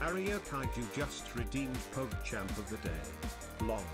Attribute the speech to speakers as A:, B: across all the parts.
A: Barrier Kaiju just redeemed PogChamp of the day. Long.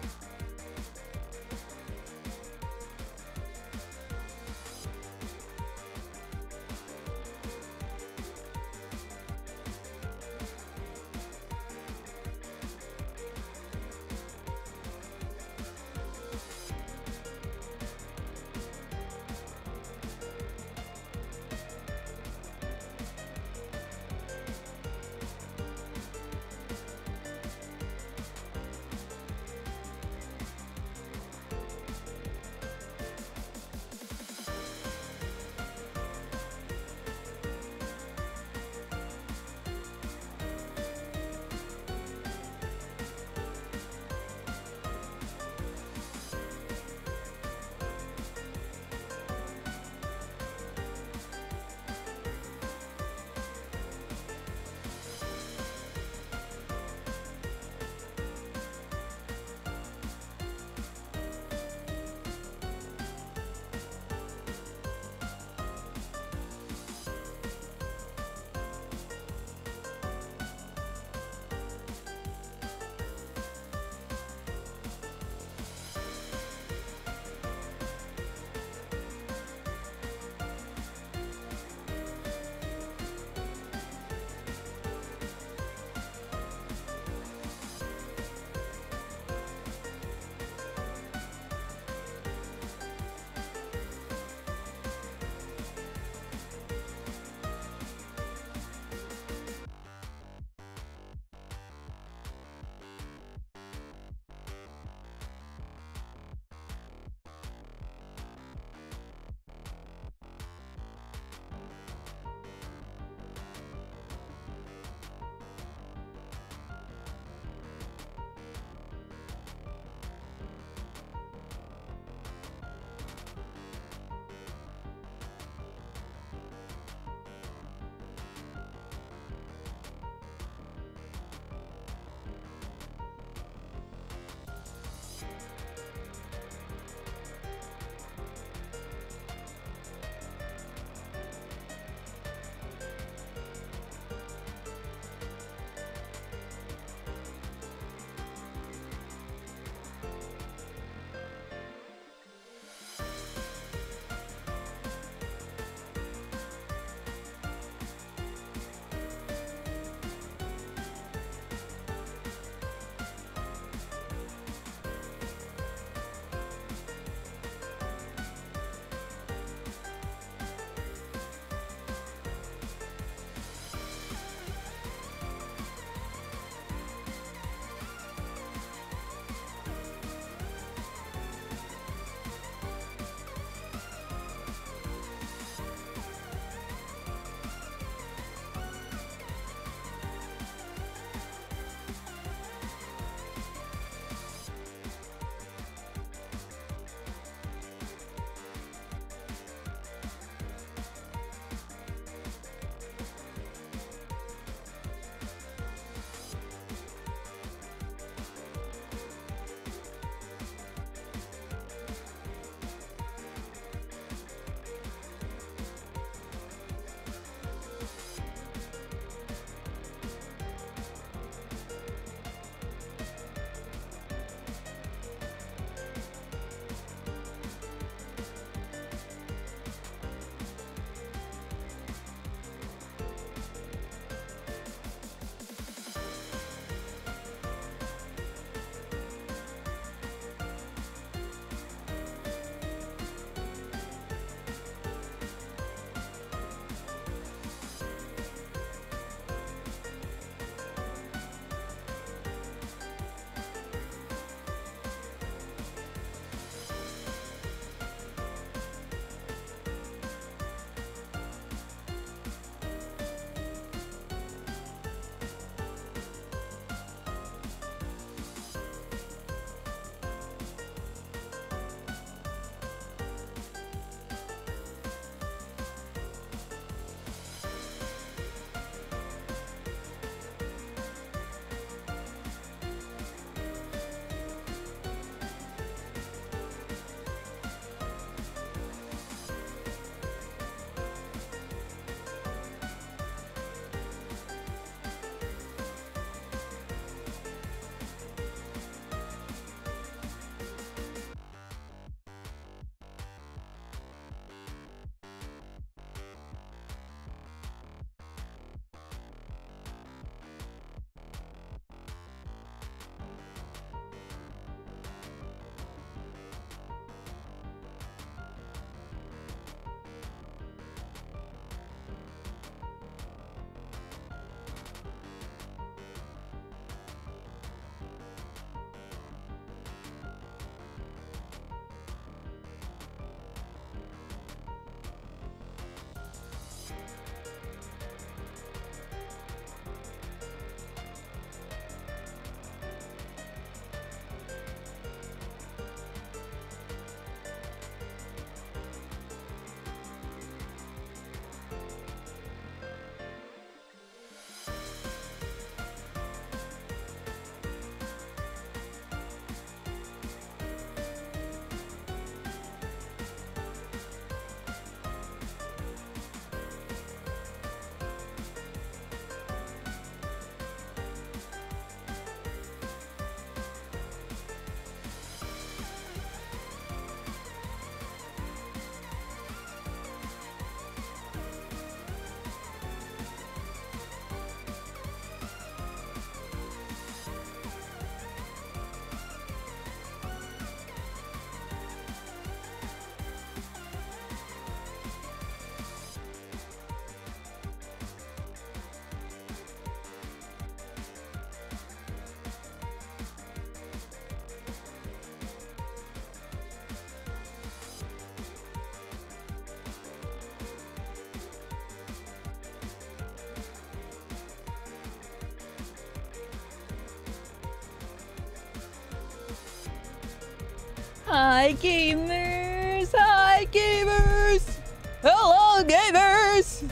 B: Hi, gamers! Hi, gamers! Hello, gamers!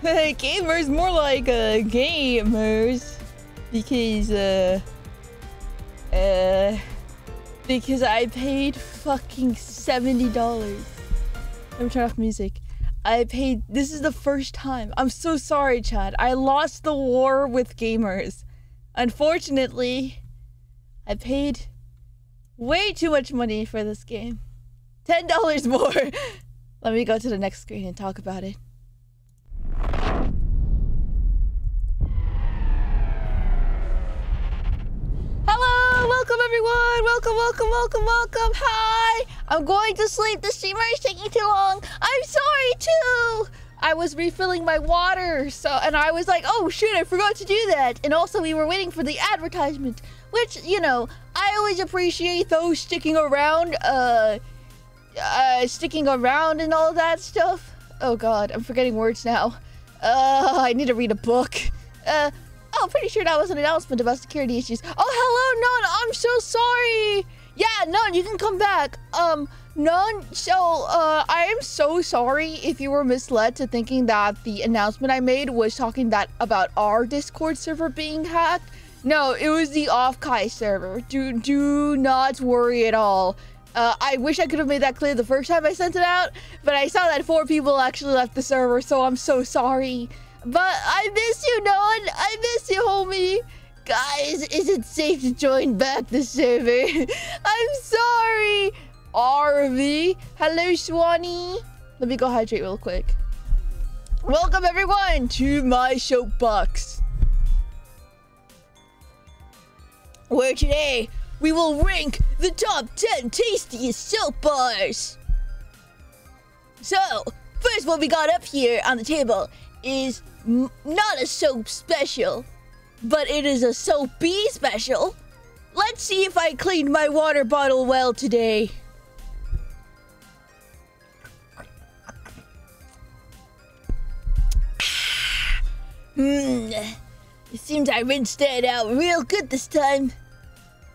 B: Hey, gamers, more like uh, gamers, because uh, uh, because I paid fucking seventy dollars. Let me turn off music. I paid. This is the first time. I'm so sorry, Chad. I lost the war with gamers. Unfortunately, I paid way too much money for this game. Ten dollars more. Let me go to the next screen and talk about it. Hello, welcome everyone. Welcome, welcome, welcome, welcome. Hi. I'm going to sleep. The streamer is taking too long. I'm sorry too. I was refilling my water, so and I was like, "Oh shoot, I forgot to do that." And also, we were waiting for the advertisement, which you know, always appreciate those sticking around, uh, uh, sticking around and all that stuff. Oh God, I'm forgetting words now. Uh, I need to read a book. Uh, oh, I'm pretty sure that was an announcement about security issues. Oh, hello, Nun. I'm so sorry. Yeah, Nun, you can come back. Um, Nun, so, uh, I am so sorry if you were misled to thinking that the announcement I made was talking that about our Discord server being hacked. No, it was the off-Kai server. Do, do not worry at all. Uh, I wish I could have made that clear the first time I sent it out, but I saw that four people actually left the server, so I'm so sorry. But I miss you, Nun. I miss you, homie. Guys, is it safe to join back the server? I'm sorry. RV. Hello, Swanee. Let me go hydrate real quick. Welcome, everyone, to my soapbox. Where today we will rank the top 10 tastiest soap bars. So, first what we got up here on the table is not a soap special, but it is a soapy special. Let's see if I cleaned my water bottle well today. Hmm. It seems I rinsed it out real good this time.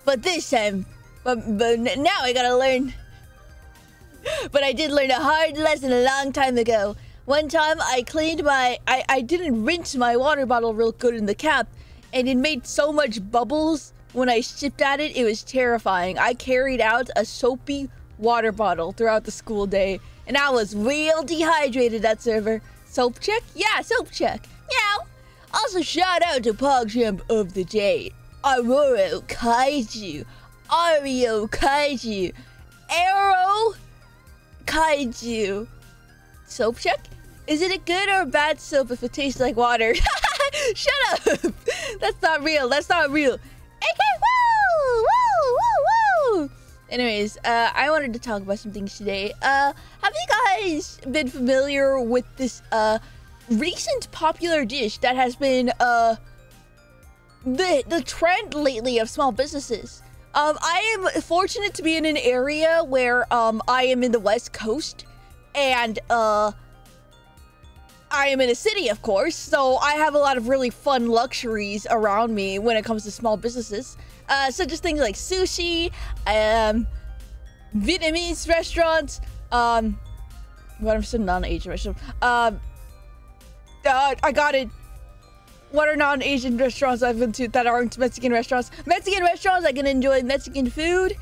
B: But this time, but, but now I gotta learn. But I did learn a hard lesson a long time ago. One time I cleaned my, I, I didn't rinse my water bottle real good in the cap. And it made so much bubbles when I sipped at it, it was terrifying. I carried out a soapy water bottle throughout the school day. And I was real dehydrated that server. Soap check? Yeah, soap check. Meow. Also, shout out to PogChamp of the Day, Aurora Kaiju, Ario Kaiju, Arrow Kaiju. Soap check? Is it a good or a bad soap if it tastes like water? Shut up! That's not real. That's not real. Okay, woo! Woo! Woo! Woo! Anyways, uh, I wanted to talk about some things today. Uh, have you guys been familiar with this, uh, recent popular dish that has been uh the the trend lately of small businesses. Um, I am fortunate to be in an area where um I am in the West Coast, and uh. I am in a city, of course, so I have a lot of really fun luxuries around me when it comes to small businesses. Uh, such as things like sushi, um, Vietnamese restaurants, um, what are some non-Asian restaurants? Um, uh, I got it. What are non-Asian restaurants I've been to that aren't Mexican restaurants? Mexican restaurants, I can enjoy Mexican food.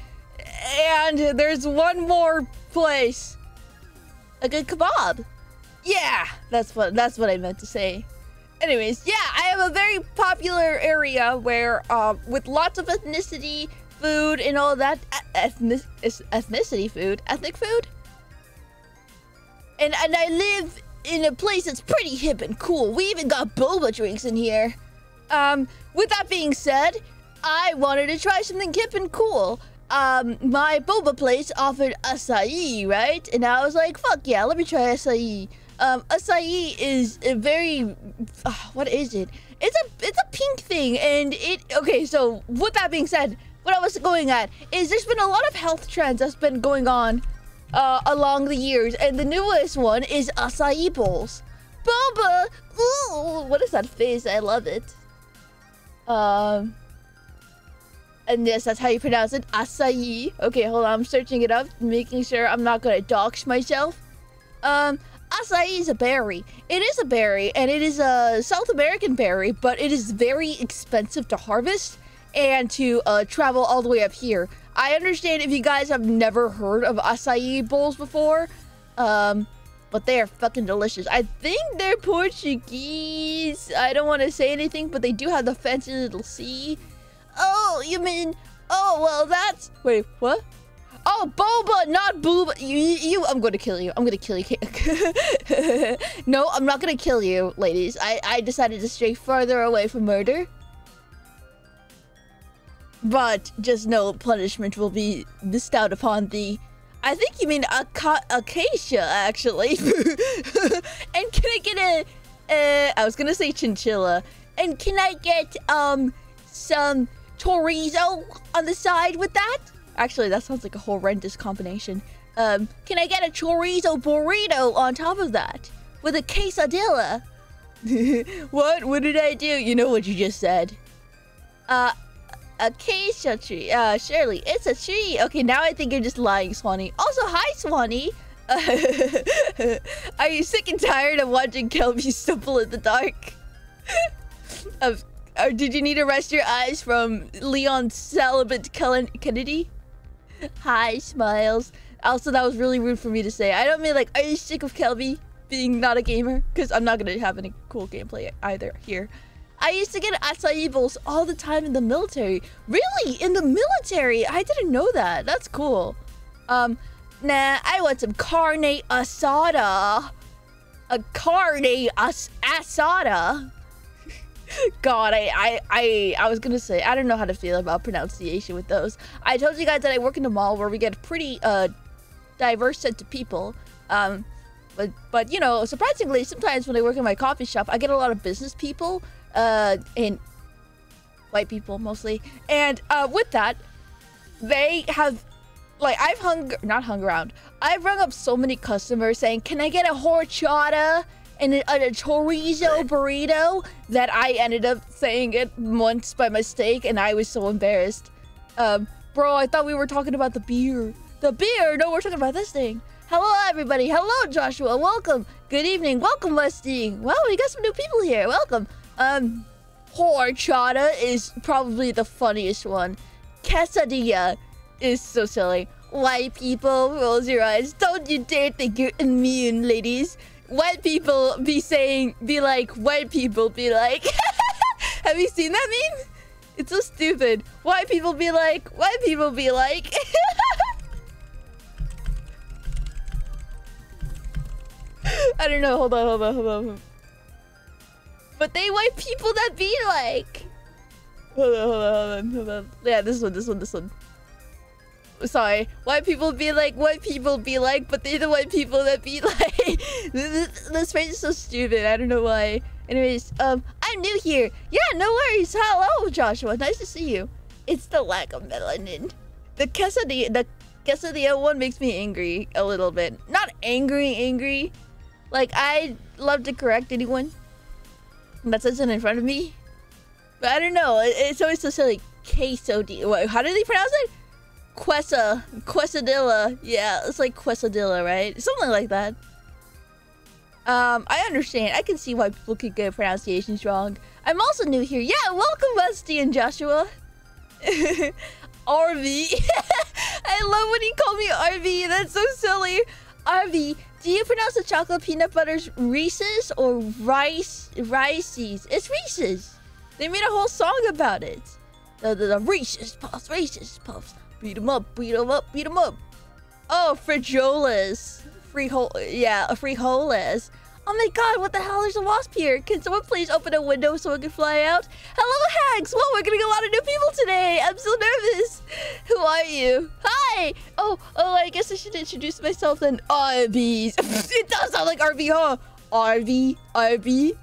B: And there's one more place. A good kebab. Yeah, that's what that's what I meant to say. Anyways, yeah, I have a very popular area where, uh, with lots of ethnicity, food, and all that. Ethnic, ethnicity food? Ethnic food? And, and I live in a place that's pretty hip and cool. We even got boba drinks in here. Um, with that being said, I wanted to try something hip and cool. Um, my boba place offered acai, right? And I was like, fuck yeah, let me try acai. Um, acai is a very, uh, what is it? It's a, it's a pink thing, and it, okay, so with that being said, what I was going at is there's been a lot of health trends that's been going on uh, along the years, and the newest one is acai bowls. Boba! Ooh, what is that face? I love it. Um, And yes, that's how you pronounce it. Acai. Okay, hold on. I'm searching it up, making sure I'm not gonna dox myself. Um, acai is a berry. It is a berry, and it is a South American berry, but it is very expensive to harvest and to uh, travel all the way up here. I understand if you guys have never heard of acai bowls before, um, but they are fucking delicious. I think they're Portuguese. I don't want to say anything, but they do have the fancy little C. Oh, you mean? Oh, well, that's. Wait, what? Oh, boba, not booba. You, you, I'm gonna kill you. I'm gonna kill you. no, I'm not gonna kill you, ladies. I, I decided to stray further away from murder. But just know punishment will be bestowed upon thee. I think you mean aca acacia, actually. and can I get a? Uh, I was gonna say chinchilla. And can I get um some chorizo on the side with that? Actually, that sounds like a horrendous combination. Um, can I get a chorizo burrito on top of that with a quesadilla? what? What did I do? You know what you just said. Uh, acacia tree. Uh, Shirley, it's a tree. Okay, now I think you're just lying, Swanee. Also, hi, Swanee. are you sick and tired of watching Kelby stumble in the dark? of, or did you need to rest your eyes from Leon Celibate Kennedy? Hi, Smiles. Also, that was really rude for me to say. I don't mean like, are you sick of Kelby being not a gamer? Because I'm not going to have any cool gameplay either here. I used to get acai bowls all the time in the military. Really? In the military? I didn't know that. That's cool. Um, nah, I want some carne asada. A carne as asada. God, I, I, I, I was gonna say, I don't know how to feel about pronunciation with those. I told you guys that I work in a mall where we get a pretty, uh, diverse set of people. Um, but, but, you know, surprisingly, sometimes when I work in my coffee shop, I get a lot of business people uh, and white people mostly. And uh, with that, they have, like, I've hung, not hung around, I've rung up so many customers saying, can I get a horchata and a, a chorizo burrito that I ended up saying it once by mistake and I was so embarrassed. Um, bro, I thought we were talking about the beer. The beer? No, we're talking about this thing. Hello, everybody. Hello, Joshua. Welcome. Good evening. Welcome, Westy. Wow, we got some new people here. Welcome. Um, horchata is probably the funniest one. Quesadilla is so silly. White people, rolls your eyes. Don't you dare think you're immune, ladies. White people be saying, be like, white people be like. Have you seen that meme? It's so stupid. White people be like, white people be like. I don't know. Hold on, hold on, hold on. But they white people that be like. Hold on, hold on, hold on, hold on. Yeah, this one, this one, this one. Sorry, white people be like, white people be like, but they're the white people that be like. this, this phrase is so stupid. I don't know why. Anyways, um, I'm new here. Yeah, no worries. Hello, Joshua. Nice to see you. It's the lack of melanin. The quesadilla, the quesadilla one makes me angry a little bit. Not angry, angry. Like, I love to correct anyone that says it in front of me. But I don't know. it's always so silly. Queso. How do they pronounce it? Quesa. Quesadilla. Yeah, it's like quesadilla, right? Something like that. Um, I understand. I can see why people could get pronunciations wrong. I'm also new here. Yeah, welcome, Westy and Joshua. RV. I love when he called me RV. That's so silly. RV, do you pronounce the chocolate peanut butters Reese's or Rice Rice's? It's Reese's. They made a whole song about it. The, the, the Reese's Puffs, Reese's Puffs. Beat them up, beat them up, beat them up. Oh, frijoles. Free yeah, frijoles. Oh my god, what the hell? There's a wasp here. Can someone please open a window so it can fly out? Hello, Hags! Well, we're getting a lot of new people today. I'm so nervous. Who are you? Hi! Oh, oh, I guess I should introduce myself then. RVs. it does sound like RV, huh? RV, RV.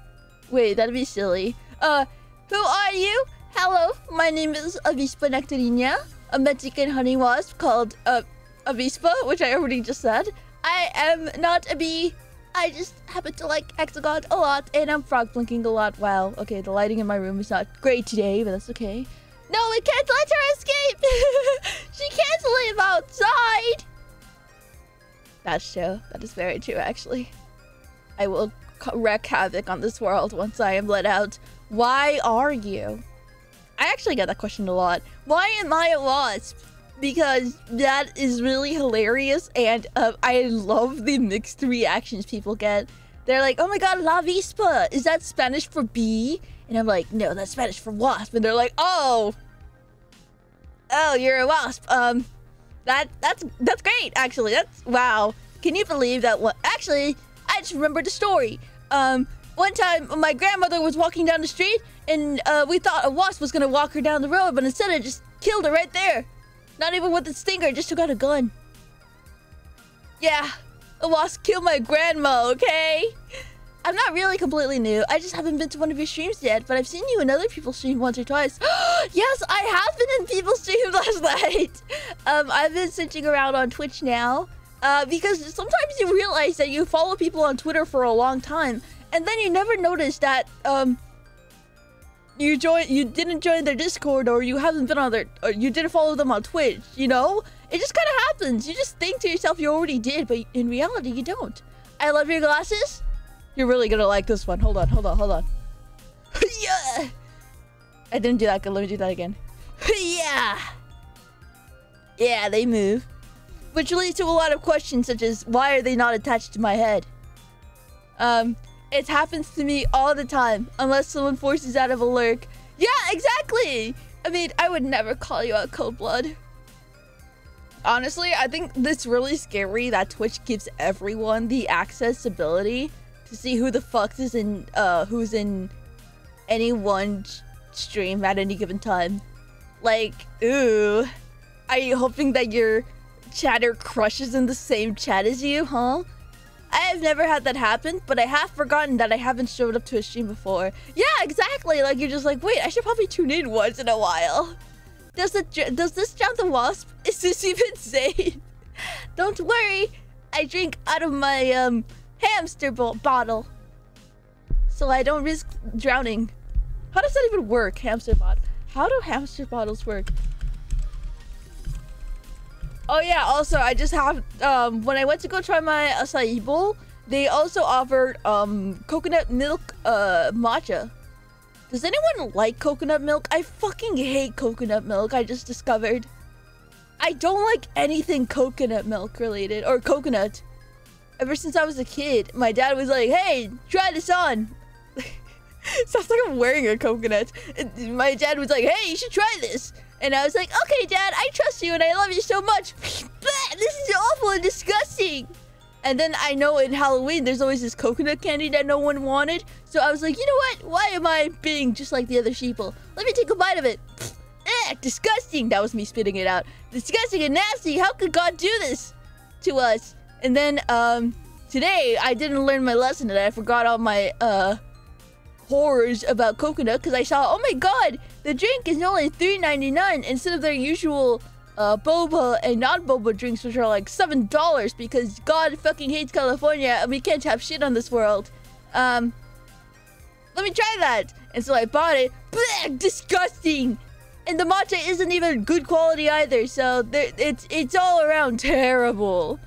B: Wait, that'd be silly. Uh, who are you? Hello, my name is Avispa Nectarina, a Mexican honey wasp called, uh, Avispa, which I already just said. I am not a bee. I just happen to like Hexagon a lot, and I'm frog blinking a lot. Wow, okay, the lighting in my room is not great today, but that's okay. No, we can't let her escape! she can't live outside! That's true. That is very true, actually. I will wreak havoc on this world once I am let out. Why are you? I actually get that question a lot. Why am I a wasp? Because that is really hilarious, and uh, I love the mixed reactions people get. They're like, oh my god, La Avispa! Is that Spanish for bee? And I'm like, no, that's Spanish for wasp. And they're like, oh, oh, you're a wasp. Um, that that's that's great. Actually, that's wow. Can you believe that? What? Actually, I just remembered the story. Um, one time my grandmother was walking down the street, and uh, we thought a wasp was gonna walk her down the road, but instead it just killed her right there. Not even with a stinger, just took out a gun. Yeah, a wasp killed my grandma. Okay. I'm not really completely new. I just haven't been to one of your streams yet, but I've seen you in other people's streams once or twice. yes, I have been in people's streams last night. Um, I've been searching around on Twitch now. Uh, because sometimes you realize that you follow people on Twitter for a long time, and then you never notice that um you join you didn't join their Discord or you haven't been on their or you didn't follow them on Twitch, you know? It just kind of happens. You just think to yourself you already did, but in reality you don't. I love your glasses. You're really gonna like this one. Hold on, hold on, hold on. yeah. I didn't do that good. Let me do that again. yeah. Yeah, they move. Which leads to a lot of questions such as why are they not attached to my head? Um, it happens to me all the time unless someone forces out of a lurk. Yeah, exactly. I mean, I would never call you out cold blood. Honestly, I think this really scary that Twitch gives everyone the accessibility to see who the fuck is in uh who's in any one stream at any given time. Like, ooh. Are you hoping that your chatter crushes in the same chat as you, huh? I have never had that happen, but I have forgotten that I haven't showed up to a stream before. Yeah, exactly. Like you're just like, wait, I should probably tune in once in a while. Does it does this count the wasp? Is this even safe? Don't worry, I drink out of my um hamster bottle. So I don't risk drowning. How does that even work, hamster bottle? How do hamster bottles work? Oh yeah, also I just have um when I went to go try my acai bowl, they also offered um coconut milk uh matcha. Does anyone like coconut milk? I fucking hate coconut milk, I just discovered. I don't like anything coconut milk related or coconut ever since I was a kid, my dad was like, hey, try this on. Sounds like I'm wearing a coconut. My dad was like, hey, you should try this. And I was like, okay, dad, I trust you and I love you so much. this is awful and disgusting. And then I know in Halloween, there's always this coconut candy that no one wanted. So I was like, you know what? Why am I being just like the other sheeple? Let me take a bite of it. Eh, disgusting. That was me spitting it out. Disgusting and nasty. How could God do this to us? And then um, today I didn't learn my lesson and I forgot all my uh, horrors about coconut because I saw, oh my god, the drink is only $3.99 instead of their usual uh, boba and non-boba drinks, which are like $7 because God fucking hates California and we can't have shit on this world. Um, let me try that. And so I bought it. Blech, disgusting. And the matcha isn't even good quality either, so it's it's all around terrible.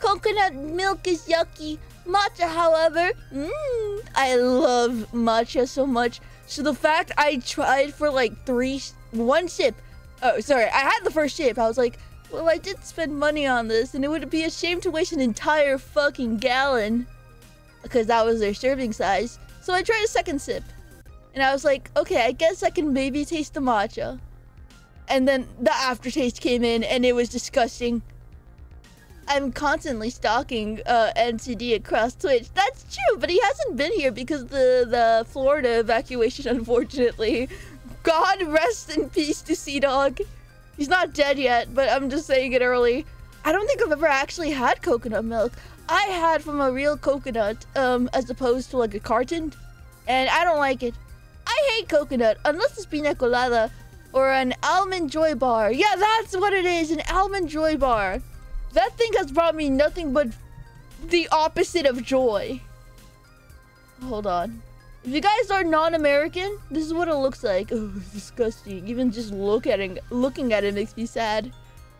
B: Coconut milk is yucky. Matcha, however, mmm, I love matcha so much. So the fact I tried for like three, one sip. Oh, sorry, I had the first sip. I was like, well, I did spend money on this, and it would be a shame to waste an entire fucking gallon. Because that was their serving size. So I tried a second sip. And I was like, okay, I guess I can maybe taste the matcha. And then the aftertaste came in, and it was disgusting. I'm constantly stalking uh, NCD across Twitch. That's true, but he hasn't been here because the the Florida evacuation, unfortunately. God rest in peace to Sea Dog. He's not dead yet, but I'm just saying it early. I don't think I've ever actually had coconut milk. I had from a real coconut, um, as opposed to like a carton, and I don't like it. I hate coconut unless it's pina colada or an almond joy bar. Yeah, that's what it is, an almond joy bar. That thing has brought me nothing but the opposite of joy. Hold on. If you guys are non-American, this is what it looks like. Oh, it's disgusting. Even just look at it, looking at it makes me sad.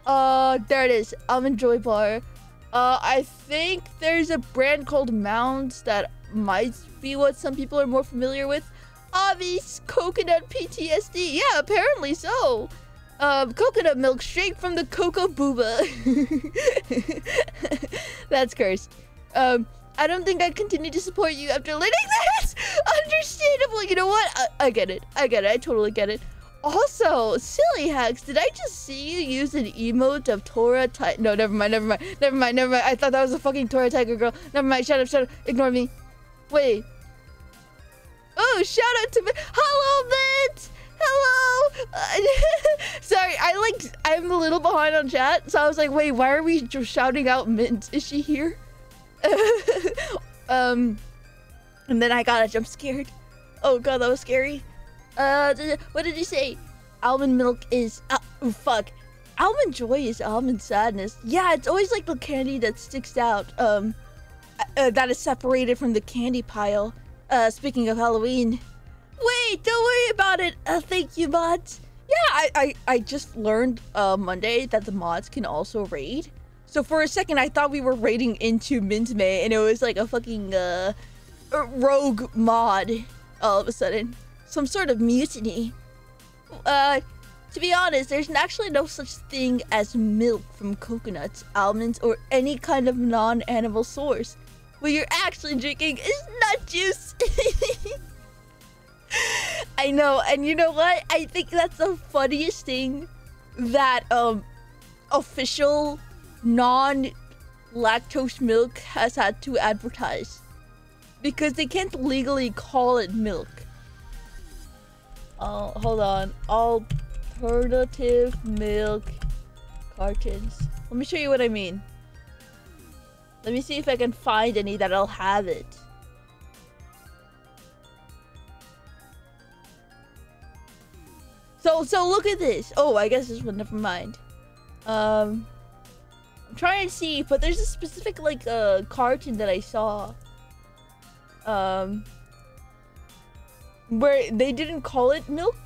B: Uh, there it is. Almond Joy Bar. Uh, I think there's a brand called Mounds that might be what some people are more familiar with. Obvious coconut PTSD. Yeah, apparently so. Um, coconut milk straight from the Cocoa Booba. That's cursed. Um, I don't think I'd continue to support you after learning this. Understandable. You know what? I, I get it. I get it. I totally get it. Also, silly hacks, did I just see you use an emote of Tora Tiger? No, never mind, never mind, never mind, never mind. I thought that was a fucking Tora Tiger girl. Never mind, shut up, shut up. Ignore me. Wait. Oh, shout out to me. Hello, Mint! Hello! Sorry, I like, I'm a little behind on chat, so I was like, wait, why are we shouting out Mint? Is she here? um, and then I got a jump scared. Oh god, that was scary. Uh, what did you say? Almond milk is uh, oh, fuck. Almond joy is almond sadness. Yeah, it's always like the candy that sticks out. Um, uh, that is separated from the candy pile. Uh, speaking of Halloween. Wait, don't worry about it. Uh, thank you, mods. Yeah, I, I, I just learned uh, Monday that the mods can also raid. So for a second, I thought we were raiding into Mint May, and it was like a fucking uh, rogue mod. All of a sudden, some sort of mutiny. Uh, to be honest, there's actually no such thing as milk from coconuts, almonds, or any kind of non-animal source. What you're actually drinking is nut juice. I know, and you know what? I think that's the funniest thing that um official non-lactose milk has had to advertise because they can't legally call it milk. Oh, hold on. Alternative milk cartons. Let me show you what I mean. Let me see if I can find any that'll have it. So, so look at this. Oh, I guess this one, never mind. Um, I'm trying to see, but there's a specific, like, uh, cartoon that I saw. Um, where they didn't call it milk.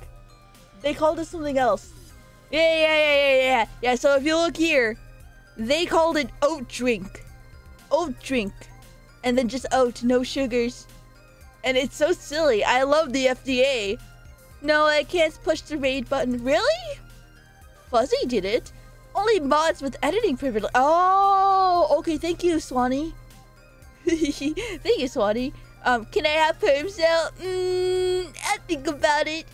B: They called it something else. Yeah, yeah, yeah, yeah, yeah. Yeah, so if you look here, they called it oat drink. Oat drink. And then just oat, no sugars. And it's so silly. I love the FDA. No, I can't push the raid button. Really? Fuzzy did it. Only mods with editing privilege. Oh, okay. Thank you, Swanee. thank you, Swanee. Um, can I have perm cell? Mmm, I think about it.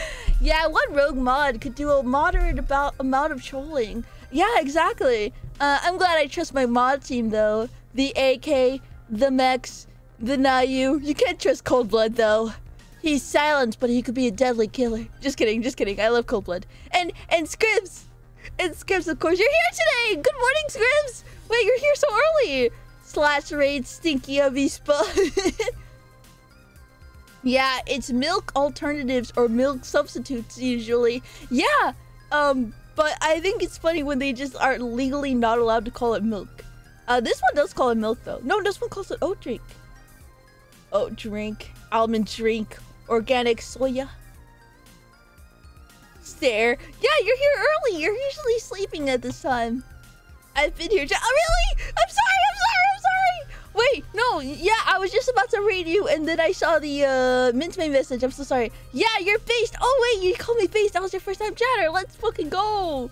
B: yeah, one rogue mod could do a moderate about amount of trolling. Yeah, exactly. Uh, I'm glad I trust my mod team though. The AK, the Mechs, the Nayu. You can't trust Cold Blood though. He's silent, but he could be a deadly killer. Just kidding, just kidding. I love Cold Blood. And and Scribs. And Scribs, of course. You're here today. Good morning, Scribs. Wait, you're here so early slash raid stinky avispa. yeah, it's milk alternatives or milk substitutes usually. Yeah, um, but I think it's funny when they just aren't legally not allowed to call it milk. Uh, this one does call it milk though. No, this one calls it oat drink. Oat drink, almond drink, organic soya. Stare. Yeah, you're here early. You're usually sleeping at this time. I've been here. Oh, really? I'm sorry. I'm sorry. I'm sorry. Wait, no. Yeah, I was just about to read you, and then I saw the uh, Mint May message. I'm so sorry. Yeah, you're faced. Oh, wait, you called me faced. That was your first time chatter. Let's fucking go.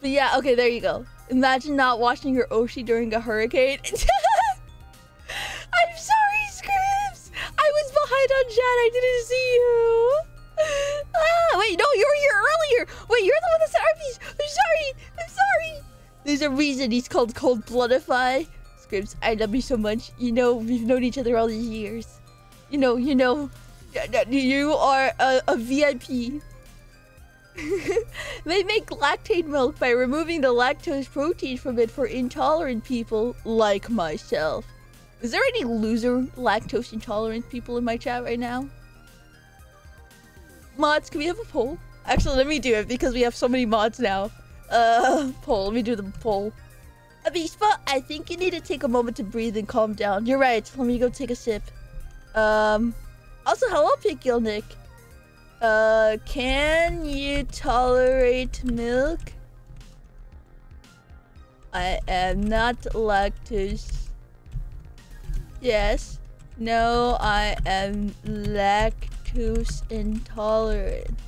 B: But yeah, okay, there you go. Imagine not watching your Oshi during a hurricane. I'm Scribs. I on chat. I didn't see you. Ah, wait, no, you were here earlier. Wait, you're the one that said. I'm sorry. I'm sorry. There's a reason he's called Cold Bloodify. Scribs, I love you so much. You know, we've known each other all these years. You know, you know, you are a, a VIP. they make Lactaid milk by removing the lactose protein from it for intolerant people like myself. Is there any loser lactose intolerant people in my chat right now? Mods, can we have a poll? Actually, let me do it because we have so many mods now. Uh, poll. Let me do the poll. Avispa, I think you need to take a moment to breathe and calm down. You're right. Let me go take a sip. Um, Also, hello, Pickle Nick. Uh, can you tolerate milk? I am not lactose. Yes. No, I am lactose intolerant.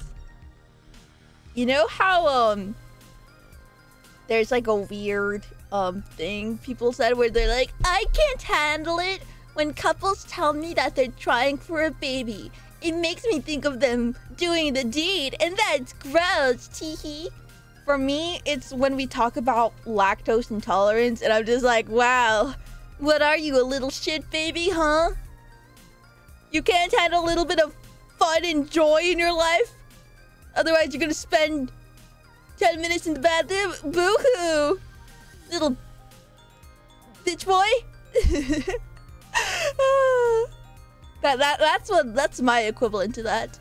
B: You know how um there's like a weird um thing people said where they're like, I can't handle it when couples tell me that they're trying for a baby. It makes me think of them doing the deed, and that's gross, teehee. For me, it's when we talk about lactose intolerance, and I'm just like, wow, what are you, a little shit baby, huh? You can't handle a little bit of fun and joy in your life? Otherwise, you're gonna spend 10 minutes in the bathroom? Boo hoo! Little bitch boy? that, that, that's what, that's my equivalent to that.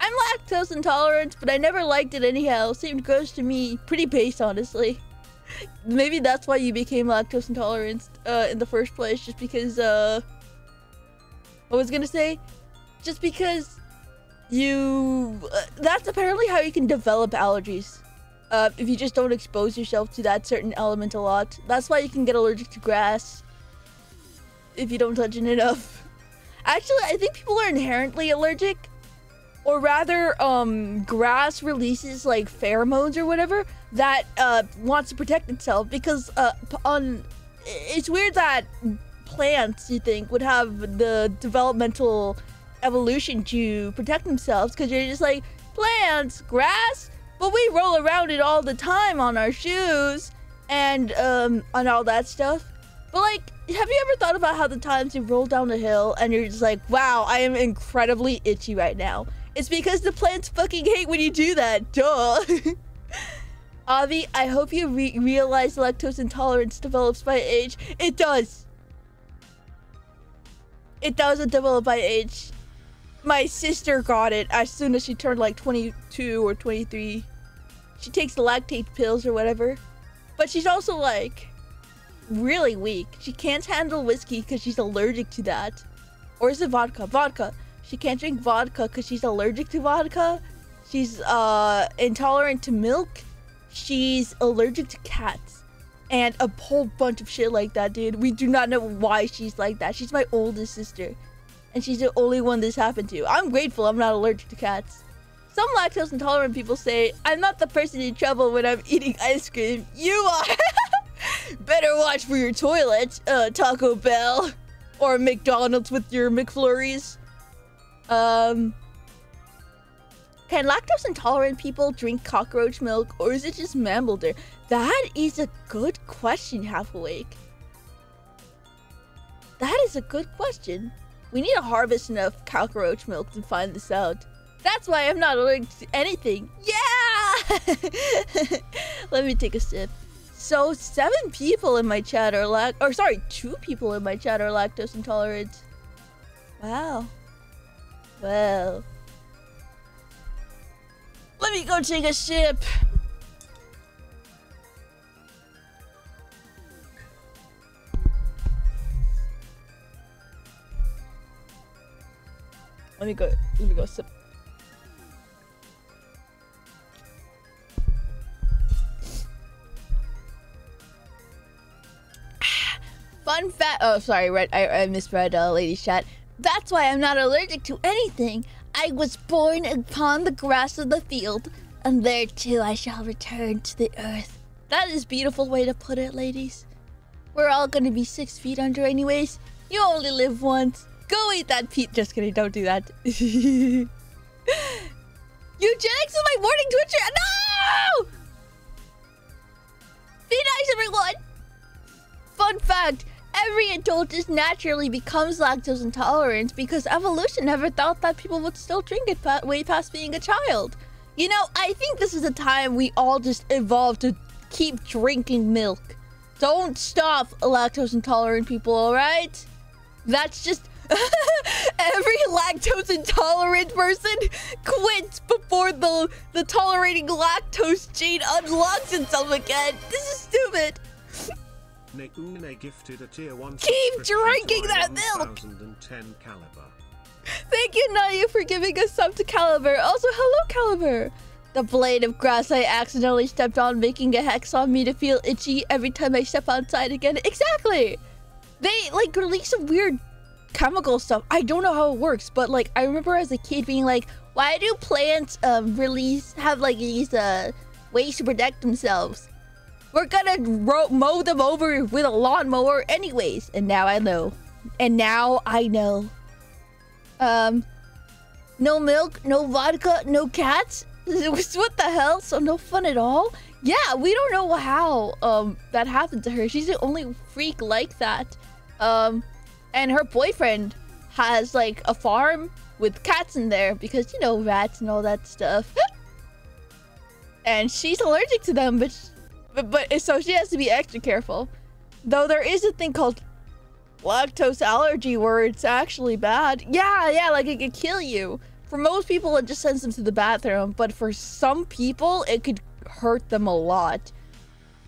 B: I'm lactose intolerant, but I never liked it anyhow. Seemed gross to me. Pretty base, honestly. Maybe that's why you became lactose intolerant uh, in the first place, just because, uh... What was gonna say? Just because you... Uh, that's apparently how you can develop allergies. Uh, if you just don't expose yourself to that certain element a lot. That's why you can get allergic to grass. If you don't touch it enough. Actually, I think people are inherently allergic. Or rather, um, grass releases like pheromones or whatever that uh, wants to protect itself because uh, on it's weird that plants you think would have the developmental evolution to protect themselves because you're just like plants, grass, but we roll around it all the time on our shoes and um on all that stuff. But like, have you ever thought about how the times you roll down a hill and you're just like, wow, I am incredibly itchy right now. It's because the plants fucking hate when you do that. Duh. Avi, I hope you re realize lactose intolerance develops by age. It does. It doesn't develop by age. My sister got it as soon as she turned like 22 or 23. She takes Lactaid pills or whatever. But she's also like really weak. She can't handle whiskey because she's allergic to that. Or is it vodka? Vodka. She can't drink vodka because she's allergic to vodka. She's uh intolerant to milk. She's allergic to cats. And a whole bunch of shit like that, dude. We do not know why she's like that. She's my oldest sister. And she's the only one this happened to. I'm grateful I'm not allergic to cats. Some lactose intolerant people say, I'm not the person in trouble when I'm eating ice cream. You are! Better watch for your toilet, uh, Taco Bell. Or McDonald's with your McFlurries. Um... Can lactose intolerant people drink cockroach milk or is it just Mambledir? That is a good question, Half Awake. That is a good question. We need to harvest enough cockroach milk to find this out. That's why I'm not allergic to anything. Yeah! Let me take a sip. So seven people in my chat are lact- or sorry, two people in my chat are lactose intolerant. Wow. Well. Let me go take a sip. Let me go. Let me go sip. Fun fact. Oh, sorry. Right. I, I misread uh, Lady chat. That's why I'm not allergic to anything. I was born upon the grass of the field, and there too I shall return to the earth. That is a beautiful way to put it, ladies. We're all gonna be six feet under anyways. You only live once. Go eat that Pete. Just kidding, don't do that. Eugenics is my morning Twitcher. No! Be nice, everyone. Fun fact. Every adult just naturally becomes lactose intolerant because evolution never thought that people would still drink it way past being a child. You know, I think this is a time we all just evolved to keep drinking milk. Don't stop lactose intolerant people, alright? That's just every lactose intolerant person quits before the the tolerating lactose gene unlocks itself again. This is stupid.
A: Gifted a tier 1
B: Keep drinking that milk!
A: 1010 caliber.
B: Thank you, Nadia, for giving us sub to Caliber. Also, hello, Caliber. The blade of grass I accidentally stepped on, making a hex on me to feel itchy every time I step outside again. Exactly. They like release some weird chemical stuff. I don't know how it works, but like I remember as a kid being like, why do plants um release have like these uh ways to protect themselves? We're gonna mow them over with a lawnmower anyways. And now I know. And now I know. Um, no milk, no vodka, no cats. what the hell? So no fun at all? Yeah, we don't know how um that happened to her. She's the only freak like that. Um, and her boyfriend has like a farm with cats in there because you know rats and all that stuff. and she's allergic to them, but, but but so she has to be extra careful. Though there is a thing called lactose allergy where it's actually bad. Yeah, yeah, like it could kill you. For most people, it just sends them to the bathroom, but for some people, it could hurt them a lot.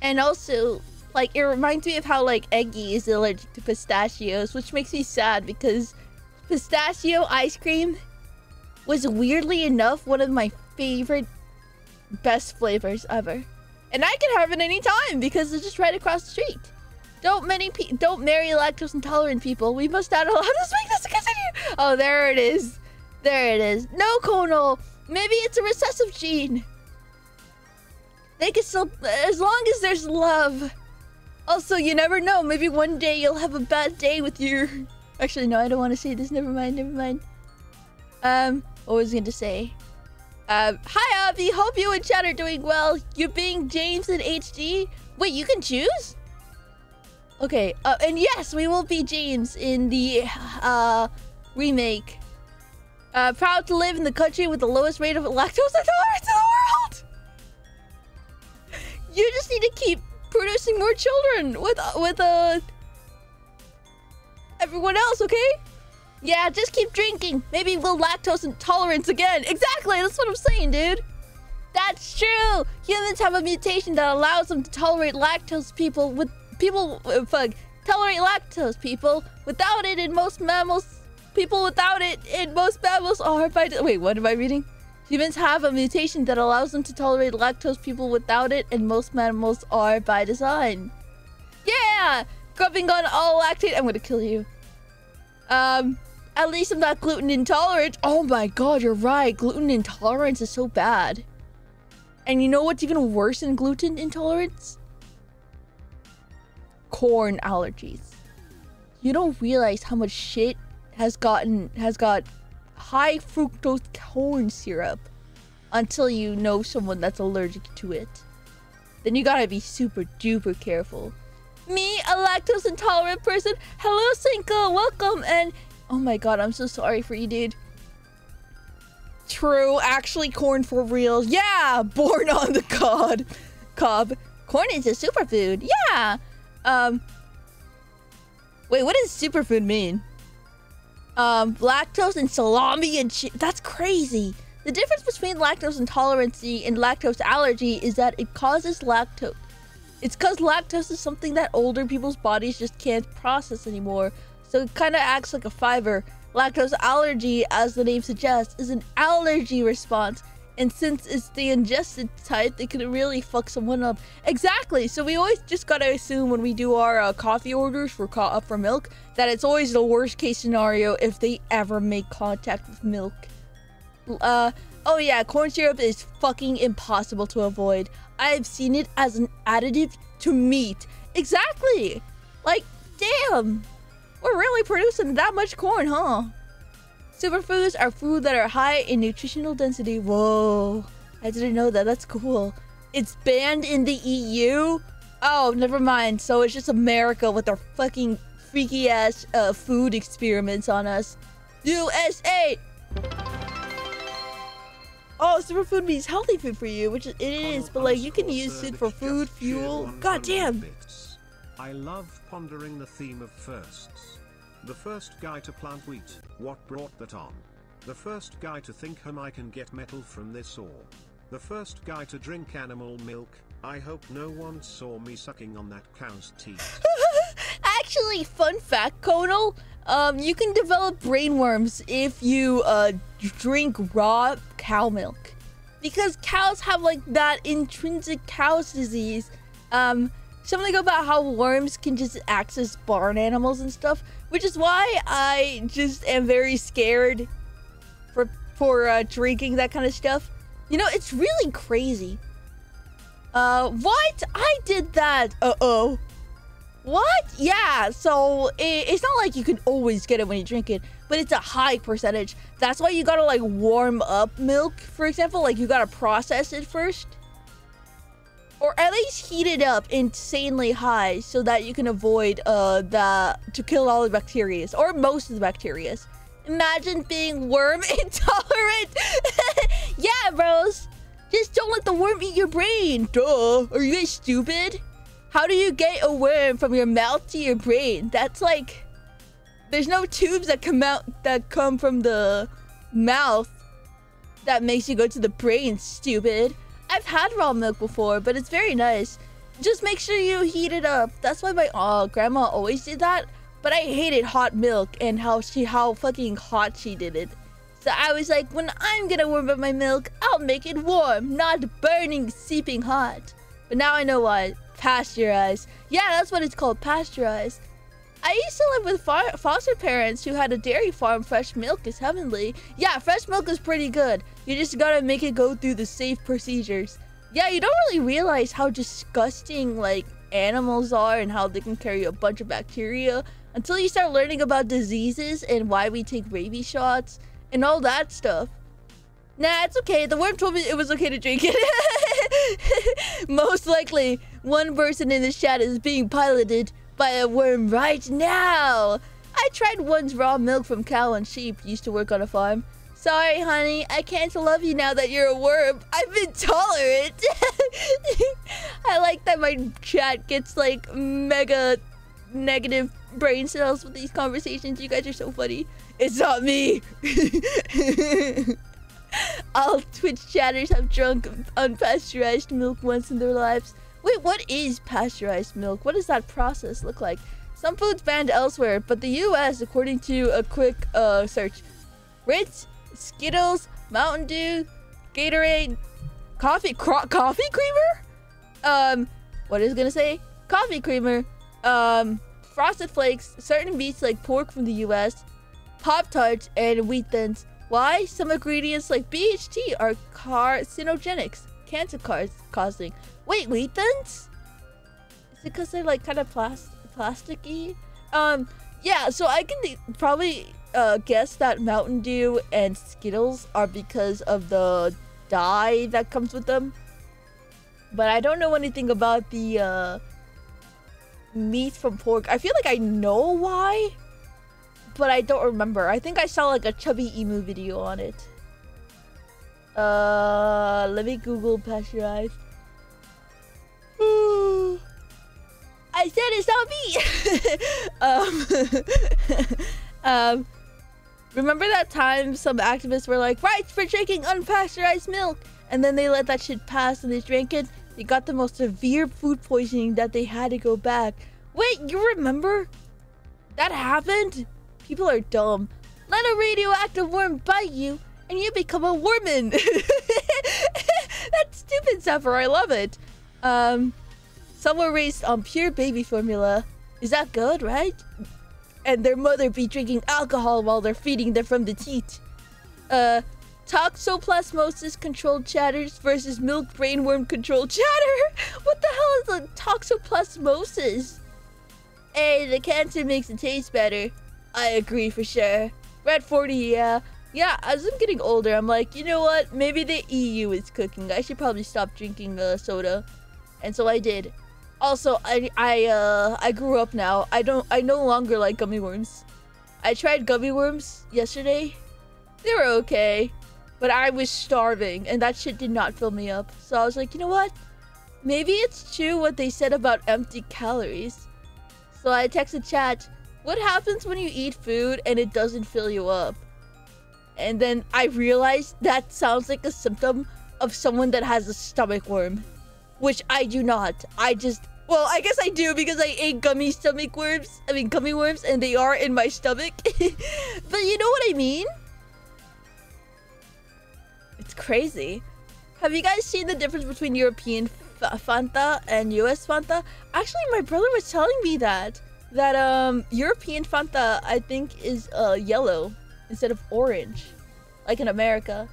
B: And also, like, it reminds me of how, like, Eggy is allergic to pistachios, which makes me sad because pistachio ice cream was weirdly enough one of my favorite, best flavors ever. And I can have it anytime because it's just right across the street. Don't many pe- don't marry lactose intolerant people. We must not allow this this to continue. Oh, there it is. There it is. No, Conal. Maybe it's a recessive gene. They can still, as long as there's love. Also, you never know. Maybe one day you'll have a bad day with your. Actually, no, I don't want to say this. Never mind. Never mind. Um, what was I going to say? Um, hi, Abby. Hope you and Chad are doing well. You're being James in HD. Wait, you can choose? Okay, uh, and yes, we will be James in the uh, remake. Uh, proud to live in the country with the lowest rate of lactose intolerance in the world. You just need to keep producing more children with uh, with uh everyone else, okay? Yeah, just keep drinking. Maybe we'll lactose intolerance again. Exactly, that's what I'm saying, dude. That's true. Humans have a mutation that allows them to tolerate lactose people with people uh, fuck tolerate lactose people without it in most mammals people without it in most mammals are by wait what am i reading humans have a mutation that allows them to tolerate lactose people without it and most mammals are by design yeah grubbing on all lactate i'm gonna kill you um at least i'm not gluten intolerant oh my god you're right gluten intolerance is so bad and you know what's even worse than gluten intolerance corn allergies. You don't realize how much shit has gotten has got high fructose corn syrup until you know someone that's allergic to it. Then you gotta be super duper careful. Me, a lactose intolerant person. Hello, Cinco. Welcome. And oh my god, I'm so sorry for you, dude. True, actually, corn for real. Yeah, born on the cob. Cob. Corn is a superfood. Yeah. Um. Wait, what does superfood mean? Um, lactose and salami and shit. That's crazy. The difference between lactose intolerance and lactose allergy is that it causes lactose. It's because lactose is something that older people's bodies just can't process anymore. So it kind of acts like a fiber. Lactose allergy, as the name suggests, is an allergy response and since it's the ingested type, it can really fuck someone up. Exactly. So we always just gotta assume when we do our uh, coffee orders for co- uh, for milk that it's always the worst case scenario if they ever make contact with milk. Uh oh yeah, corn syrup is fucking impossible to avoid. I've seen it as an additive to meat. Exactly. Like damn, we're really producing that much corn, huh? Superfoods are food that are high in nutritional density. Whoa, I didn't know that. That's cool. It's banned in the EU? Oh, never mind. So it's just America with their fucking freaky ass uh, food experiments on us. USA! Oh, superfood means healthy food for you, which it is, but like you can use it for food, fuel. God damn!
A: I love pondering the theme of firsts. The first guy to plant wheat, what brought that on? The first guy to think hum I can get metal from this ore. The first guy to drink animal milk, I hope no one saw me sucking on that cow's teeth.
B: Actually, fun fact, Conal, Um, you can develop brain worms if you uh drink raw cow milk, because cows have like that intrinsic cow's disease. Um, something about how worms can just access barn animals and stuff, which is why I just am very scared for for uh, drinking that kind of stuff. You know, it's really crazy. Uh, what? I did that. Uh oh. What? Yeah, so it, it's not like you can always get it when you drink it, but it's a high percentage. That's why you gotta like warm up milk, for example. Like you gotta process it first. Or at least heat it up insanely high so that you can avoid uh the to kill all the bacteria or most of the bacteria. Imagine being worm intolerant. yeah, bros. Just don't let the worm eat your brain. Duh. Are you guys stupid? How do you get a worm from your mouth to your brain? That's like there's no tubes that come out that come from the mouth that makes you go to the brain, stupid. I've had raw milk before, but it's very nice. Just make sure you heat it up. That's why my uh, grandma always did that. But I hated hot milk and how she how fucking hot she did it. So I was like, when I'm gonna warm up my milk, I'll make it warm, not burning, seeping hot. But now I know why. Pasteurized. Yeah, that's what it's called, pasteurized. I used to live with foster parents who had a dairy farm. Fresh milk is heavenly. Yeah, fresh milk is pretty good. You just gotta make it go through the safe procedures. Yeah, you don't really realize how disgusting, like, animals are and how they can carry a bunch of bacteria until you start learning about diseases and why we take rabies shots and all that stuff. Nah, it's okay. The worm told me it was okay to drink it. Most likely, one person in the chat is being piloted by a worm right now. I tried once raw milk from cow and sheep. Used to work on a farm. Sorry, honey. I can't love you now that you're a worm. I've been tolerant. I like that my chat gets like mega negative brain cells with these conversations. You guys are so funny. It's not me. All Twitch chatters have drunk unpasteurized milk once in their lives. Wait, what is pasteurized milk? What does that process look like? Some foods banned elsewhere, but the US, according to a quick uh, search, Ritz, Skittles, Mountain Dew, Gatorade, coffee, coffee creamer? Um, what is gonna say? Coffee creamer, um, Frosted Flakes, certain meats like pork from the US, Pop Tarts, and wheat thins. Why? Some ingredients like BHT are carcinogenics, cancer causing. Wait, wheat? Is it because they're like kind of plas plasticky? Um, yeah, so I can probably uh, guess that Mountain Dew and Skittles are because of the dye that comes with them. But I don't know anything about the uh, meat from pork. I feel like I know why, but I don't remember. I think I saw like a Chubbyemu video on it. Uh, let me Google pasteurized. I said it's not me. um, um, remember that time some activists were like, "Rights for drinking unpasteurized milk," and then they let that shit pass and they drank it. They got the most severe food poisoning that they had to go back. Wait, you remember? That happened? People are dumb. Let a radioactive worm bite you, and you become a worman. That's stupid, Zephyr. I love it. Um, some were raised on pure baby formula. Is that good, right? And their mother be drinking alcohol while they're feeding them from the teat. Uh, Toxoplasmosis controlled chatters versus milk brainworm controlled chatter. What the hell is a toxoplasmosis? Hey, the cancer makes it taste better. I agree for sure. Red 40, yeah. Yeah, as I'm getting older, I'm like, you know what? Maybe the EU is cooking. I should probably stop drinking uh, soda. And so I did. Also, I I uh I grew up now. I don't I no longer like gummy worms. I tried gummy worms yesterday. They were okay. But I was starving, and that shit did not fill me up. So I was like, you know what? Maybe it's true what they said about empty calories. So I texted chat, what happens when you eat food and it doesn't fill you up? And then I realized that sounds like a symptom of someone that has a stomach worm. Which I do not. I just Well, I guess I do because I ate gummy stomach worms. I mean, gummy worms, and they are in my stomach. but you know what I mean? It's crazy. Have you guys seen the difference between European Fanta and US Fanta? Actually, my brother was telling me that. That um European Fanta, I think, is uh, yellow instead of orange. Like in America.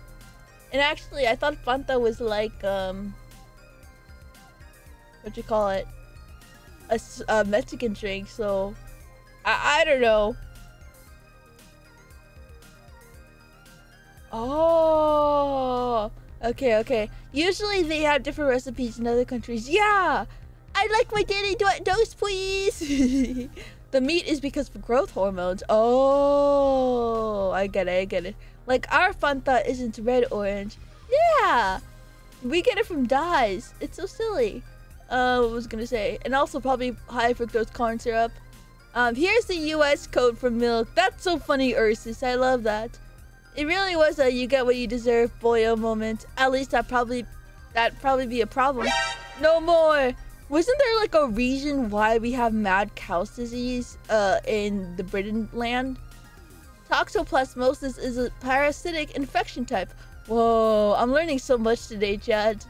B: And actually, I thought Fanta was like, um... What you call it? a, a Mexican drink, so I, I don't know. Oh, okay, okay. Usually they have different recipes in other countries. Yeah, I like my daily do dose, please. the meat is because of growth hormones. Oh, I get it, I get it. Like our Fanta isn't red orange. Yeah, we get it from dyes. It's so silly. Uh, what was I gonna say? And also probably high fructose corn syrup. Um, here's the U.S. code for milk. That's so funny, Ursus. I love that. It really was a you get what you deserve boyo moment. At least that probably that probably be a problem. No more. Wasn't there like a reason why we have mad cow's disease uh, in the Britain land? Toxoplasmosis is a parasitic infection type. Whoa, I'm learning so much today, Chad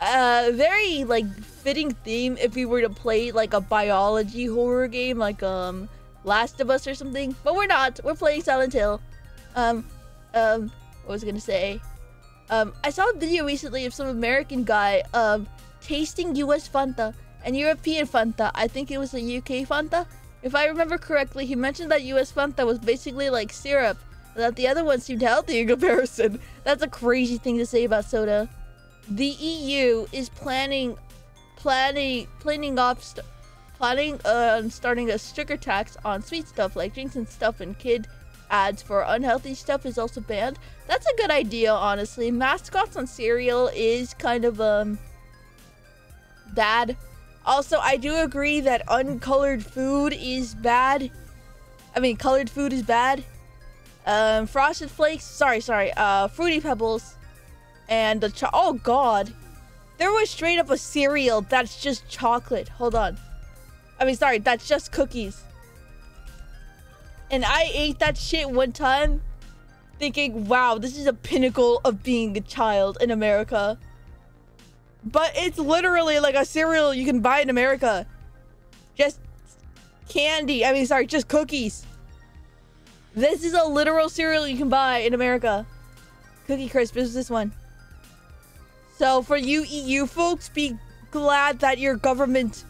B: uh very like fitting theme if we were to play like a biology horror game like um last of us or something but we're not. We're playing silent hill. Um um what was i gonna say? Um i saw a video recently of some american guy um tasting us fanta and european fanta. I think it was a uk fanta. If i remember correctly he mentioned that us fanta was basically like syrup but that the other one seemed healthy in comparison. That's a crazy thing to say about soda the EU is planning planning planning off st planning on starting a sugar tax on sweet stuff like drinks and stuff and kid ads for unhealthy stuff is also banned. That's a good idea, honestly. Mascots on cereal is kind of um bad. Also, I do agree that uncolored food is bad. I mean, colored food is bad. Um, frosted flakes. Sorry, sorry. Uh, fruity pebbles and the cho- oh god. There was straight up a cereal that's just chocolate. Hold on. I mean, sorry, that's just cookies. And I ate that shit one time thinking, wow, this is a pinnacle of being a child in America. But it's literally like a cereal you can buy in America. Just candy. I mean, sorry, just cookies. This is a literal cereal you can buy in America. Cookie Crisp is this one. So for you EU folks, be glad that your government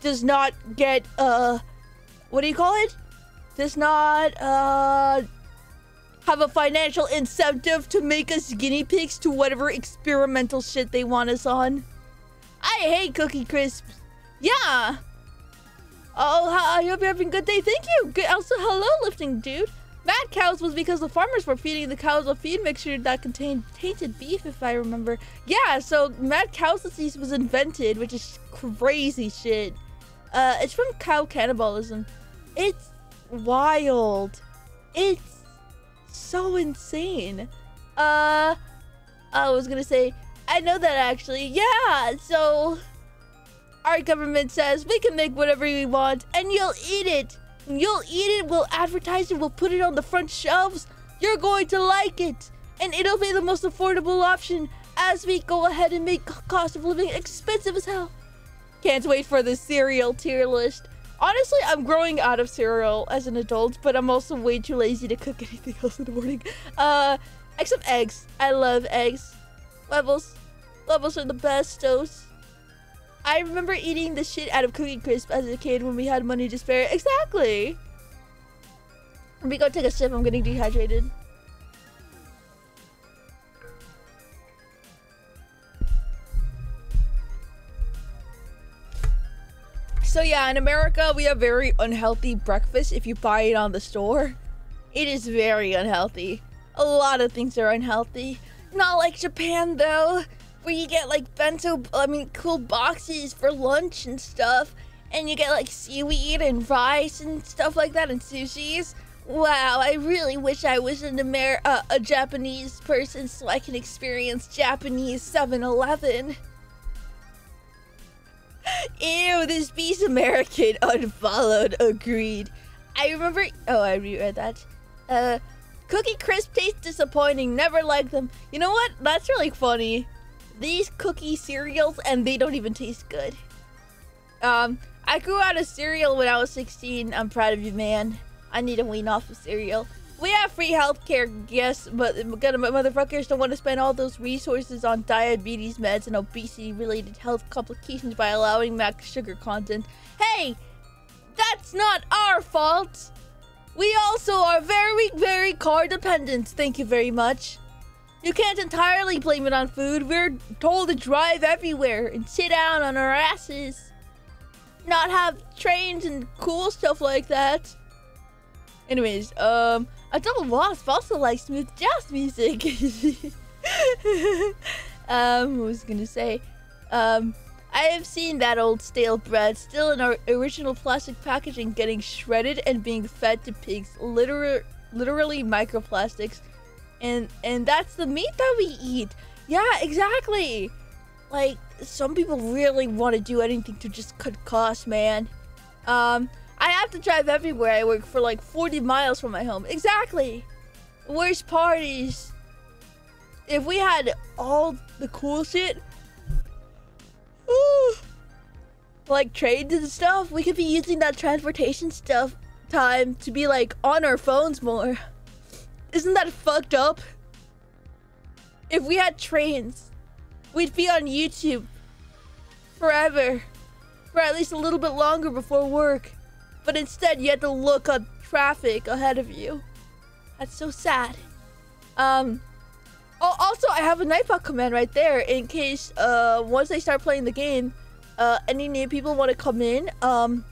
B: does not get, uh, what do you call it? Does not, uh, have a financial incentive to make us guinea pigs to whatever experimental shit they want us on. I hate Cookie Crisps. Yeah. Oh, I hope you're having a good day. Thank you. Also, hello, lifting dude. Mad cows was because the farmers were feeding the cows a feed mixture that contained tainted beef, if I remember. Yeah, so mad cow disease was invented, which is crazy shit. Uh, it's from cow cannibalism. It's wild. It's so insane. Uh, I was gonna say, I know that actually. Yeah, so our government says we can make whatever we want and you'll eat it. You'll eat it, we'll advertise it, we'll put it on the front shelves. You're going to like it. And it'll be the most affordable option as we go ahead and make cost of living expensive as hell. Can't wait for the cereal tier list. Honestly, I'm growing out of cereal as an adult, but I'm also way too lazy to cook anything else in the morning. Uh, except eggs. I love eggs. Levels. Levels are the best toast. I remember eating the shit out of Cookie Crisp as a kid when we had money to spare. Exactly. Let me go take a sip. I'm getting dehydrated. So yeah, in America, we have very unhealthy breakfast if you buy it on the store. It is very unhealthy. A lot of things are unhealthy. Not like Japan though where you get like bento, I mean, cool boxes for lunch and stuff, and you get like seaweed and rice and stuff like that and sushis. Wow, I really wish I was an Amer uh, a Japanese person so I can experience Japanese 7-Eleven. Ew, this beast American unfollowed. Agreed. I remember. Oh, I reread that. Uh, Cookie Crisp tastes disappointing. Never liked them. You know what? That's really funny. These cookie cereals and they don't even taste good. Um, I grew out of cereal when I was 16. I'm proud of you, man. I need to wean off of cereal. We have free healthcare, yes, but motherfuckers don't want to spend all those resources on diabetes meds and obesity-related health complications by allowing max sugar content. Hey, that's not our fault. We also are very, very car dependent. Thank you very much. You can't entirely blame it on food. We're told to drive everywhere and sit down on our asses. Not have trains and cool stuff like that. Anyways, um, a double wasp also likes smooth jazz music. um, what was I gonna say? Um, I have seen that old stale bread still in our original plastic packaging getting shredded and being fed to pigs. Literally, literally microplastics. And and that's the meat that we eat. Yeah, exactly. Like some people really want to do anything to just cut costs, man. Um, I have to drive everywhere I work for like 40 miles from my home. Exactly. Worst parties. If we had all the cool shit, like trains and stuff, we could be using that transportation stuff time to be like on our phones more. Isn't that fucked up? If we had trains, we'd be on YouTube forever. For at least a little bit longer before work. But instead, you had to look up traffic ahead of you. That's so sad. Um, oh, also, I have a Nightbot command right there in case, uh, once they start playing the game, uh, any new people want to come in, um,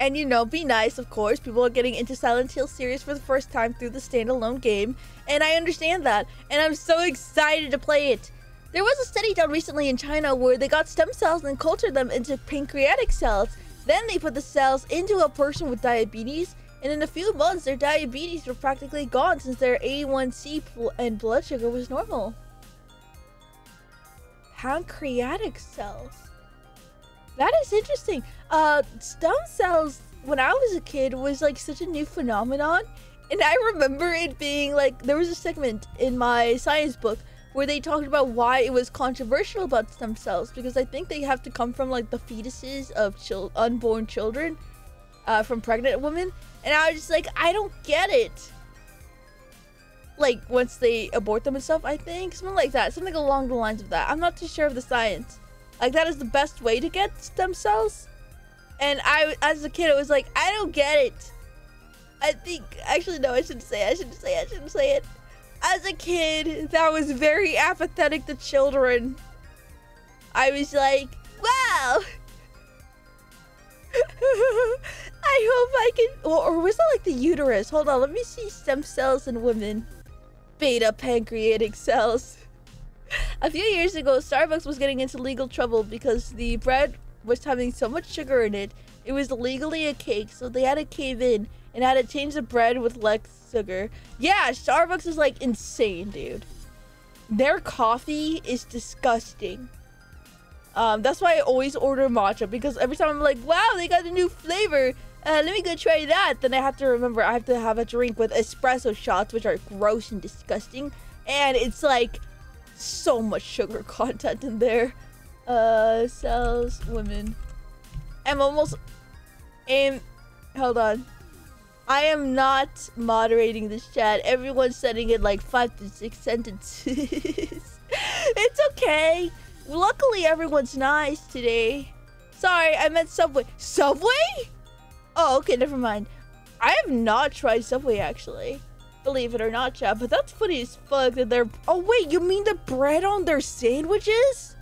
B: and you know, be nice, of course. People are getting into Silent Hill series for the first time through the standalone game, and I understand that, and I'm so excited to play it. There was a study done recently in China where they got stem cells and cultured them into pancreatic cells, then they put the cells into a person with diabetes, and in a few months, their diabetes were practically gone since their A1C and blood sugar was normal. Pancreatic cells. That is interesting. Uh, stem cells, when I was a kid, was like such a new phenomenon. And I remember it being like, there was a segment in my science book where they talked about why it was controversial about stem cells because I think they have to come from like the fetuses of chil- unborn children uh, from pregnant women, and I was just like, I don't get it. Like once they abort them and stuff, I think something like that, something along the lines of that. I'm not too sure of the science. Like that is the best way to get stem cells, and I, as a kid, I was like, I don't get it. I think actually no, I shouldn't say. It. I shouldn't say. It. I shouldn't say it as a kid that was very apathetic to children, I was like, wow. I hope I can. Or, or was that like the uterus? Hold on, let me see stem cells in women. Beta pancreatic cells. A few years ago, Starbucks was getting into legal trouble because the bread was having so much sugar in it. It was legally a cake, so they had to cave in and had to change the bread with less sugar. Yeah, Starbucks is like insane, dude. Their coffee is disgusting. Um, that's why I always order matcha because every time I'm like, wow, they got a new flavor. Uh, let me go try that. Then I have to remember I have to have a drink with espresso shots, which are gross and disgusting. And it's like so much sugar content in there. Uh, cells, women. I'm almost. Aim. Hold on. I am not moderating this chat. Everyone's sending it like five to six sentences. it's okay. Luckily, everyone's nice today. Sorry, I meant Subway. Subway? Oh, okay, never mind. I have not tried Subway, actually. Believe it or not, chat. But that's funny as fuck that they're... Oh, wait, you mean the bread on their sandwiches?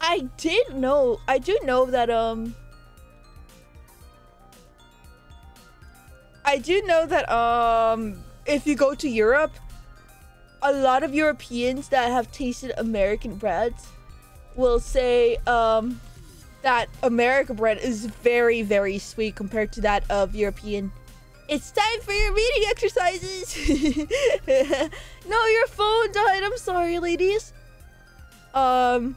B: I did know... I do know that, um... I do know that um if you go to Europe, a lot of Europeans that have tasted American breads will say um that American bread is very very sweet compared to that of European. It's time for your reading exercises. no, your phone died. I'm sorry, ladies. Um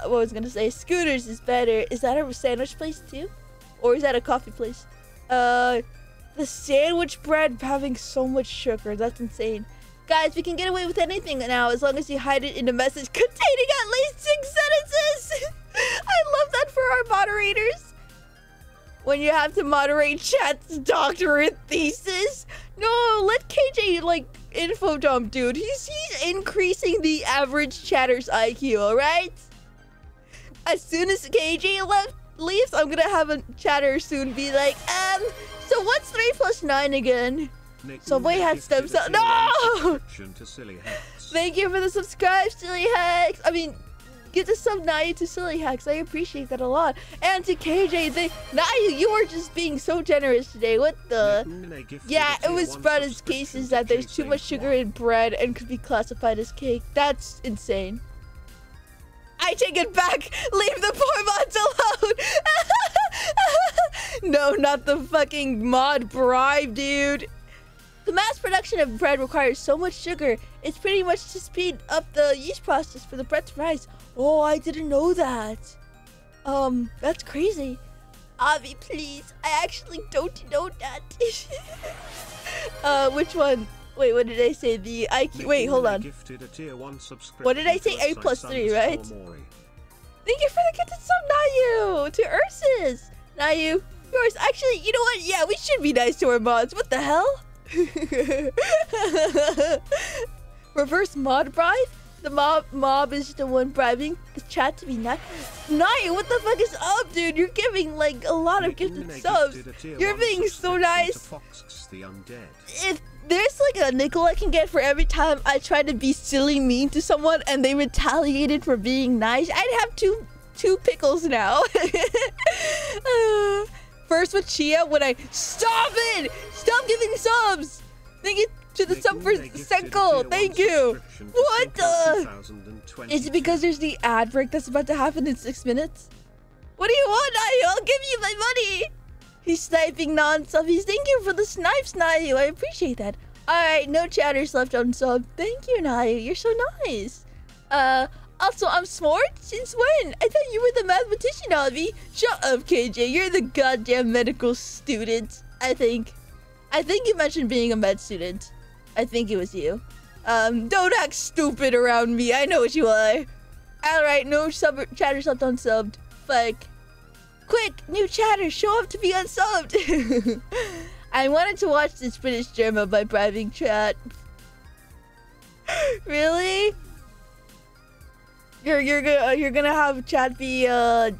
B: what was I gonna say? Scooters is better. Is that a sandwich place too, or is that a coffee place? Uh, the sandwich bread having so much sugar. That's insane. Guys, we can get away with anything now as long as you hide it in a message containing at least six sentences. I love that for our moderators. When you have to moderate chat's doctorate thesis. No, let KJ like info dump, dude. He's he's increasing the average chatter's IQ, alright? As soon as KJ left leaves, I'm gonna have a chatter soon be like, um, so what's three plus nine again? Subway had stem cell. No! Thank you for the subscribe, silly hacks. I mean, get the sub Nayu to silly hacks. I appreciate that a lot. And to KJ, they Nayu, you are just being so generous today. What the? Yeah, it was Brada's cases that there's too much sugar in bread and could be classified as cake. That's insane. I take it back. Leave the poor mods alone. no, not the fucking mod bribe, dude. The mass production of bread requires so much sugar, it's pretty much to speed up the yeast process for the bread to rise. Oh, I didn't know that. Um, that's crazy. Avi, please. I actually don't know that. uh, which one? Wait, what did I say? The IQ. Wait, hold on. What did I say? A plus three, right? Thank you for the gifted sub, Nayu! To Ursus! Nayu, yours. Actually, you know what? Yeah, we should be nice to our mods. What the hell? Reverse mod bribe? The mob mob is the one bribing the chat to be nice. Nayu, what the fuck is up, dude? You're giving like a lot of gifted subs. You're being so nice. If there's like a nickel I can get for every time I try to be silly mean to someone and they retaliated for being nice, I'd have two two pickles now. uh, First with Chia when I stop it! Stop giving subs! Thank you to the sub for Senko. Thank you. What the? Is it because there's the ad break that's about to happen in six minutes? What do you want, Nayu? I'll give you my money. He's sniping non-subbies. Thank you for the snipes, Nayu. I appreciate that. Alright, no chatters left on sub. Thank you, Nayu. You're so nice. Uh, also, I'm smart? Since when? I thought you were the mathematician, Avi. Shut up, KJ. You're the goddamn medical student. I think. I think you mentioned being a med student. I think it was you. Um, don't act stupid around me. I know what you are. Alright, no sub chatter subbed unsubbed. Fuck. Quick, new chatter, show up to be unsubbed. I wanted to watch this British drama by bribing chat. really? You're you're gonna uh, you're gonna have chat be uh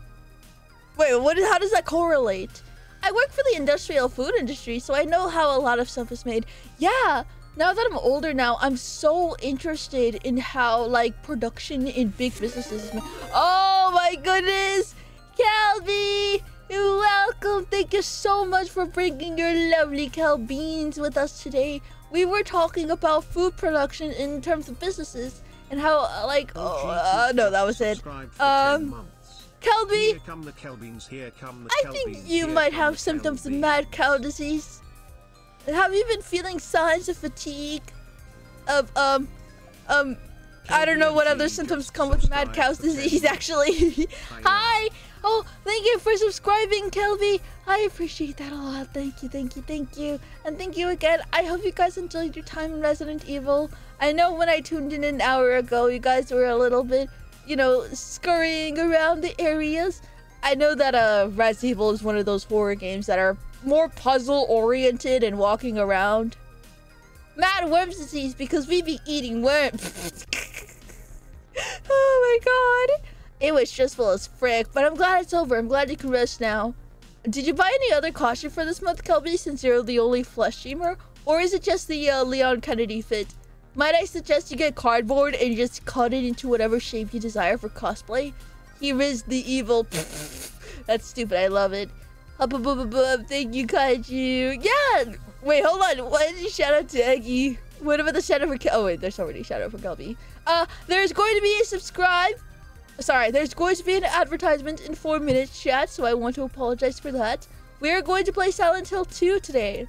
B: wait what how does that correlate? I work for the industrial food industry, so I know how a lot of stuff is made. Yeah, now that I'm older now, I'm so interested in how like production in big businesses is. Oh my goodness, Calvi, welcome. Thank you so much for bringing your lovely Cal beans with us today. We were talking about food production in terms of businesses and how uh, like oh uh, no that was it um Kelby I think you might have symptoms of mad cow disease have you been feeling signs of fatigue of um um I don't know what other symptoms come with mad cow's disease actually hi Oh, thank you for subscribing, Kelby. I appreciate that a lot. Thank you, thank you, thank you. And thank you again. I hope you guys enjoyed your time in Resident Evil. I know when I tuned in an hour ago, you guys were a little bit, you know, scurrying around the areas. I know that uh, Resident Evil is one of those horror games that are more puzzle-oriented and walking around. Mad worms disease because we be eating worms. oh my god. It was stressful as frick, but I'm glad it's over. I'm glad you can rest now. Did you buy any other costume for this month, Kelby, since you're the only flesh streamer? Or is it just the uh, Leon Kennedy fit? Might I suggest you get cardboard and just cut it into whatever shape you desire for cosplay? Here is the evil. That's stupid. I love it. Thank you, Kaiju. Yeah. Wait, hold on. Why did you shout out to Eggy? What about the out for Kel? Oh wait, there's already out for Kelby. Uh, there's going to be a subscribe Sorry, there's going to be an advertisement in four minutes, chat, so I want to apologize for that. We're going to play Silent Hill 2 today.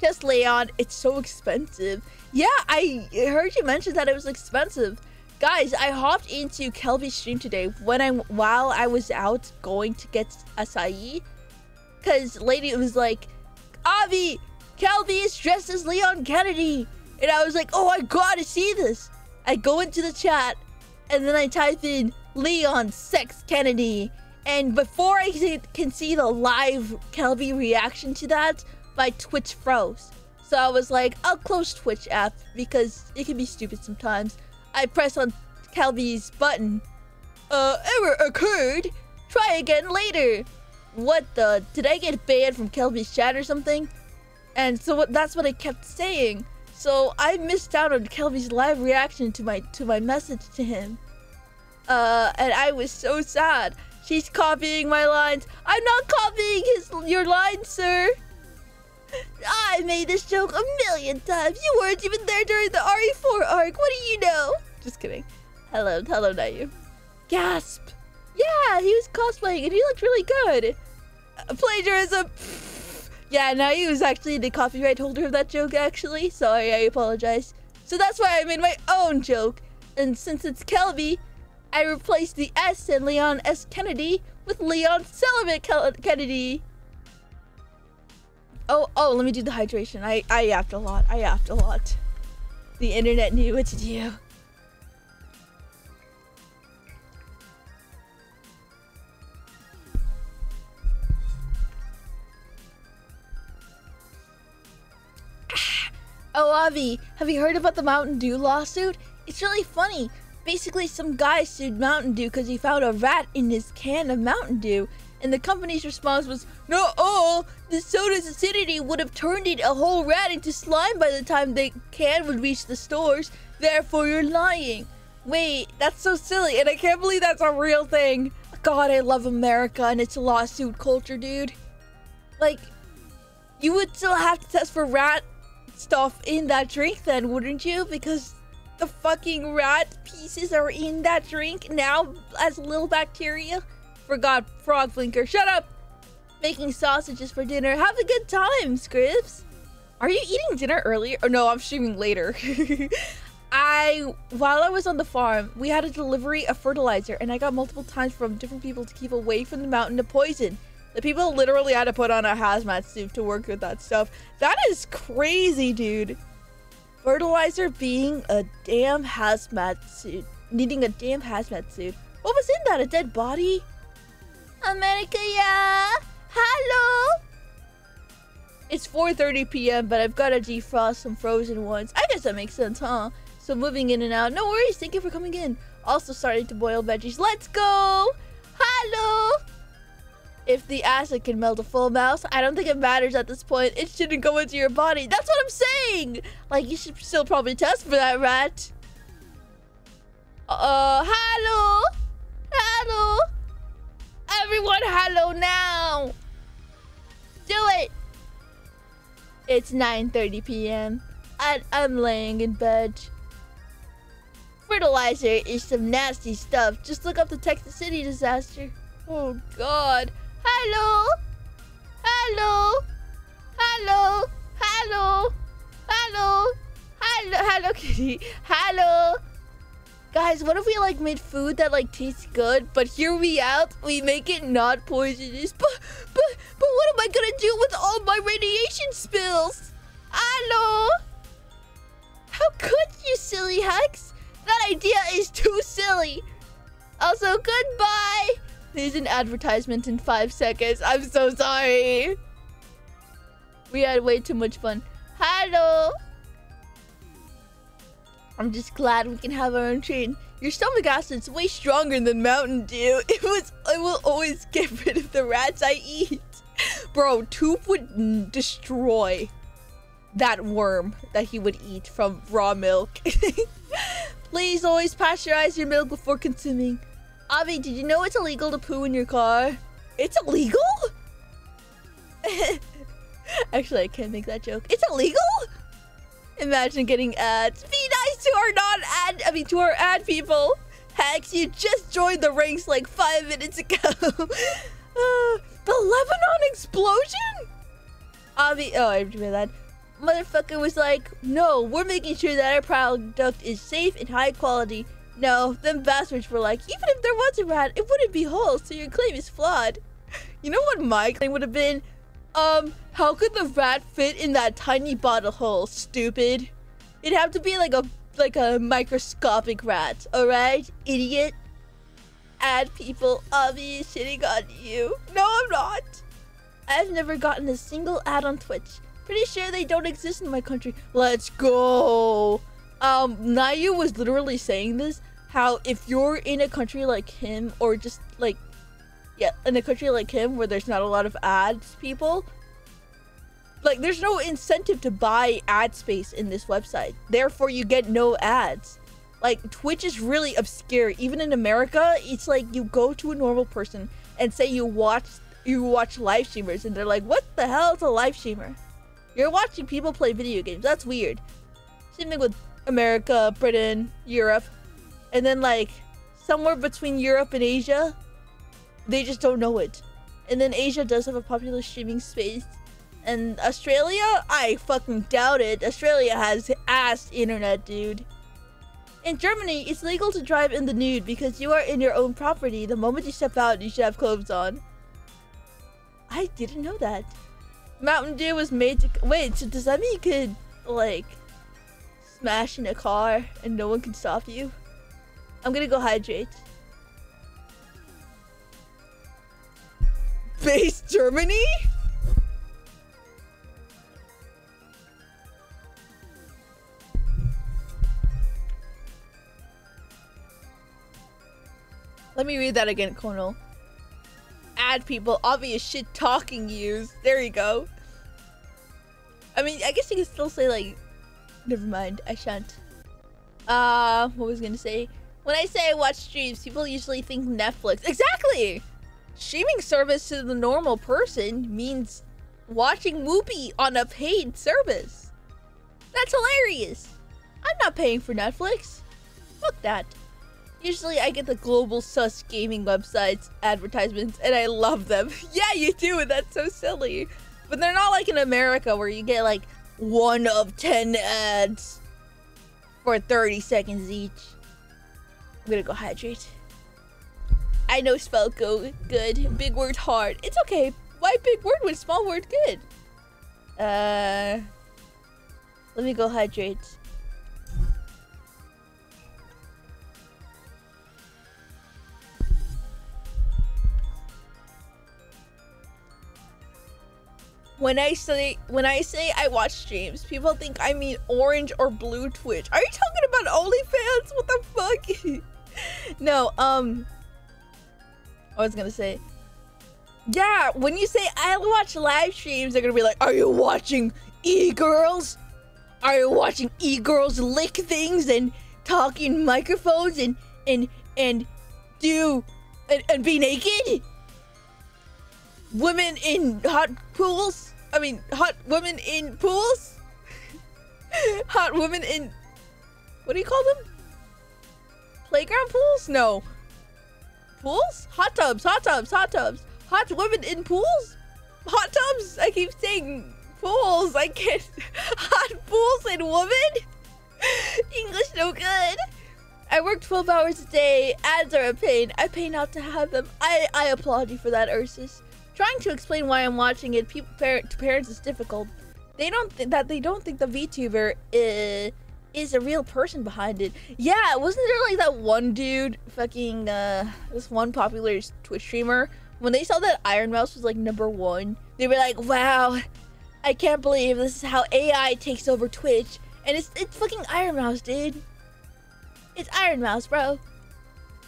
B: Just Leon, it's so expensive. Yeah, I heard you mention that it was expensive. Guys, I hopped into Kelby's stream today when I while I was out going to get acai. Cause lady was like, Avi, Kelby is dressed as Leon Kennedy. And I was like, oh, I gotta see this. I go into the chat and then I type in Leon Sex Kennedy. And before I can see the live Kelby reaction to that, my Twitch froze. So I was like, I'll close Twitch app because it can be stupid sometimes. I press on Kelby's button. Uh, error occurred. Try again later. What the? Did I get banned from Kelby's chat or something? And so that's what I kept saying. So I missed out on Kelby's live reaction to my to my message to him. Uh, and I was so sad. She's copying my lines. I'm not copying his your lines, sir. I made this joke a million times. You weren't even there during the RE4 arc. What do you know? Just kidding. Hello, hello, Nayu. Gasp. Yeah, he was cosplaying and he looked really good. Uh, plagiarism. Yeah, Nayu was actually the copyright holder of that joke, actually. Sorry, I apologize. So that's why I made my own joke. And since it's Kelby, I replaced the S in Leon S. Kennedy with Leon Celibate Kennedy. Oh, oh, let me do the hydration. I, I yapped a lot. I yapped a lot. The internet knew what to do. Oh, Avi, have you heard about the Mountain Dew lawsuit? It's really funny. Basically, some guy sued Mountain Dew because he found a rat in his can of Mountain Dew and the company's response was, No, oh, the soda's acidity would have turned it a whole rat into slime by the time the can would reach the stores. Therefore, you're lying. Wait, that's so silly, and I can't believe that's a real thing. God, I love America and its a lawsuit culture, dude. Like, you would still have to test for rat stuff in that drink then, wouldn't you? Because the fucking rat pieces are in that drink now as little bacteria. Forgot Frog Blinker. Shut up! Making sausages for dinner. Have a good time, Scribs. Are you eating dinner earlier? Oh no, I'm streaming later. I, while I was on the farm, we had a delivery of fertilizer and I got multiple times from different people to keep away from the mountain of poison. The people literally had to put on a hazmat suit to work with that stuff. That is crazy, dude. Fertilizer being a damn hazmat suit. Needing a damn hazmat suit. What was in that? A dead body? America, yeah. Hello. It's 4.30 p.m., but I've got to defrost some frozen ones. I guess that makes sense, huh? So moving in and out. No worries. Thank you for coming in. Also starting to boil veggies. Let's go. Hello. If the acid can melt a full mouse, I don't think it matters at this point. It shouldn't go into your body. That's what I'm saying. Like, you should still probably test for that, rat. Uh, hello? Hello? Everyone, hello now! Do it! It's 9.30 p.m. and I'm laying in bed. Fertilizer is some nasty stuff. Just look up the Texas City disaster. Oh, God. Hello? Hello? Hello? Hello? Hello? Hello? Hello, kitty. Hello? Guys, what if we like made food that like tastes good, but here we out, we make it not poisonous. But but but what am I gonna do with all my radiation spills? Hello? How could you, silly Hex? That idea is too silly. Also, goodbye. There's an advertisement in five seconds. I'm so sorry. We had way too much fun. Hello? I'm just glad we can have our own train. Your stomach acid's way stronger than Mountain Dew. It was. I will always get rid of the rats I eat. Bro, Toop would destroy that worm that he would eat from raw milk. Please always pasteurize your milk before consuming. Avi, did you know it's illegal to poo in your car? It's illegal? Actually, I can't make that joke. It's illegal? Imagine getting ads. Be nice to our non-ad, I mean to our ad people. Hex, you just joined the ranks like five minutes ago. uh, the Lebanon explosion? Avi, oh, I remember that. Motherfucker was like, no, we're making sure that our product is safe and high quality. No, them bastards were like, even if there was a rat, it wouldn't be whole, so your claim is flawed. You know what my claim would have been? Um, how could the rat fit in that tiny bottle hole, stupid? It'd have to be like a like a microscopic rat, alright, idiot? Ad people, obvious shitting on you. No, I'm not. I've never gotten a single ad on Twitch. Pretty sure they don't exist in my country. Let's go. Um, Nayu was literally saying this, how if you're in a country like him, or just like, yeah, in a country like him where there's not a lot of ads people, like there's no incentive to buy ad space in this website. Therefore, you get no ads. Like Twitch is really obscure. Even in America, it's like you go to a normal person and say you watch you watch live streamers and they're like, "What the hell is a live streamer?" You're watching people play video games. That's weird. Same thing with America, Britain, Europe. And then like somewhere between Europe and Asia, they just don't know it. And then Asia does have a popular streaming space. And Australia, I fucking doubt it. Australia has ass internet, dude. In Germany, it's legal to drive in the nude because you are in your own property. The moment you step out, you should have clothes on. I didn't know that. Mountain Dew was made to. Wait, so does that mean you could, like, smash in a car and no one can stop you? I'm gonna go hydrate. Base Germany? Let me read that again, Colonel. Add people, obvious shit talking use. There you go. I mean, I guess you can still say like, never mind, I shan't. Uh, what was I gonna say? When I say I watch streams, people usually think Netflix. Exactly! Streaming service to the normal person means watching movie on a paid service. That's hilarious. I'm not paying for Netflix. Fuck that. Usually I get the global sus gaming websites advertisements and I love them. yeah, you do, that's so silly. But they're not like in America where you get like one of 10 ads for 30 seconds each. I'm gonna go hydrate. I know spell go good. Big word hard. It's okay. Why big word when small word good? Uh, let me go hydrate. When I say when I say I watch streams, people think I mean orange or blue Twitch. Are you talking about OnlyFans? What the fuck? no, um I was gonna say Yeah, when you say I watch live streams, they're gonna be like, Are you watching e-girls? Are you watching e-girls lick things and talk in microphones and and and do and, and be naked? women in hot pools. I mean, hot women in pools. hot women in what do you call them? Playground pools? No. Pools? Hot tubs. Hot tubs. Hot tubs. Hot women in pools? Hot tubs? I keep saying pools. I can't. Hot pools and women? English no good. I work 12 hours a day. Ads are a pain. I pay not to have them. I, I applaud you for that, Ursus. Trying to explain why I'm watching it to parents is difficult. They don't think that they don't think the VTuber is, is a real person behind it. Yeah, wasn't there like that one dude, fucking uh, this one popular Twitch streamer? When they saw that Ironmouse was like number one, they were like, "Wow, I can't believe this is how AI takes over Twitch." And it's it's fucking Ironmouse, dude. It's Ironmouse, bro.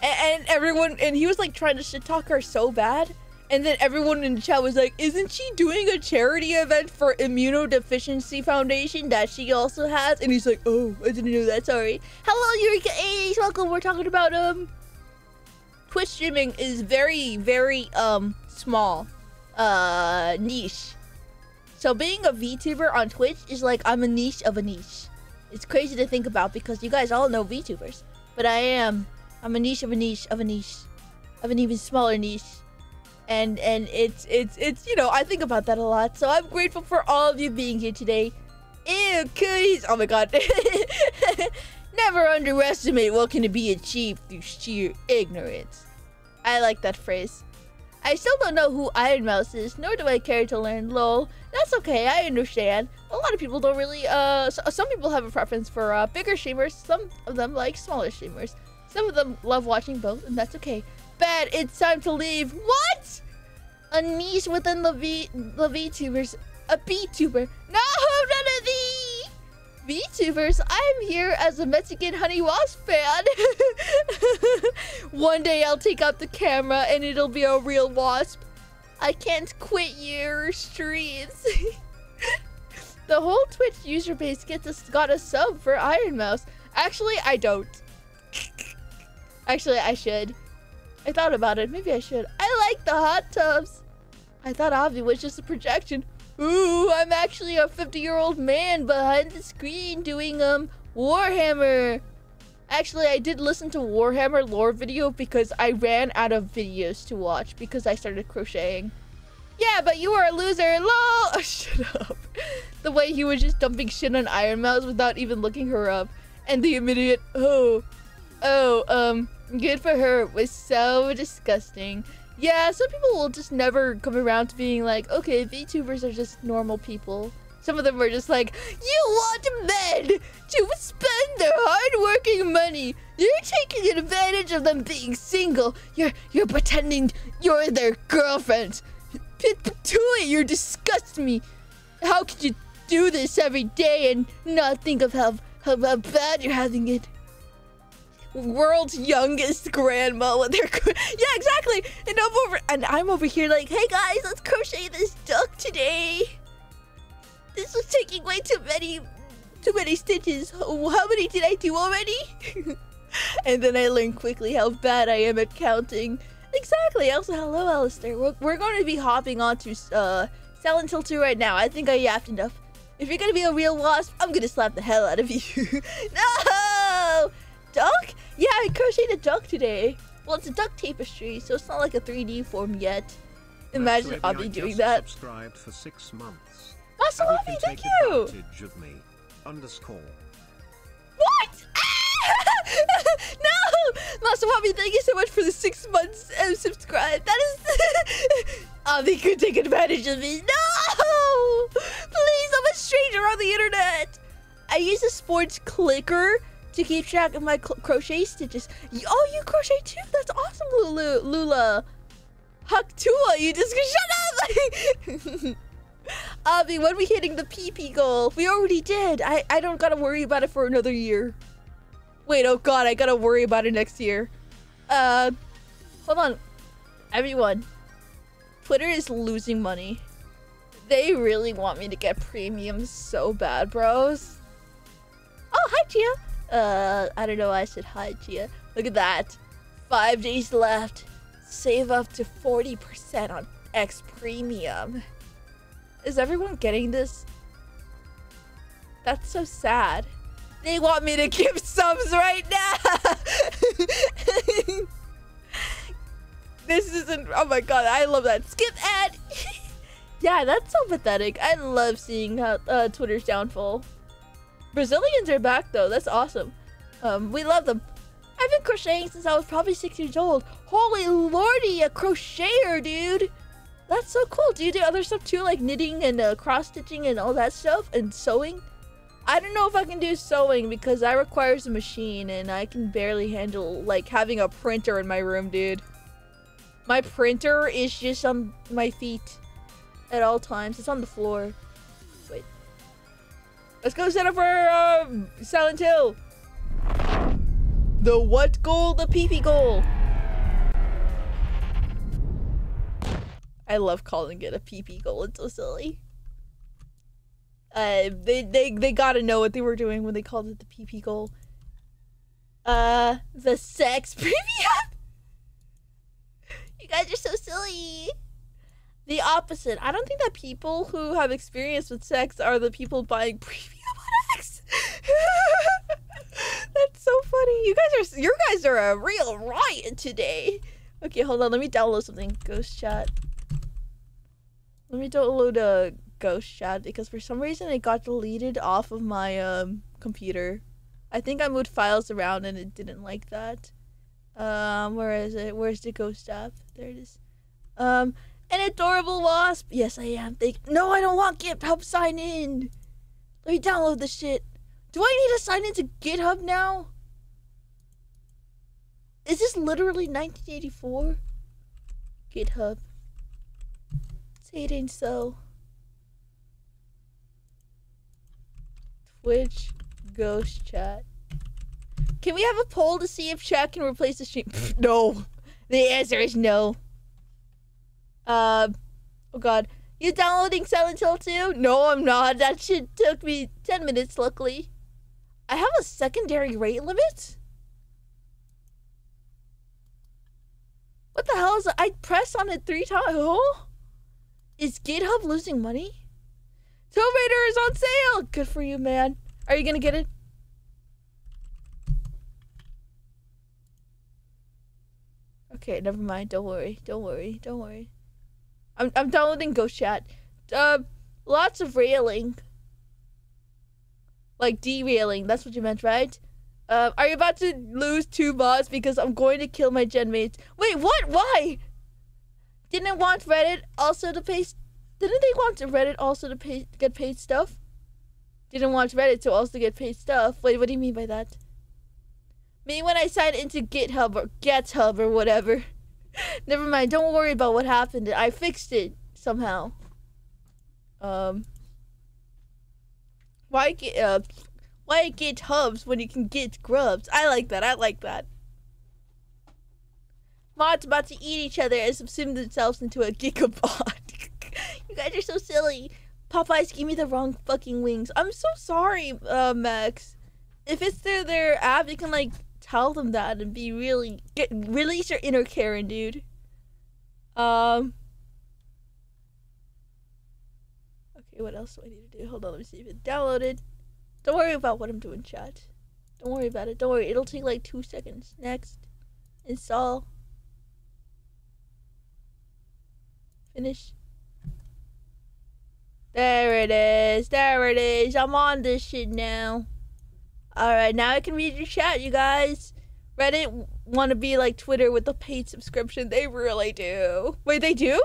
B: And, and everyone, and he was like trying to shit talk her so bad and then everyone in the chat was like, isn't she doing a charity event for Immunodeficiency Foundation that she also has? And he's like, oh, I didn't know that, sorry. Hello, Eureka 80 welcome. We're talking about, um, Twitch streaming is very, very, um, small, uh, niche. So being a VTuber on Twitch is like, I'm a niche of a niche. It's crazy to think about because you guys all know VTubers. But I am, I'm a niche of a niche of a niche of an even smaller niche and and it's it's it's you know I think about that a lot. So I'm grateful for all of you being here today. Ew, cooties! Oh my god. Never underestimate what can be achieved through sheer ignorance. I like that phrase. I still don't know who Ironmouse is, nor do I care to learn. Lol. That's okay, I understand. A lot of people don't really, uh, some people have a preference for, uh, bigger streamers. Some of them like smaller streamers. Some of them love watching both, and that's okay. Bad, it's time to leave. What? A niche within the V, the VTubers. A B-tuber. No, none of these! VTubers, I'm here as a Mexican Honey Wasp fan. One day I'll take out the camera and it'll be a real wasp. I can't quit your streams. the whole Twitch user base gets us got a sub for Ironmouse. Actually, I don't. Actually, I should. I thought about it. Maybe I should. I like the hot tubs. I thought Avi was just a projection. Ooh, I'm actually a 50 year old man behind the screen doing, um, Warhammer. Actually, I did listen to Warhammer lore video because I ran out of videos to watch because I started crocheting. Yeah, but you are a loser. Lol. Oh, shut up. The way he was just dumping shit on Ironmouse without even looking her up. And the immediate, oh, oh, um, good for her was so disgusting. Yeah, some people will just never come around to being like, okay, VTubers are just normal people. Some of them are just like, you want men to spend their hard-working money. You're taking advantage of them being single. You're you're pretending you're their girlfriend. Tui, you disgust me. How could you do this every day and not think of how, how, how bad you're having it? World's youngest grandma with their yeah exactly. And i'm over and i'm over here like hey guys let's crochet this duck today. This was taking way too many too many stitches. How many did i do already? And then i learned quickly how bad i am at counting. Exactly. Also hello alistair. We're, we're going to be hopping onto uh Silent Hill 2 right now. I think i yapped enough. If you're gonna be a real wasp i'm gonna slap the hell out of you. No! Duck? Yeah, I crocheted a duck today. Well, it's a duck tapestry, so it's not like a 3D form yet. Imagine I'll be doing that.
A: Subscribed for six months.
B: Masawabi, thank you.
A: Of me. Underscore.
B: What? no! Masawabi, thank you so much for the six months of subscribe. That is... Avi could take advantage of me. No! Please, I'm a stranger on the internet. I use a sports clicker to keep track of my crochet stitches. Oh, you crochet too? That's awesome, Lulu. Lula. Hawk Tuah, you just shut up! Avi, when we hitting the PP goal? We already did. I, I don't gotta worry about it for another year. Wait, oh god, I gotta worry about it next year. Uh, hold on. Everyone, Twitter is losing money. They really want me to get premium so bad, bros. Oh, hi, Gia. Uh, I don't know why I said hi, Gia. Look at that. Five days left. Save up to 40% on X Premium. Is everyone getting this? That's so sad. They want me to give subs right now! this isn't- oh my god, I love that. Skip ad! yeah, that's so pathetic. I love seeing how, uh, Twitter's downfall. Brazilians are back though. That's awesome. Um, we love them. I've been crocheting since I was probably six years old. Holy lordy, a crocheter, dude. That's so cool. Do you do other stuff too, like knitting and uh, cross stitching and all that stuff and sewing? I don't know if I can do sewing because that requires a machine and I can barely handle like having a printer in my room, dude. My printer is just on my feet at all times. It's on the floor. Let's go set up for um, Silent Hill. The what goal? The PP goal. I love calling it a PP goal. It's so silly. Uh, they, they, they gotta know what they were doing when they called it the PP goal. Uh, the sex premium? you guys are so silly the opposite. I don't think that people who have experience with sex are the people buying premium X. That's so funny. You guys are you guys are a real riot today. Okay, hold on. Let me download something. Ghost chat. Let me download a ghost chat because for some reason it got deleted off of my um computer. I think I moved files around and it didn't like that. Um, where is it? Where's the ghost app? There it is. Um, an adorable wasp. Yes, I am. They no, I don't want GitHub sign in. Let me download the shit. Do I need to sign into GitHub now? Is this literally 1984? GitHub. Say it ain't so. Twitch ghost chat. Can we have a poll to see if chat can replace the stream? no. The answer is no. Uh, oh god. You downloading Silent Hill 2? No, I'm not. That shit took me 10 minutes, luckily. I have a secondary rate limit? What the hell is it? I pressed on it three times. Oh? Is GitHub losing money? Tomb Raider is on sale! Good for you, man. Are you gonna get it? Okay, never mind. Don't worry. Don't worry. Don't worry. I'm I'm downloading Ghost Chat. Uh, lots of railing. Like derailing. That's what you meant, right? Uh, are you about to lose two mods because I'm going to kill my gen mates? Wait, what? Why? Didn't want Reddit also to pay? Didn't they want Reddit also to pay get paid stuff? Didn't want Reddit to also get paid stuff. Wait, what do you mean by that? Me when I signed into GitHub or GitHub or whatever. Never mind. Don't worry about what happened. I fixed it somehow. Um. Why get uh, why get hubs when you can get grubs? I like that. I like that. Mods about to eat each other and subsume themselves into a gigabot. you guys are so silly. Popeyes gave me the wrong fucking wings. I'm so sorry, uh, Max. If it's through their app, you can like tell them that and be really get release your inner Karen, dude. Um. Okay, what else do I need to do? Hold on, let me see if it downloaded. Don't worry about what I'm doing, chat. Don't worry about it. Don't worry. It'll take like two seconds. Next. Install. Finish. There it is. There it is. I'm on this shit now. Alright, now I can read your chat, you guys. Reddit want to be like Twitter with the paid subscription. They really do. Wait, they do?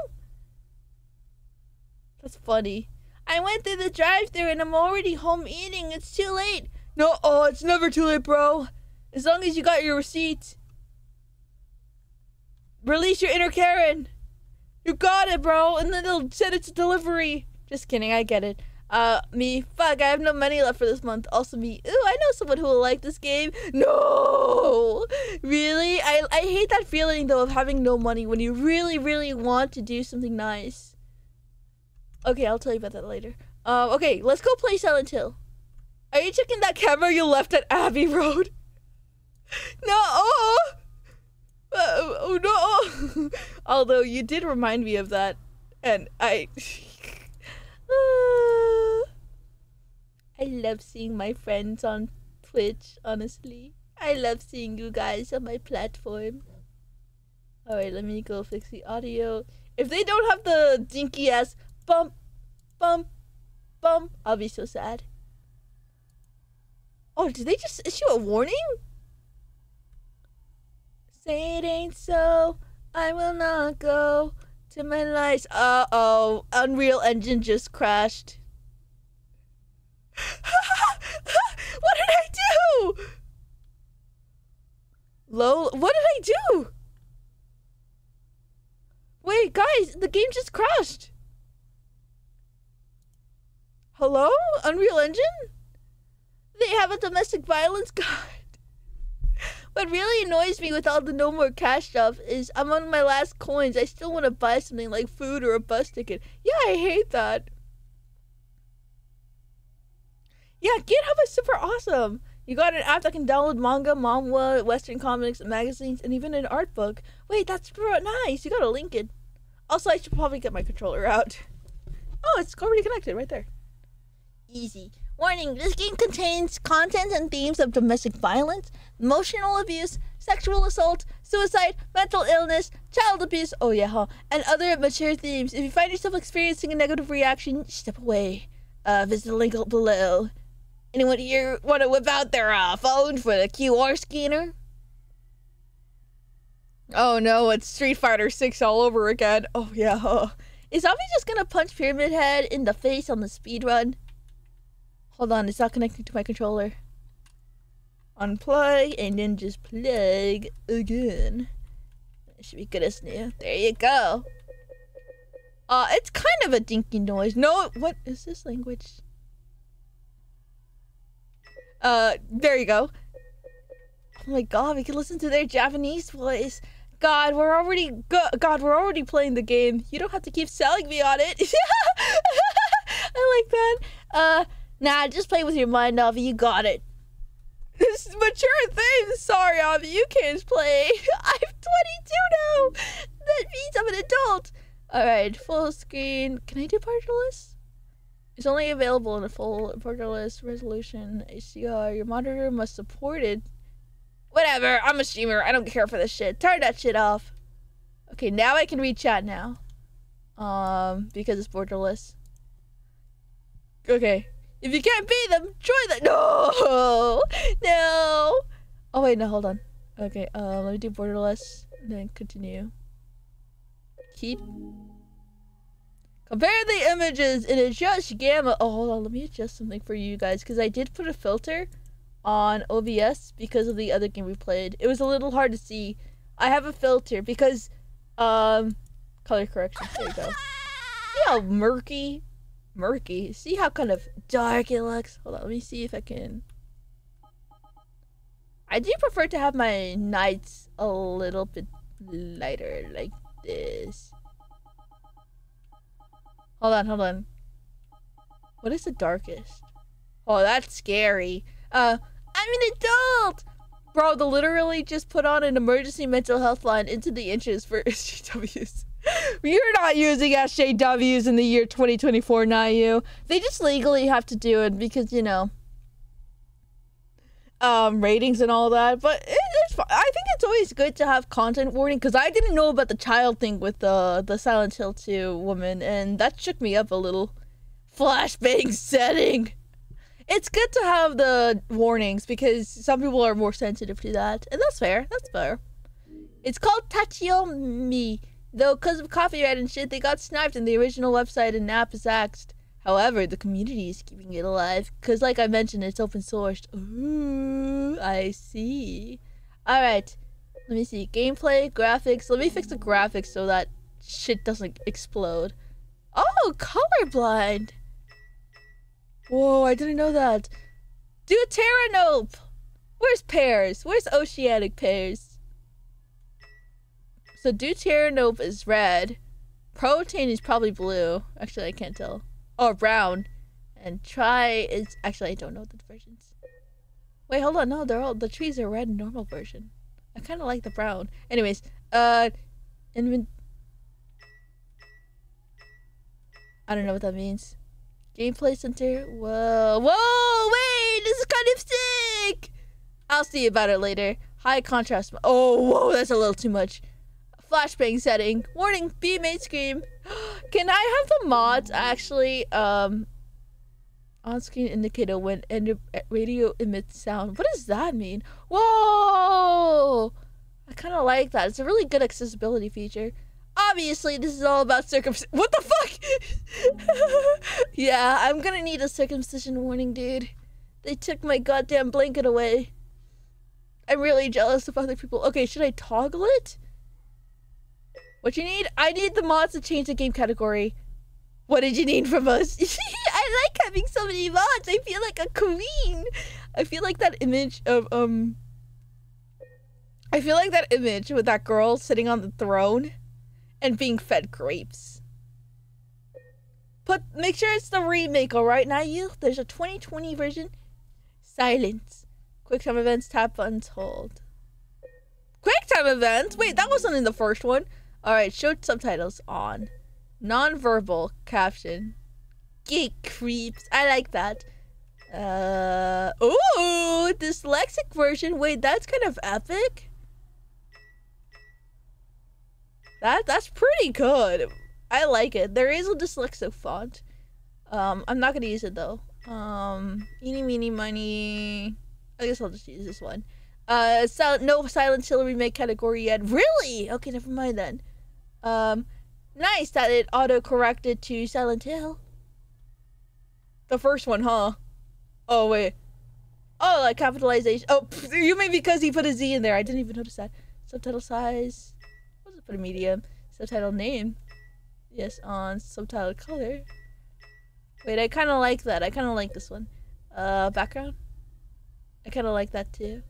B: That's funny. I went through the drive thru and I'm already home eating. It's too late. No, oh, it's never too late, bro. As long as you got your receipt. Release your inner Karen. You got it, bro. And then they'll send it to delivery. Just kidding, I get it. Uh, me, fuck, I have no money left for this month. Also me, ooh, I know someone who will like this game. No! Really? I, I hate that feeling, though, of having no money when you really, really want to do something nice. Okay, I'll tell you about that later. Uh, okay, let's go play Silent Hill. Are you checking that camera you left at Abbey Road? No! Oh, uh, oh no! Although you did remind me of that, and I... I love seeing my friends on Twitch, honestly. I love seeing you guys on my platform. Alright, let me go fix the audio. If they don't have the dinky ass bump, bump, bump, I'll be so sad. Oh, did they just issue a warning? Say it ain't so, I will not go to my lights. Uh oh, Unreal Engine just crashed. what did I do? Low, what did I do? Wait, guys, the game just crashed. Hello? Unreal Engine? They have a domestic violence guide. What really annoys me with all the no more cash stuff is I'm on my last coins. I still want to buy something like food or a bus ticket. Yeah, I hate that. Yeah, GitHub is super awesome. You got an app that can download manga, manga, Western comics, magazines, and even an art book. Wait, that's nice. You gotta link it. Also, I should probably get my controller out. Oh, it's already connected right there. Easy. Warning, this game contains content and themes of domestic violence, emotional abuse, sexual assault, suicide, mental illness, child abuse, oh yeah, huh, and other mature themes. If you find yourself experiencing a negative reaction, step away. Uh, visit the link below. Anyone here want to whip out their uh, phone for the QR scanner? Oh no, it's Street Fighter 6 all over again. Oh yeah. Is Avi just gonna punch Pyramid Head in the face on the speed run? Hold on, it's not connecting to my controller. Unplug and then just plug again. Should be good as new. There you go. Uh, it's kind of a dinky noise. No, what is this language? Uh, there you go. Oh my god, we can listen to their Japanese voice. God, we're already go God, we're already playing the game. You don't have to keep selling me on it. I like that. Uh, nah, just play with your mind, Avi. You got it. This is mature thing. Sorry, Avi, you can't play. I'm 22 now. That means I'm an adult. All right, full screen. Can I do borderless? It's only available in a full borderless resolution HDR. Your monitor must support it Whatever, I'm a streamer. I don't care for this shit. Turn that shit off. Okay, now I can read chat now. Um, because it's borderless. Okay. If you can't beat them, join them. No! No! Oh, wait, no, hold on. Okay, uh, let me do borderless. then continue. Keep. Compare the images and adjust gamma. Oh, hold on. Let me adjust something for you guys because I did put a filter on OBS because of the other game we played. It was a little hard to see. I have a filter because, um, color correction. There you go. See how murky, murky. See how kind of dark it looks. Hold on, let me see if I can. I do prefer to have my nights a little bit lighter, like this. Hold on, hold on. What is the darkest? Oh, that's scary. Uh, I'm an adult! Bro, they literally just put on an emergency mental health line into the inches for SJWs. You're not using SJWs in the year 2024, not you. They just legally have to do it because, you know, um, ratings and all that. But it, it's. I think it's always good to have content warning because I didn't know about the child thing with the the Silent Hill 2 woman, and that shook me up a little. Flashbang setting it's good to have the warnings because some people are more sensitive to that, and that's fair. That's fair. It's called Tachiyomi, though because of copyright and shit, they got sniped in the original website and app is axed. However, the community is keeping it alive because, like I mentioned, it's open sourced. Ooh, I see. All right, let me see gameplay, graphics. Let me fix the graphics so that shit doesn't explode. Oh, colorblind. Whoa, I didn't know that. Deuteranope! Where's pears? Where's oceanic pears? So Deuteranope is red. Protein is probably blue. Actually, I can't tell. Or brown. And Tri is... Actually, I don't know the versions. Wait, hold on. No, they're all... The trees are red normal version. I kind of like the brown. Anyways, uh... Invent... I don't know what that means. Gameplay center. Whoa. Whoa, wait, this is kind of sick. I'll see about it later. High contrast. Oh, whoa, that's a little too much. Flashbang setting. Warning, B main scream. Can I have the mods actually, um, on-screen indicator when radio emits sound. What does that mean? Whoa! I kind of like that. It's a really good accessibility feature. Obviously, this is all about circumcision. What the fuck? yeah, I'm gonna need a circumcision warning, dude. They took my goddamn blanket away. I'm really jealous of other people. Okay, should I toggle it? What you need? I need the mods to change the game category. What did you need from us? I like having so many mods. I feel like a queen. I feel like that image of, um... I feel like that image with that girl sitting on the throne and being fed grapes. Put make sure it's the remake, alright? Now you there's a 2020 version. Silence. QuickTime events tap untold. QuickTime events? Wait, that wasn't in the first one. Alright, show subtitles on. Non-verbal caption. Geek creeps. I like that. Uh ooh, dyslexic version. Wait, that's kind of epic. That that's pretty good. I like it. There is a dyslexic font. Um, I'm not gonna use it though. Um, eeny, meeny, money. I guess I'll just use this one. Uh, sil- no Silent Hill remake category yet. Really? Okay, never mind then. Um, nice that it auto corrected to Silent Hill. The first one, huh? Oh wait. Oh, like capitalization. Oh, you mean because he put a Z in there? I didn't even notice that. Subtitle size. I'll put a medium. Subtitle name. Yes, on subtitle color. Wait, I kind of like that. I kind of like this one. Uh, background. I kind of like that too.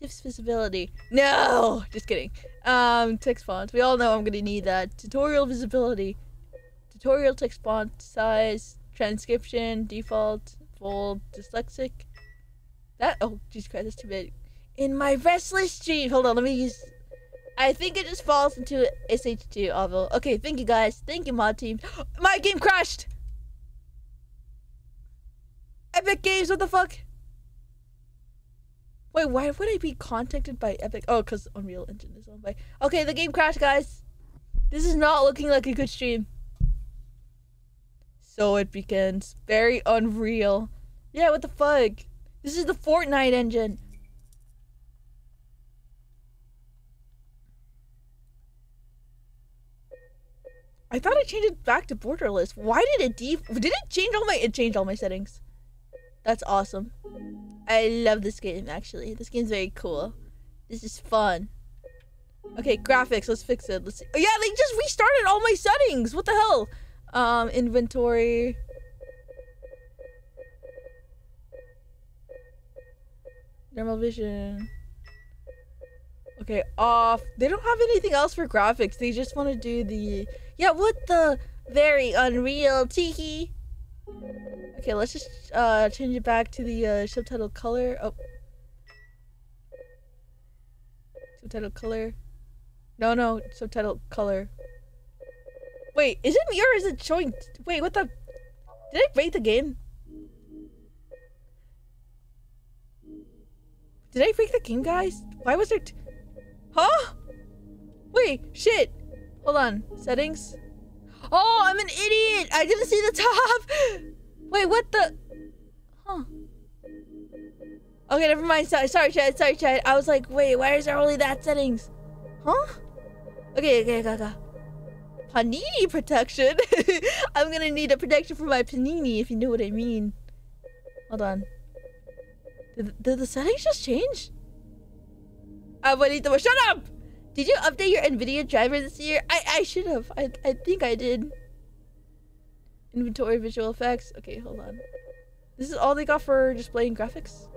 B: Tips visibility. No, just kidding. Um, text font. We all know I'm gonna need that. Tutorial visibility. Tutorial text font size. Transcription. Default. Full. Dyslexic. That. Oh, Jesus Christ, that's too big. In my restless stream. Hold on, let me use. I think it just falls into SH2 Oval. Okay, thank you guys. Thank you, mod team. My game crashed. Epic Games, what the fuck? Wait, why would I be contacted by Epic? Oh, because Unreal Engine is owned by. Okay, the game crashed, guys. This is not looking like a good stream. So it begins. Very unreal. Yeah, what the fuck? This is the Fortnite engine. I thought I changed it back to borderless. Why did it def- did it change all my it changed all my settings? That's awesome. I love this game actually. This game's very cool. This is fun. Okay, graphics, let's fix it. Let's see. Oh, yeah, they just restarted all my settings. What the hell? Um, inventory. Normal vision. Okay, off. They don't have anything else for graphics. They just want to do the yeah, what the very unreal tiki. Okay, let's just uh change it back to the uh, subtitle color. Oh. Subtitle color. No, no, subtitle color. Wait, is it me or is it showing? Wait, what the? Did I break the game? Did I break the game, guys? Why was there? Huh? Wait, shit. Hold on. Settings. Oh, I'm an idiot. I didn't see the top. Wait, what the? Huh. Okay, never mind. Sorry, sorry, Chad. Sorry, Chad. I was like, wait, why is there only that settings? Huh? Okay, okay, okay, okay. Panini protection. I'm gonna need a protection for my panini, if you know what I mean. Hold on. Did, did the settings just change? Juanito, shut up! Did you update your NVIDIA driver this year? I, I should have. I, I think I did. Inventory visual effects. Okay, hold on. This is all they got for displaying graphics?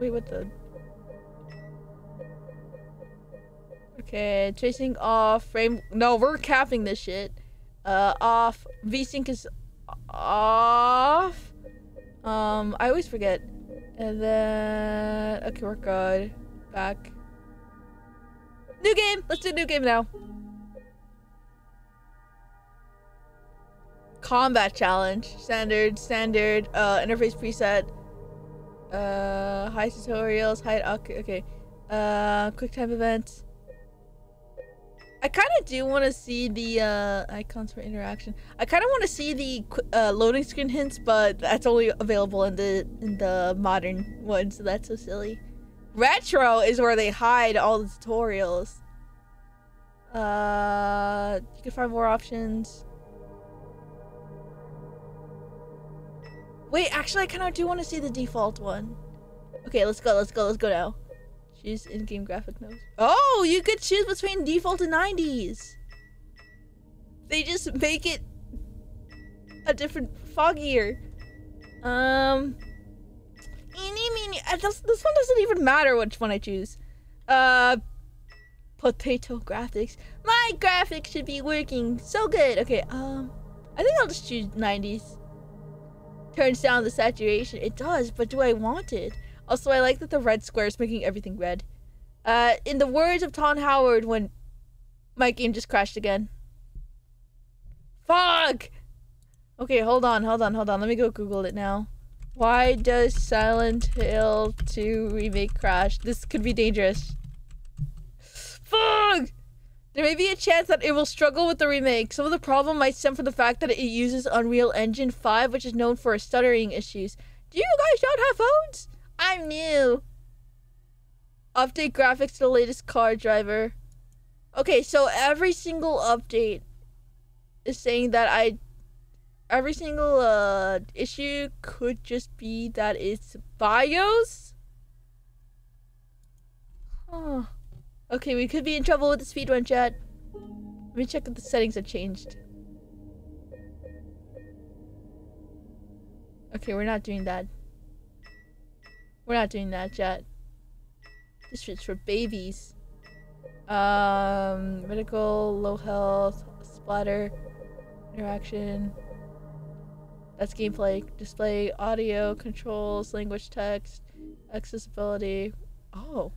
B: Wait, what the? Okay, tracing off, frame. No, we're capping this shit. Uh, off. VSync is off. Um, I always forget. And then, okay, we're good. Back. New game! Let's do a new game now. Combat challenge. Standard, standard, uh, interface preset. Uh, high tutorials, high, okay, okay. Uh, quick time events. I kind of do want to see the uh, icons for interaction. I kind of want to see the uh, loading screen hints, but that's only available in the in the modern one, so that's so silly. Retro is where they hide all the tutorials. Uh, you can find more options. Wait, actually, I kind of do want to see the default one. Okay, let's go, let's go, let's go now. Choose in-game graphic nodes. Oh, you could choose between default and 90s. They just make it a different foggier. Um, eeny, meeny, uh, this, this one doesn't even matter which one I choose. Uh, potato graphics. My graphics should be working so good. Okay, um, I think I'll just choose 90s. Turns down the saturation. It does, but do I want it? Also, I like that the red square is making everything red. Uh, in the words of Todd Howard when my game just crashed again. Fuck! Okay, hold on, hold on, hold on. Let me go Google it now. Why does Silent Hill 2 remake crash? This could be dangerous. Fuck! There may be a chance that it will struggle with the remake. Some of the problem might stem from the fact that it uses Unreal Engine 5, which is known for stuttering issues. Do you guys not have phones? I'm new. Update graphics to the latest car driver. Okay, so every single update is saying that I every single uh issue could just be that it's BIOS. Huh. Okay, we could be in trouble with the speedrun chat. Let me check if the settings have changed. Okay, we're not doing that. We're not doing that, chat. This shit's for babies. Um, medical, low health, splatter, interaction. That's gameplay. Display, audio, controls, language, text, accessibility. Oh.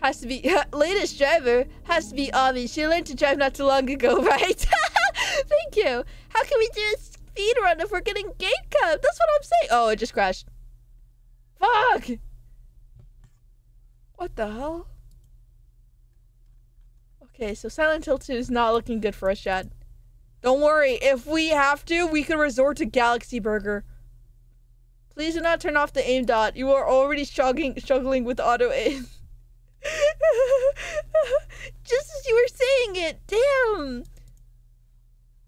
B: Has to be latest driver has to be Avi. She learned to drive not too long ago, right? Thank you. How can we do a speed run if we're getting gate cut? That's what I'm saying. Oh, it just crashed. Fuck. What the hell? Okay, so Silent Hill 2 is not looking good for us yet. Don't worry, if we have to, we can resort to Galaxy Burger. Please do not turn off the aim dot. You are already struggling struggling with auto aim. Just as you were saying it. Damn.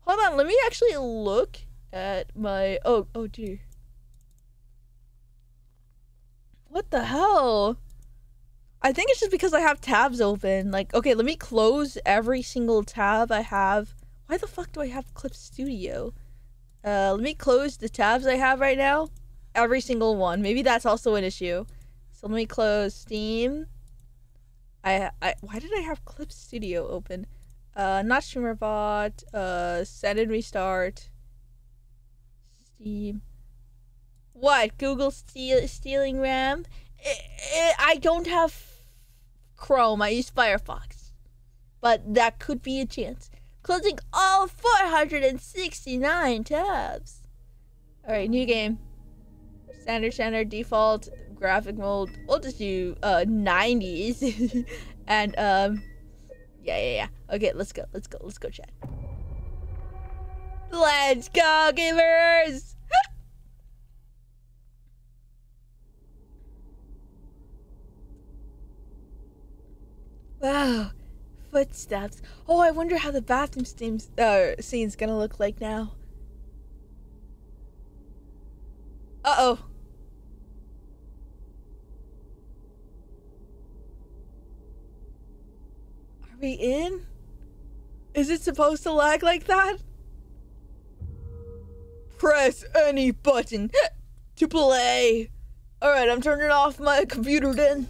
B: Hold on, let me actually look at my oh oh dear. What the hell? I think it's just because I have tabs open. Like, okay, let me close every single tab I have. Why the fuck do I have Clip Studio? Uh, let me close the tabs I have right now. Every single one. Maybe that's also an issue. So let me close Steam. I, I why did I have Clip Studio open? Uh, not StreamerBot. Uh, set and restart. Steam. What? Google steal stealing RAM? I, I, don't have Chrome. I use Firefox, but that could be a chance. Closing all 469 tabs. All right, new game. Standard, standard, default, graphic mode. We'll just do uh 90s. and um yeah, yeah, yeah. Okay, let's go. Let's go. Let's go chat. Let's go gamers. wow. Footsteps. Oh, I wonder how the bathroom steams, uh, scene's gonna look like now. Uh-oh. We in? Is it supposed to lag like that? Press any button to play. Alright, I'm turning off my computer then.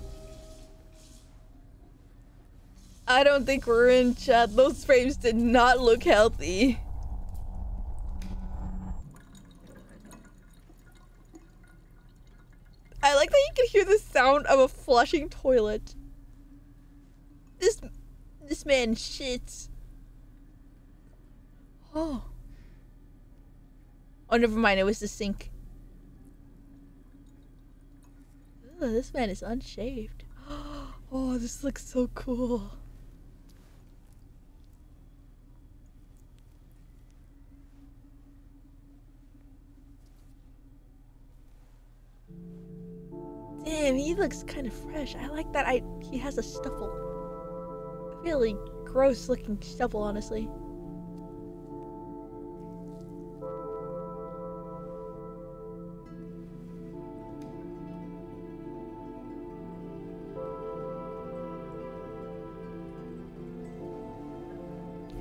B: I don't think we're in chat. Those frames did not look healthy. I like that you can hear the sound of a flushing toilet. This this man shits. Oh. Oh, never mind. It was the sink. Ooh, this man is unshaved. Oh, this looks so cool. Damn, he looks kind of fresh. I like that. I he has a stubble. Really gross looking stubble, honestly.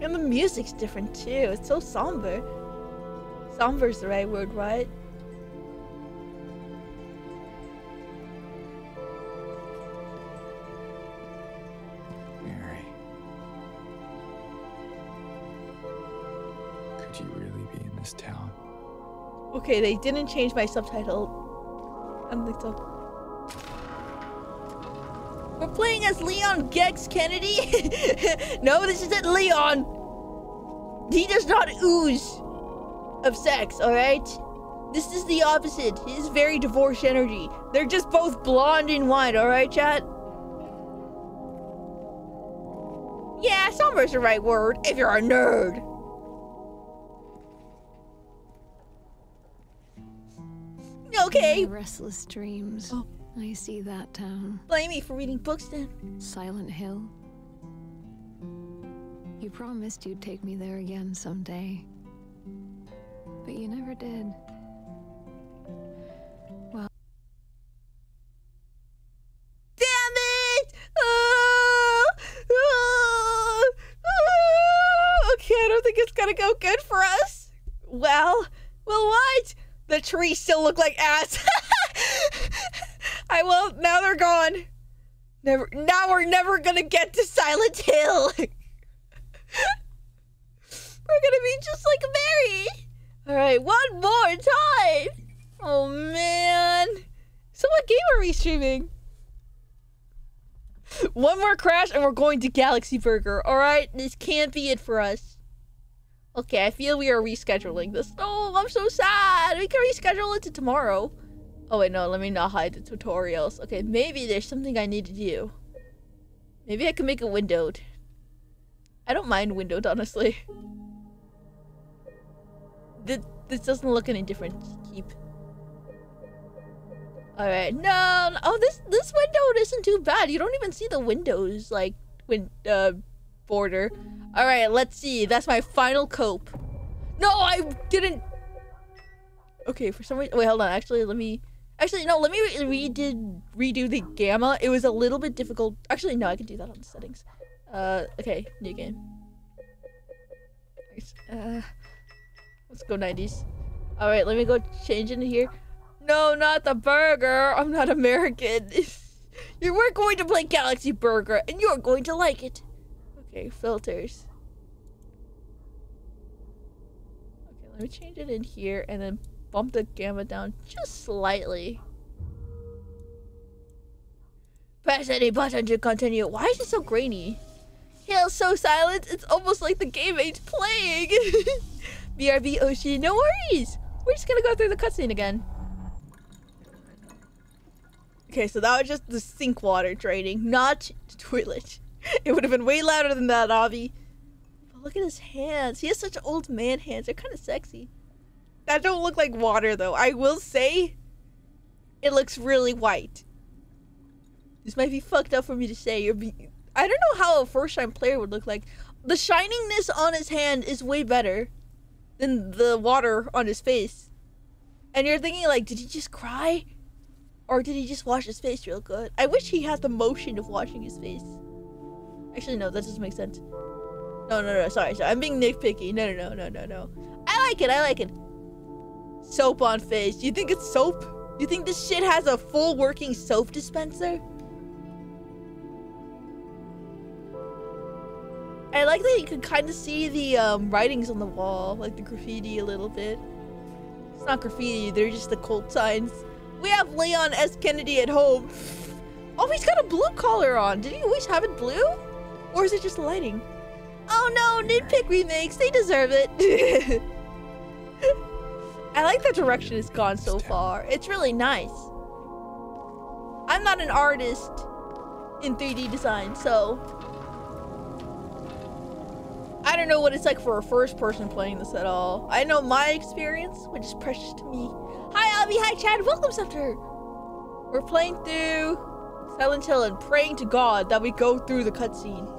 B: And the music's different too. It's so somber. Somber's the right word, right? Okay, they didn't change my subtitle. I don't think so. We're playing as Leon Gex Kennedy? no, this isn't Leon. He does not ooze of sex, alright? This is the opposite. He's very divorce energy. They're just both blonde and white, alright, chat? Yeah, somber's the right word if you're a nerd. Okay.
C: My restless dreams.
B: Oh.
C: I see that town.
B: Blame me for reading books then.
C: Silent Hill. You promised you'd take me there again someday. But you never did. Well.
B: Damn it! Oh, oh, oh. Okay, I don't think it's gonna go good for us. Well, well, what? The trees still look like ass. I will. Now they're gone. Never. Now we're never gonna get to Silent Hill. we're gonna be just like Mary. All right, one more time. Oh man. So what game are we streaming? One more crash and we're going to Galaxy Burger. Alright, this can't be it for us. Okay, I feel we are rescheduling this. Oh, I'm so sad. We can reschedule it to tomorrow. Oh wait, no, let me not hide the tutorials. Okay, maybe there's something I need to do. Maybe I can make it windowed. I don't mind windowed, honestly. This, doesn't look any different. Keep. All right. No, no. Oh, this this window isn't too bad. You don't even see the windows like when uh border. All right. Let's see. That's my final cope. No, I didn't. Okay, for some reason. Wait, hold on. Actually, let me. Actually, no. Let me re- redo redo the gamma. It was a little bit difficult. Actually, no. I can do that on the settings. Uh. Okay. New game. Uh. Let's go 90s. All right. Let me go change into here. No, not the burger. I'm not American. you were going to play Galaxy Burger, and you're going to like it. Okay, filters. Okay, let me change it in here, and then bump the gamma down just slightly. Press any button to continue. Why is it so grainy? Hill's so silent, it's almost like the game ain't playing. BRB Oshi, oh, no worries. We're just gonna go through the cutscene again. Okay, so that was just the sink water draining, not the toilet. It would have been way louder than that, Avi. But look at his hands. He has such old man hands. They're kind of sexy. That don't look like water, though. I will say, it looks really white. This might be fucked up for me to say. I don't know how a first-time player would look like. The shiningness on his hand is way better than the water on his face. And you're thinking, like, did he just cry? Or did he just wash his face real good? I wish he had the motion of washing his face. Actually, no, that doesn't make sense. No, no, no, sorry, sorry. I'm being nitpicky. No, no, no, no, no, no. I like it, I like it. Soap on face. You think it's soap? You think this shit has a full working soap dispenser? I like that you can kind of see the um, writings on the wall, like the graffiti a little bit. It's not graffiti, they're just the cult signs. We have Leon S. Kennedy at home. Oh, he's got a blue collar on. Did he always have it blue? Or is it just lighting? Oh no, nitpick remakes. They deserve it. I like the direction it's gone so far. It's really nice. I'm not an artist in 3D design, so... I don't know what it's like for a first person playing this at all. I know my experience, which is precious to me. Hi, Avi. Hi, Chad. Welcome, Scepter. We're playing through Silent Hill and praying to God that we go through the cutscene.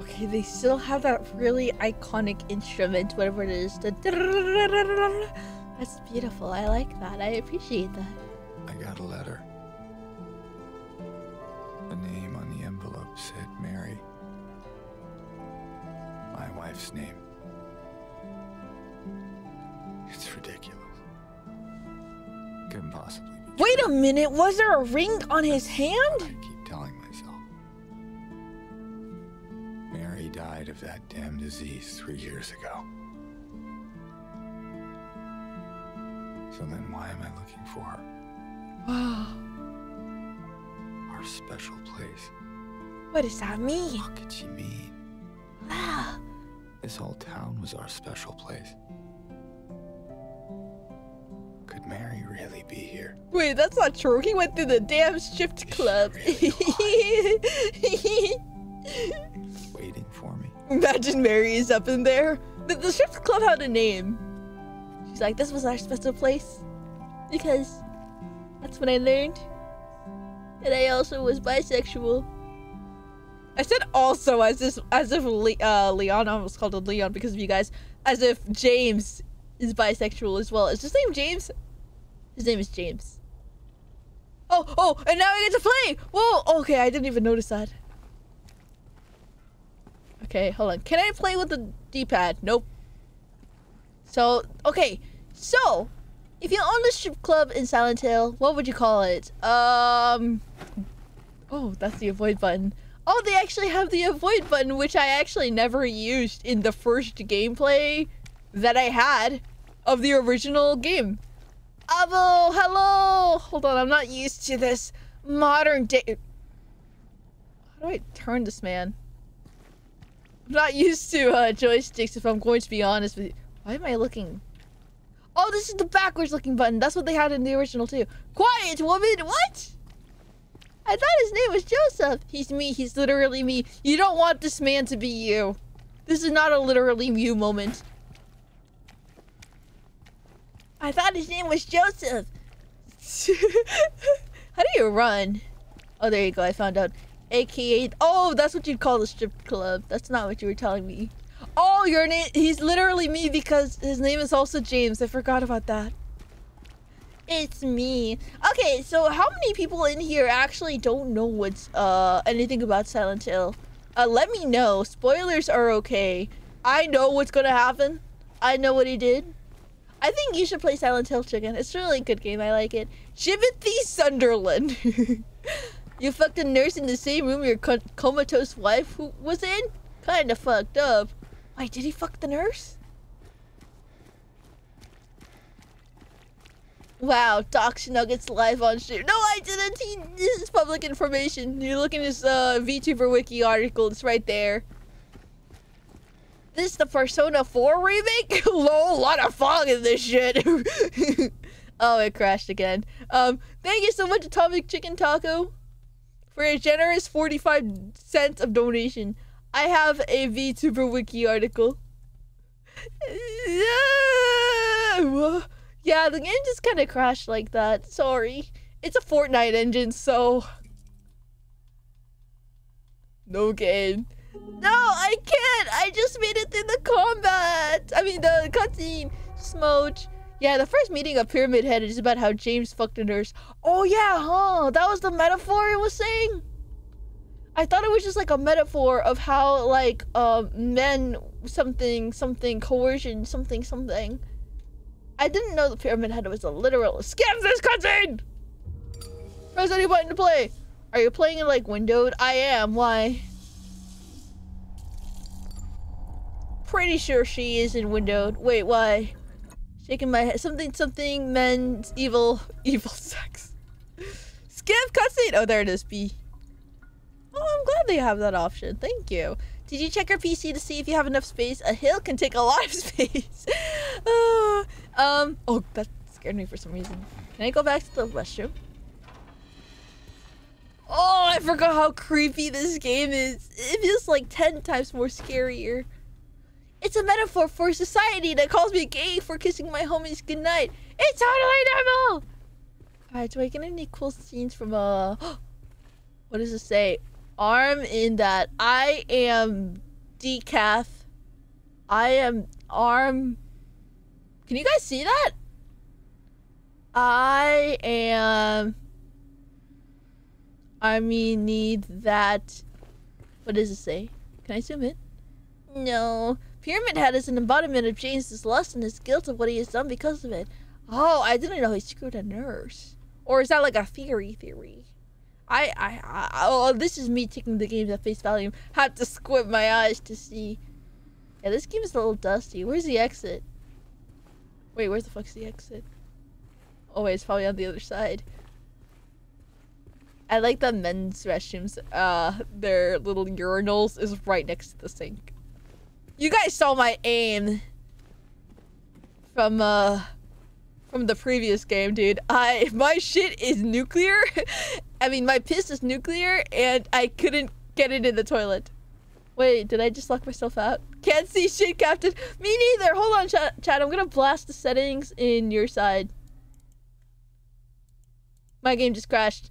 B: Okay, they still have that really iconic instrument, whatever it is. The That's beautiful. I like that. I appreciate that.
D: I got a letter. The name on the envelope said Mary. My wife's name. It's ridiculous. couldn't possibly
B: Wait a minute, was there a ring on his hand?
D: Died of that damn disease three years ago. So then why am I looking for her?
B: Wow.
D: Our special place.
B: What does that mean?
D: What could she mean?
B: Wow.
D: This whole town was our special place. Could Mary really be here?
B: Wait, that's not true. He went through the damn shift club.
D: Me?
B: Imagine Mary is up in there. The, the shift club had a name. She's like, this was our special place. Because that's when I learned. And I also was bisexual. I said also as if as if Le- uh, Leon I almost called him Leon because of you guys. As if James is bisexual as well. Is his name James? His name is James. Oh, oh, and now I get to play! Whoa, okay, I didn't even notice that. Okay, hold on. Can I play with the D-pad? Nope. So, okay. So, if you own the strip club in Silent Hill, what would you call it? Um... Oh, that's the avoid button. Oh, they actually have the avoid button, which I actually never used in the first gameplay that I had of the original game. Avo, hello! Hold on, I'm not used to this modern day... How do I turn this, man? I'm not used to uh, joysticks, if I'm going to be honest with you. Why am I looking... Oh, this is the backwards looking button. That's what they had in the original, too. Quiet, woman! What? I thought his name was Joseph. He's me. He's literally me. You don't want this man to be you. This is not a literally you moment. I thought his name was Joseph. How do you run? Oh, there you go. I found out. AKA. Oh, that's what you'd call the strip club. That's not what you were telling me. Oh, your name. He's literally me because his name is also James. I forgot about that. It's me. Okay, so how many people in here actually don't know what's uh anything about Silent Hill? Uh, let me know. Spoilers are okay. I know what's gonna happen. I know what he did. I think you should play Silent Hill Chicken. It's a really good game. I like it. Jimothy Sunderland. you fucked a nurse in the same room your co- comatose wife who was in? Kinda fucked up. Wait, did he fuck the nurse? Wow, Doc Nuggets live on stream. No, I didn't. He, this is public information. You look in his uh, VTuber Wiki article. It's right there. This is the Persona 4 remake? Lol, a lot of fog in this shit. oh, it crashed again. Um, thank you so much, Atomic Chicken Taco, for a generous 45 cents of donation. I have a VTuber Wiki article. Yeah, the game just kind of crashed like that. Sorry. It's a Fortnite engine, so... No game. No, I can't! I just made it through the combat! I mean, the cutscene. Smoach. Yeah, the first meeting of Pyramid Head is about how James fucked a nurse. Oh yeah, huh? That was the metaphor it was saying? I thought it was just like a metaphor of how, like, uh, men, something, something, coercion, something, something. I didn't know the Pyramid Head was a literal. Skip this cutscene! Press any button to play. Are you playing it like windowed? I am. Why? Pretty sure she is in windowed. Wait, why? Shaking my head. Something, something, men's evil, evil sex. Skip cutscene. Oh, there it is. B. Oh, I'm glad they have that option. Thank you. Did you check your PC to see if you have enough space? A hill can take a lot of space. uh, um, oh, that scared me for some reason. Can I go back to the restroom? Oh, I forgot how creepy this game is. It feels like 10 times more scarier. It's a metaphor for society that calls me gay for kissing my homies goodnight. It's totally normal! Alright, do I get any cool scenes from, uh... what does it say? Arm in that I am decaf. I am arm. Can you guys see that? I am. I mean, need that. What does it say? Can I zoom in? No. Pyramid Head is an embodiment of James's lust and his guilt of what he has done because of it. Oh, I didn't know he screwed a nurse. Or is that like a theory theory? I, I, I, oh, this is me taking the game at face value. Had to squint my eyes to see. Yeah, this game is a little dusty. Where's the exit? Wait, where's the fuck's the exit? Oh wait, it's probably on the other side. I like the men's restrooms. Uh, their little urinals is right next to the sink. You guys saw my aim from uh from the previous game, dude. I my shit is nuclear. I mean, my piss is nuclear, and I couldn't get it in the toilet. Wait, did I just lock myself out? Can't see shit, Captain. Me neither. Hold on, chat. I'm gonna blast the settings in your side. My game just crashed.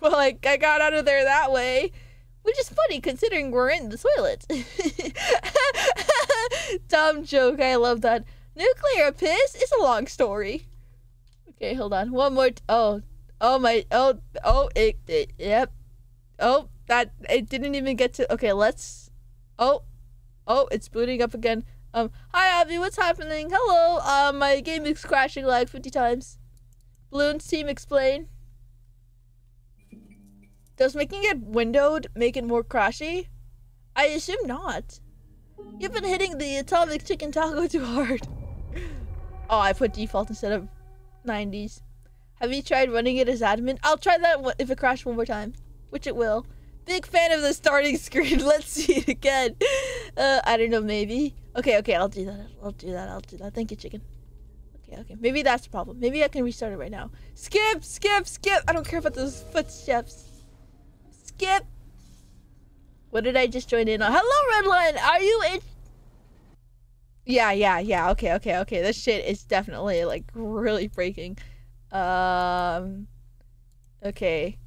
B: Well, like, I got out of there that way. Which is funny considering we're in the toilet. Dumb joke. I love that. Nuclear piss is a long story. Okay, hold on. One more. oh, oh my. Oh, oh, it, it. Yep. Oh, that. It didn't even get to. Okay, let's. Oh, oh, it's booting up again. Um, hi Abby, what's happening? Hello. Um, my game is crashing like 50 times. Bloober Team, explain. Does making it windowed make it more crashy? I assume not. You've been hitting the atomic chicken taco too hard. Oh, I put default instead of 90s. Have you tried running it as admin? I'll try that if it crashes one more time, which it will. Big fan of the starting screen. Let's see it again. Uh, I don't know, maybe. Okay, okay, I'll do that. I'll do that. I'll do that. Thank you, chicken. Okay, okay. Maybe that's the problem. Maybe I can restart it right now. Skip, skip, skip. I don't care about those footsteps. Skip. What did I just join in on? Hello, Redline. Are you in? Yeah, yeah, yeah. Okay, okay, okay. This shit is definitely like really breaking. Um. Okay.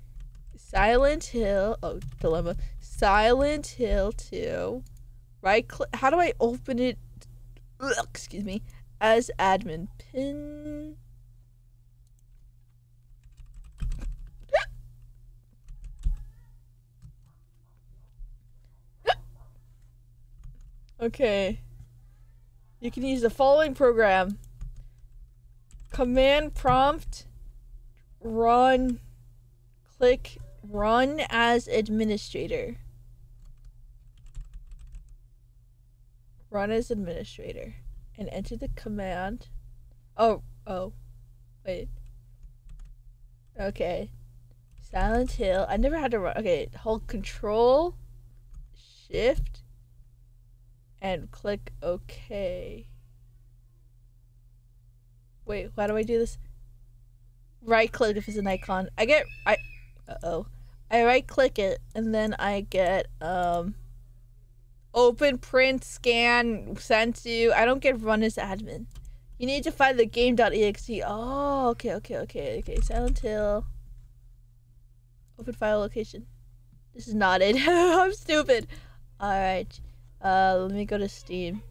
B: Silent Hill. Oh, dilemma. Silent Hill 2. Right click. How do I open it? Ugh, excuse me. As admin. Pin. Okay. You can use the following program. Command prompt run click run as administrator. Run as administrator and enter the command. Oh, oh. Wait. Okay. Silent Hill. I never had to run. Okay, hold control shift and click OK. Wait, why do I do this? Right click if it's an icon. I get I uh oh. I right click it and then I get um open print scan send to I don't get run as admin. You need to find the game.exe. Oh, okay, okay, okay, okay. Silent Hill. Open file location. This is not it. I'm stupid. Alright. Uh, let me go to Steam.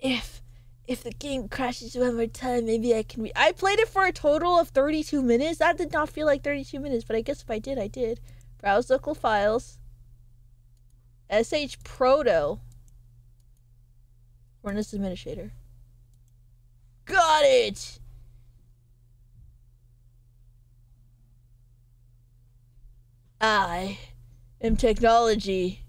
B: If if the game crashes one more time, maybe I can. I played it for a total of 32 minutes. That did not feel like 32 minutes, but I guess if I did, I did. Browse local files. SH Proto. Run as administrator. Got it! I am technology.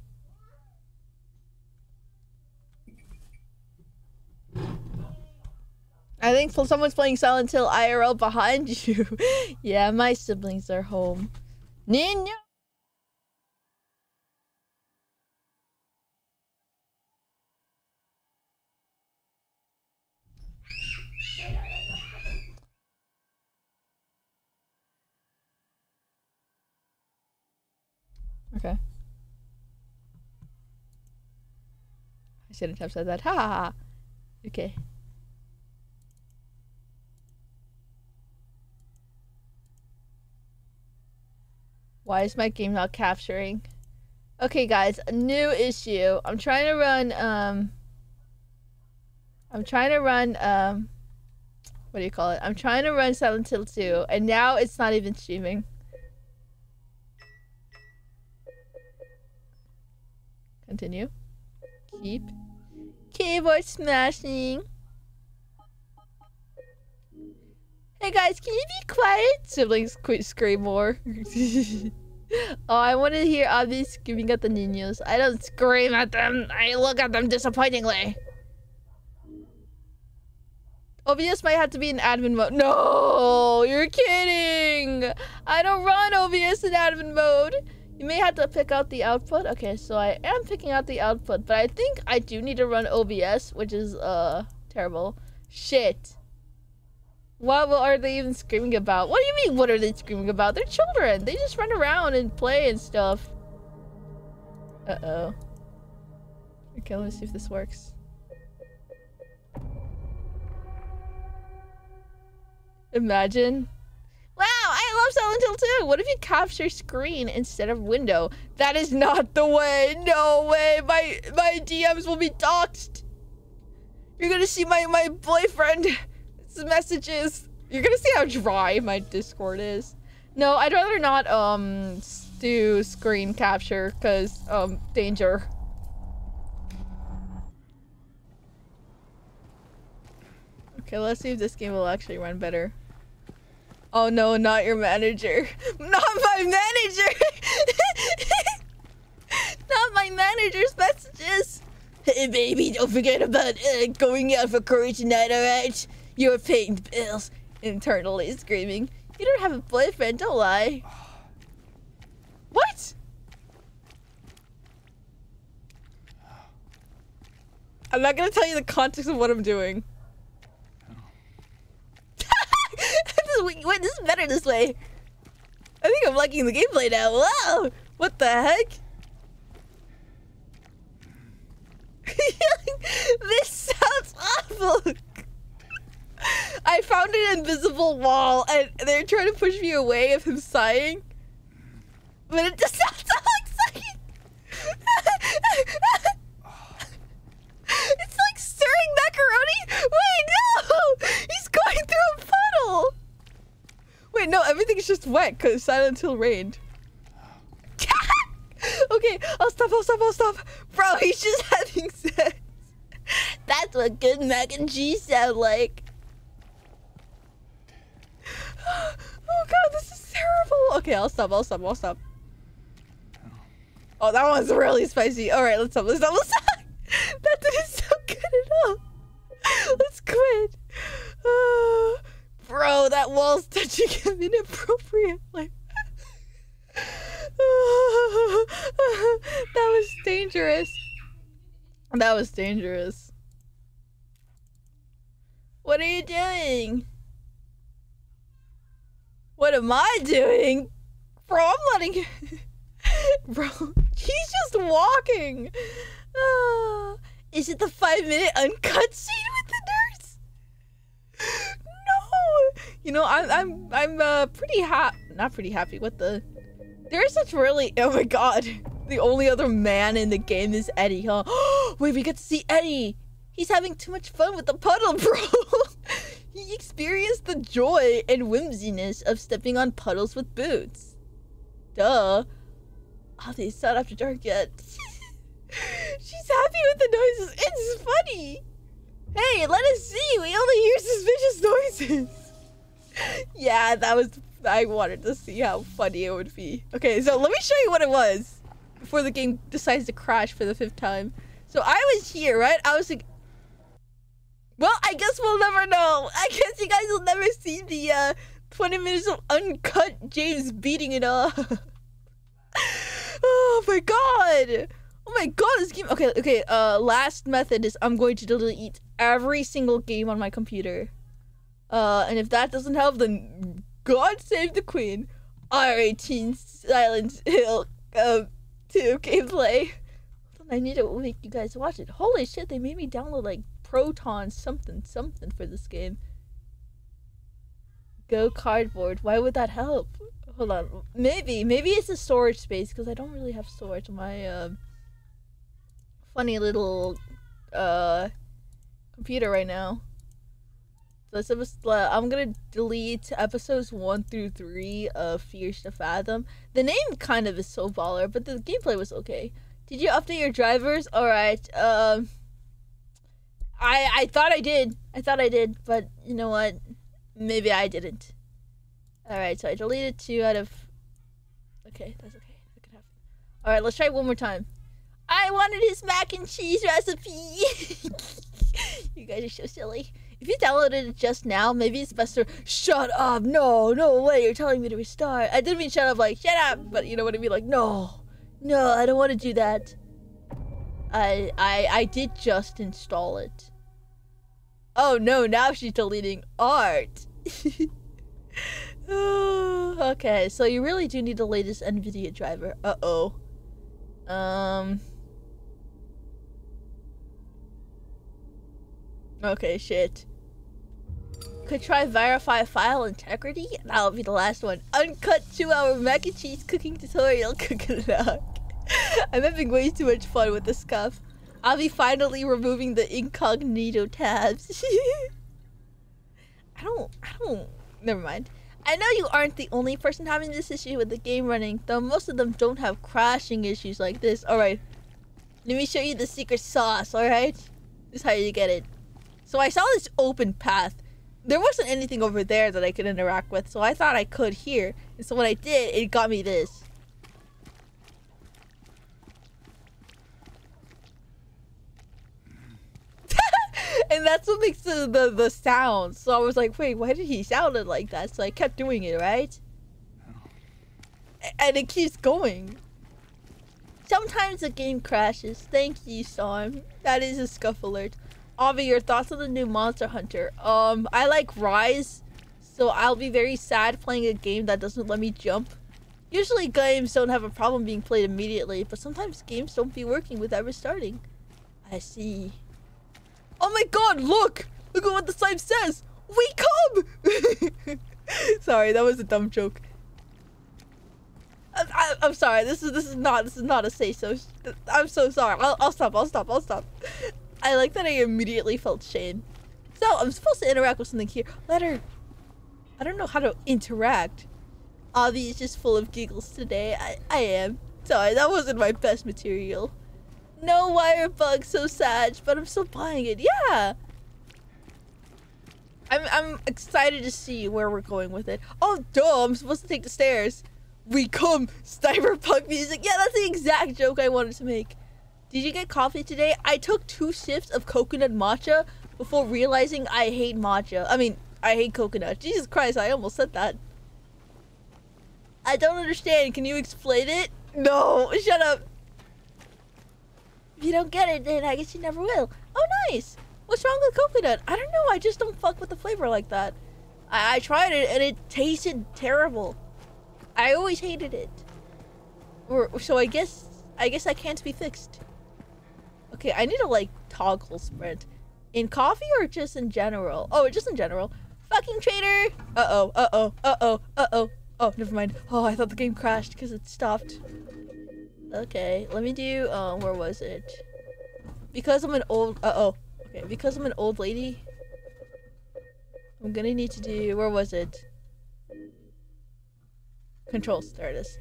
B: I think someone's playing Silent Hill IRL behind you. yeah, my siblings are home. Nina! Okay. I shouldn't have said that. Ha ha ha. Okay. Why is my game not capturing? Okay, guys, a new issue. I'm trying to run, um... I'm trying to run, um... what do you call it? I'm trying to run Silent Hill 2, and now it's not even streaming. Continue. Keep. Keyboard smashing. Hey guys, can you be quiet? Siblings quit scream more. oh, I want to hear Abby screaming at the niños. I don't scream at them. I look at them disappointingly. OBS might have to be in admin mode. No, you're kidding. I don't run OBS in admin mode. You may have to pick out the output. Okay, so I am picking out the output, but I think I do need to run OBS, which is, uh, terrible. Shit. What are they even screaming about? What do you mean, what are they screaming about? They're children. They just run around and play and stuff. Uh-oh. Okay, let me see if this works. Imagine. I love Silent Hill too. What if you capture screen instead of window? That is not the way. No way. My my DMs will be doxxed. You're gonna see my my boyfriend's messages. You're gonna see how dry my Discord is. No, I'd rather not um do screen capture because um danger. Okay, let's see if this game will actually run better. Oh no, not your manager. Not my manager! not my manager's messages! Hey baby, don't forget about uh, going out for curry tonight, alright? You're paying bills. Internally screaming. You don't have a boyfriend, don't lie. What? I'm not gonna tell you the context of what I'm doing. Wait, wait, this is better this way. I think I'm liking the gameplay now. Wow! What the heck? this sounds awful. I found an invisible wall and they're trying to push me away of him sighing. But it just sounds like sighing. it's like stirring macaroni. Wait, no! He's going through a puddle. Wait, no, everything's just wet because Silent Hill rained. okay, I'll stop, I'll stop, I'll stop. Bro, he's just having sex. That's what good mac and cheese sound like. Oh god, this is terrible. Okay, I'll stop, I'll stop, I'll stop. Oh, that one's really spicy. Alright, let's stop, let's stop, let's stop. that didn't sound good at all. Let's quit. Uh, bro, that wall's touching him inappropriately. that was dangerous. That was dangerous. What are you doing? What am I doing? Bro, I'm letting Bro, he's just walking. Uh, is it the five minute uncut scene with the nurse? You know, I'm I'm I'm uh pretty happy. Not pretty happy. What the? There's such really. Oh my god. The only other man in the game is Eddie, huh? Wait, we get to see Eddie. He's having too much fun with the puddle, bro. he experienced the joy and whimsiness of stepping on puddles with boots. Duh. Oh, they not after dark yet. She's happy with the noises. It's funny. Hey, let us see. We only hear suspicious noises. yeah, that was. I wanted to see how funny it would be. Okay, so let me show you what it was before the game decides to crash for the fifth time. So I was here, right? I was like, well, I guess we'll never know. I guess you guys will never see the uh, 20 minutes of uncut James beating it up. oh my god. Oh my god, this game. Okay, okay. Uh, last method is I'm going to delete every single game on my computer. Uh, and if that doesn't help, then God save the Queen. R18 Silent Hill uh, 2 gameplay. I need to make you guys watch it. Holy shit, they made me download like Proton something something for this game. Go cardboard. Why would that help? Hold on. Maybe. Maybe it's a storage space because I don't really have storage my uh, funny little uh, computer right now. Uh, I'm gonna delete episodes one through three of Fears to Fathom. The name kind of is so baller, but the gameplay was okay. Did you update your drivers? All right. Um, I I thought I did. I thought I did, but you know what? Maybe I didn't. All right. So I deleted two out of. Okay, that's okay. That could happen. All right. Let's try it one more time. I wanted his mac and cheese recipe. you guys are so silly. If you downloaded it just now, maybe it's best to shut up. No, no way. You're telling me to restart. I didn't mean shut up like shut up, but you know what I mean? Like no, no, I don't want to do that. I I I did just install it. Oh no, now she's deleting art. okay, so you really do need the latest NVIDIA driver. Uh oh. Um. Okay, shit. Could try verify file integrity? That'll be the last one. Uncut two hour mac and cheese cooking tutorial. It up. I'm having way too much fun with this stuff. I'll be finally removing the incognito tabs. I don't, I don't, never mind. I know you aren't the only person having this issue with the game running, though most of them don't have crashing issues like this. Alright, let me show you the secret sauce, alright? This is how you get it. So I saw this open path. There wasn't anything over there that I could interact with, so I thought I could here. And so when I did, it got me this. and that's what makes the, the, the sound. So I was like, wait, why did he sound it like that? So I kept doing it, right? And it keeps going. Sometimes the game crashes. Thank you, Storm. That is a scuff alert. Avi, your thoughts on the new Monster Hunter? Um, I like Rise, so I'll be very sad playing a game that doesn't let me jump. Usually games don't have a problem being played immediately, but sometimes games don't be working without restarting. I see. Oh my god, look! Look at what the sign says! We come! sorry, that was a dumb joke. I, am sorry. This is this is not this is not a say so. I'm so sorry. I'll, I'll stop. I'll stop. I'll stop. I like that I immediately felt shame. So I'm supposed to interact with something here. Letter. I don't know how to interact. Avi is just full of giggles today. I I am. Sorry, that wasn't my best material. No wire bug, so sad, but I'm still buying it. Yeah. I'm I'm excited to see where we're going with it. Oh, duh! I'm supposed to take the stairs. We come cyberpunk music. Yeah, that's the exact joke I wanted to make. Did you get coffee today? I took two sips of coconut matcha before realizing I hate matcha. I mean, I hate coconut. Jesus Christ, I almost said that. I don't understand. Can you explain it? No, shut up. If you don't get it, then I guess you never will. Oh, nice. What's wrong with coconut? I don't know. I just don't fuck with the flavor like that. I, I tried it and it tasted terrible. I always hated it. Or so I guess I guess I can't be fixed. Okay, I need to like toggle sprint. In coffee or just in general? Oh, just in general. Fucking traitor! Uh-oh, uh-oh, uh-oh, uh-oh. Oh, never mind. Oh, I thought the game crashed because it stopped. Okay, let me do, um, where was it? Because I'm an old, uh-oh. Okay, because I'm an old lady, I'm gonna need to do, where was it? Controls, there it is.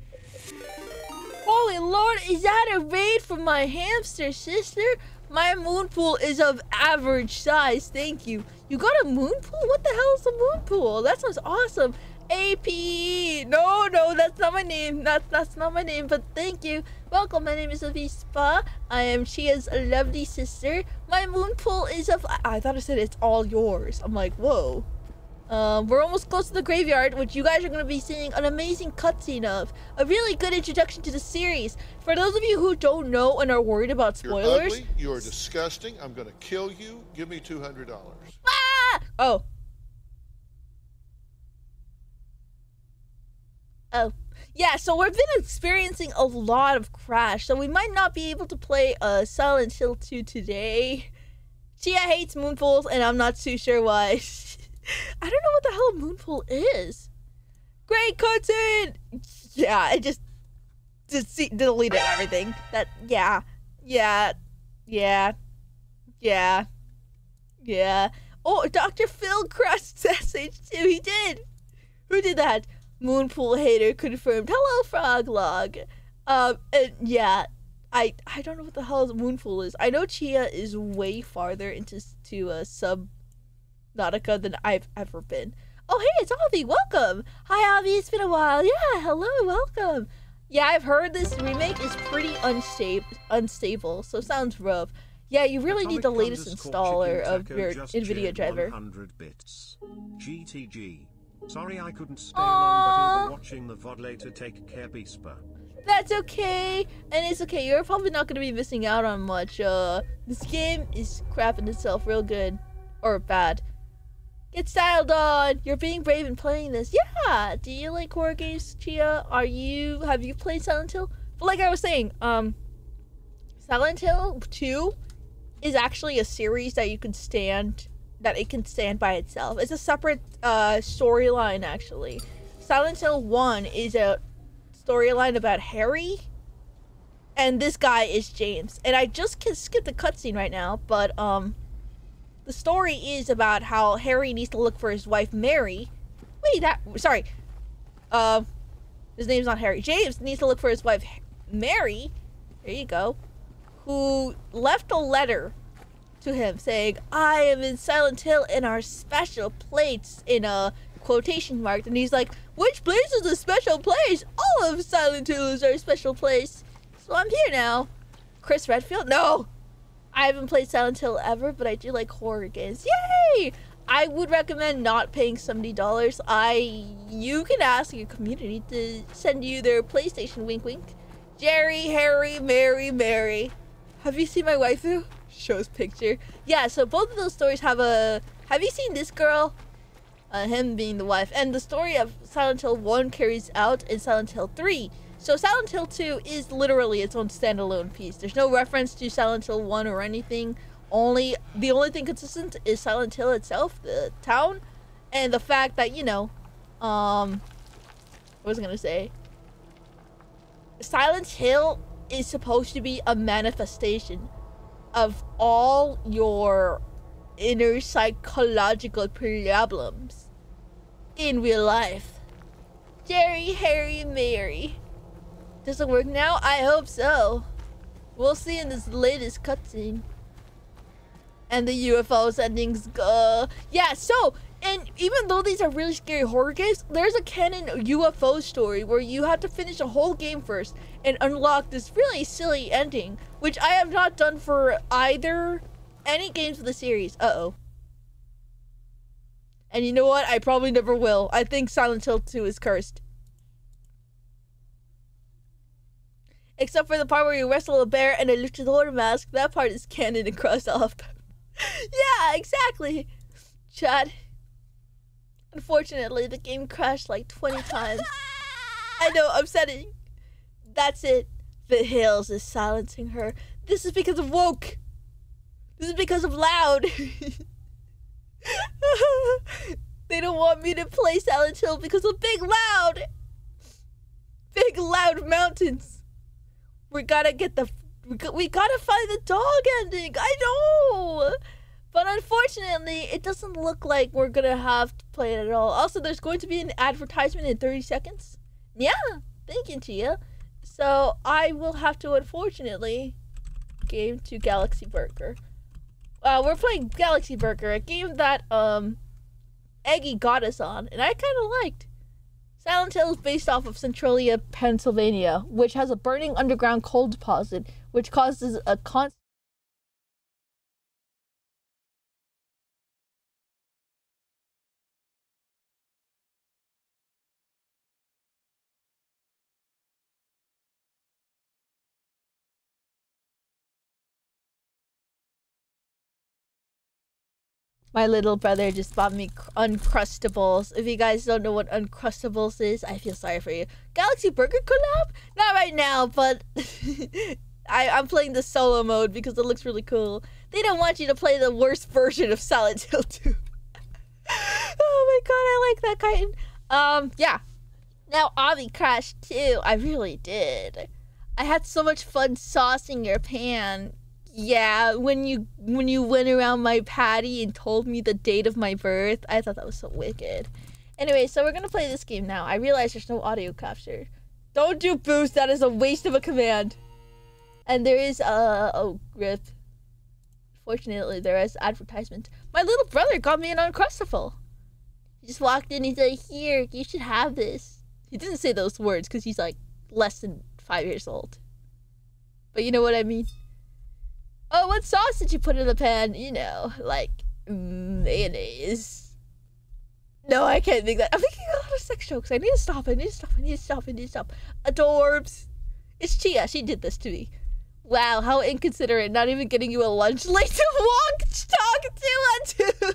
B: Holy lord, is that a raid from my hamster sister? My moon pool is of average size, thank you. You got a moon pool? What the hell is a moon pool? That sounds awesome. AP! No, no, that's not my name. That's, that's not my name, but thank you. Welcome, my name is Avispa. I am Chia's lovely sister. My moon pool is of... I thought I said it's all yours. I'm like, whoa. Um, we're almost close to the graveyard, which you guys are going to be seeing an amazing cutscene of. A really good introduction to the series. For those of you who don't know and are worried about spoilers...
E: You're ugly, you're disgusting, I'm going to kill you, give me $200.
B: Ah! Oh. Oh. Yeah, so we've been experiencing a lot of crash, so we might not be able to play uh, Silent Hill 2 today. Chia hates moonpools, and I'm not too sure why. I don't know what the hell a moonpool is. Great content! Yeah, I just, just deleted everything. That, yeah, yeah, yeah, yeah, yeah. Oh, Dr. Phil crashed SH2. He did. Who did that? Moonpool hater confirmed. Hello, Froglog. Um, and yeah, I I don't know what the hell Moonpool is. I know Chia is way farther into to uh, Subnautica than I've ever been. Oh, hey, it's Avi. Welcome. Hi, Avi. It's been a while. Yeah, hello, welcome. Yeah, I've heard this remake is pretty unstable, unstable. So sounds rough. Yeah, you really need the latest installer of your NVIDIA driver.
A: 100 bits. GTG. Sorry I couldn't stay long, but you'll be watching the VOD later. Take care, Beespa.
B: That's okay, and it's okay. You're probably not gonna be missing out on much. Uh, this game is crapping itself real good, or bad. Get styled on. You're being brave and playing this. Yeah. Do you like horror games, Chia? Are you? Have you played Silent Hill? But like I was saying, um, Silent Hill Two is actually a series that you can stand that it can stand by itself. It's a separate uh storyline actually. Silent Hill 1 is a storyline about Harry and this guy is James. And I just can skip the cutscene right now, but um the story is about how Harry needs to look for his wife Mary. Wait, that sorry. Uh his name's not Harry. James needs to look for his wife Mary. There you go. Who left a letter to him saying, I am in Silent Hill in our special place in a quotation mark. And he's like, Which place is a special place? All of Silent Hill is our special place. So I'm here now. Chris Redfield? No! I haven't played Silent Hill ever, but I do like horror games. Yay! I would recommend not paying $70. I you can ask your community to send you their PlayStation wink wink. Jerry, Harry, Mary, Mary. Have you seen my waifu? Shows picture. Yeah, so both of those stories have a. Have you seen this girl? Uh, him being the wife, and the story of Silent Hill One carries out in Silent Hill Three. So Silent Hill Two is literally its own standalone piece. There's no reference to Silent Hill One or anything. Only the only thing consistent is Silent Hill itself, the town, and the fact that you know, um, what was I gonna say? Silent Hill is supposed to be a manifestation of all your inner psychological problems in real life. Jerry, Harry, Mary. Does it work now? I hope so. We'll see in this latest cutscene. And the UFOs endings. Uh, yeah, so, and even though these are really scary horror games, there's a canon UFO story where you have to finish a whole game first and unlock this really silly ending, which I have not done for either any games of the series. Uh oh. And you know what? I probably never will. I think Silent Hill 2 is cursed. Except for the part where you wrestle a bear and a luchador mask. That part is canon and crossed off. yeah, exactly. Chad. Unfortunately, the game crashed like 20 times. I know, upsetting. That's it. The hills is silencing her. This is because of woke. This is because of loud. they don't want me to play Silent Hill because of big loud. Big loud mountains. We gotta get the. We, got, we gotta find the dog ending. I know. But unfortunately, it doesn't look like we're gonna have to play it at all. Also, there's going to be an advertisement in 30 seconds. Yeah, thank you, Tia. So I will have to, unfortunately, game to Galaxy Burger. Uh, we're playing Galaxy Burger, a game that um, Eggy got us on, and I kind of liked. Silent Hill is based off of Centralia, Pennsylvania, which has a burning underground coal deposit, which causes a constant My little brother just bought me Uncrustables. If you guys don't know what Uncrustables is, I feel sorry for you. Galaxy Burger collab? Not right now, but I, I'm playing the solo mode because it looks really cool. They don't want you to play the worst version of Silent Hill 2. oh my god, I like that Chitin. Um, yeah. Now Avi crashed too. I really did. I had so much fun saucing your pan. Yeah, when you when you went around my patty and told me the date of my birth, I thought that was so wicked. Anyway, so we're gonna play this game now. I realize there's no audio capture. Don't do boost. That is a waste of a command. And there is uh oh grip. Fortunately, there is advertisement. My little brother got me an Uncrustable. He just walked in. He's like, "Here, you should have this." He didn't say those words because he's like less than five years old. But you know what I mean. Oh, what sauce did you put in the pan? You know, like mayonnaise. No, I can't think that. I'm making a lot of sex jokes. I need to stop. I need to stop. I need to stop. I need to stop. Adorbs. It's Chia. She did this to me. Wow, how inconsiderate. Not even getting you a lunch late to walk talk to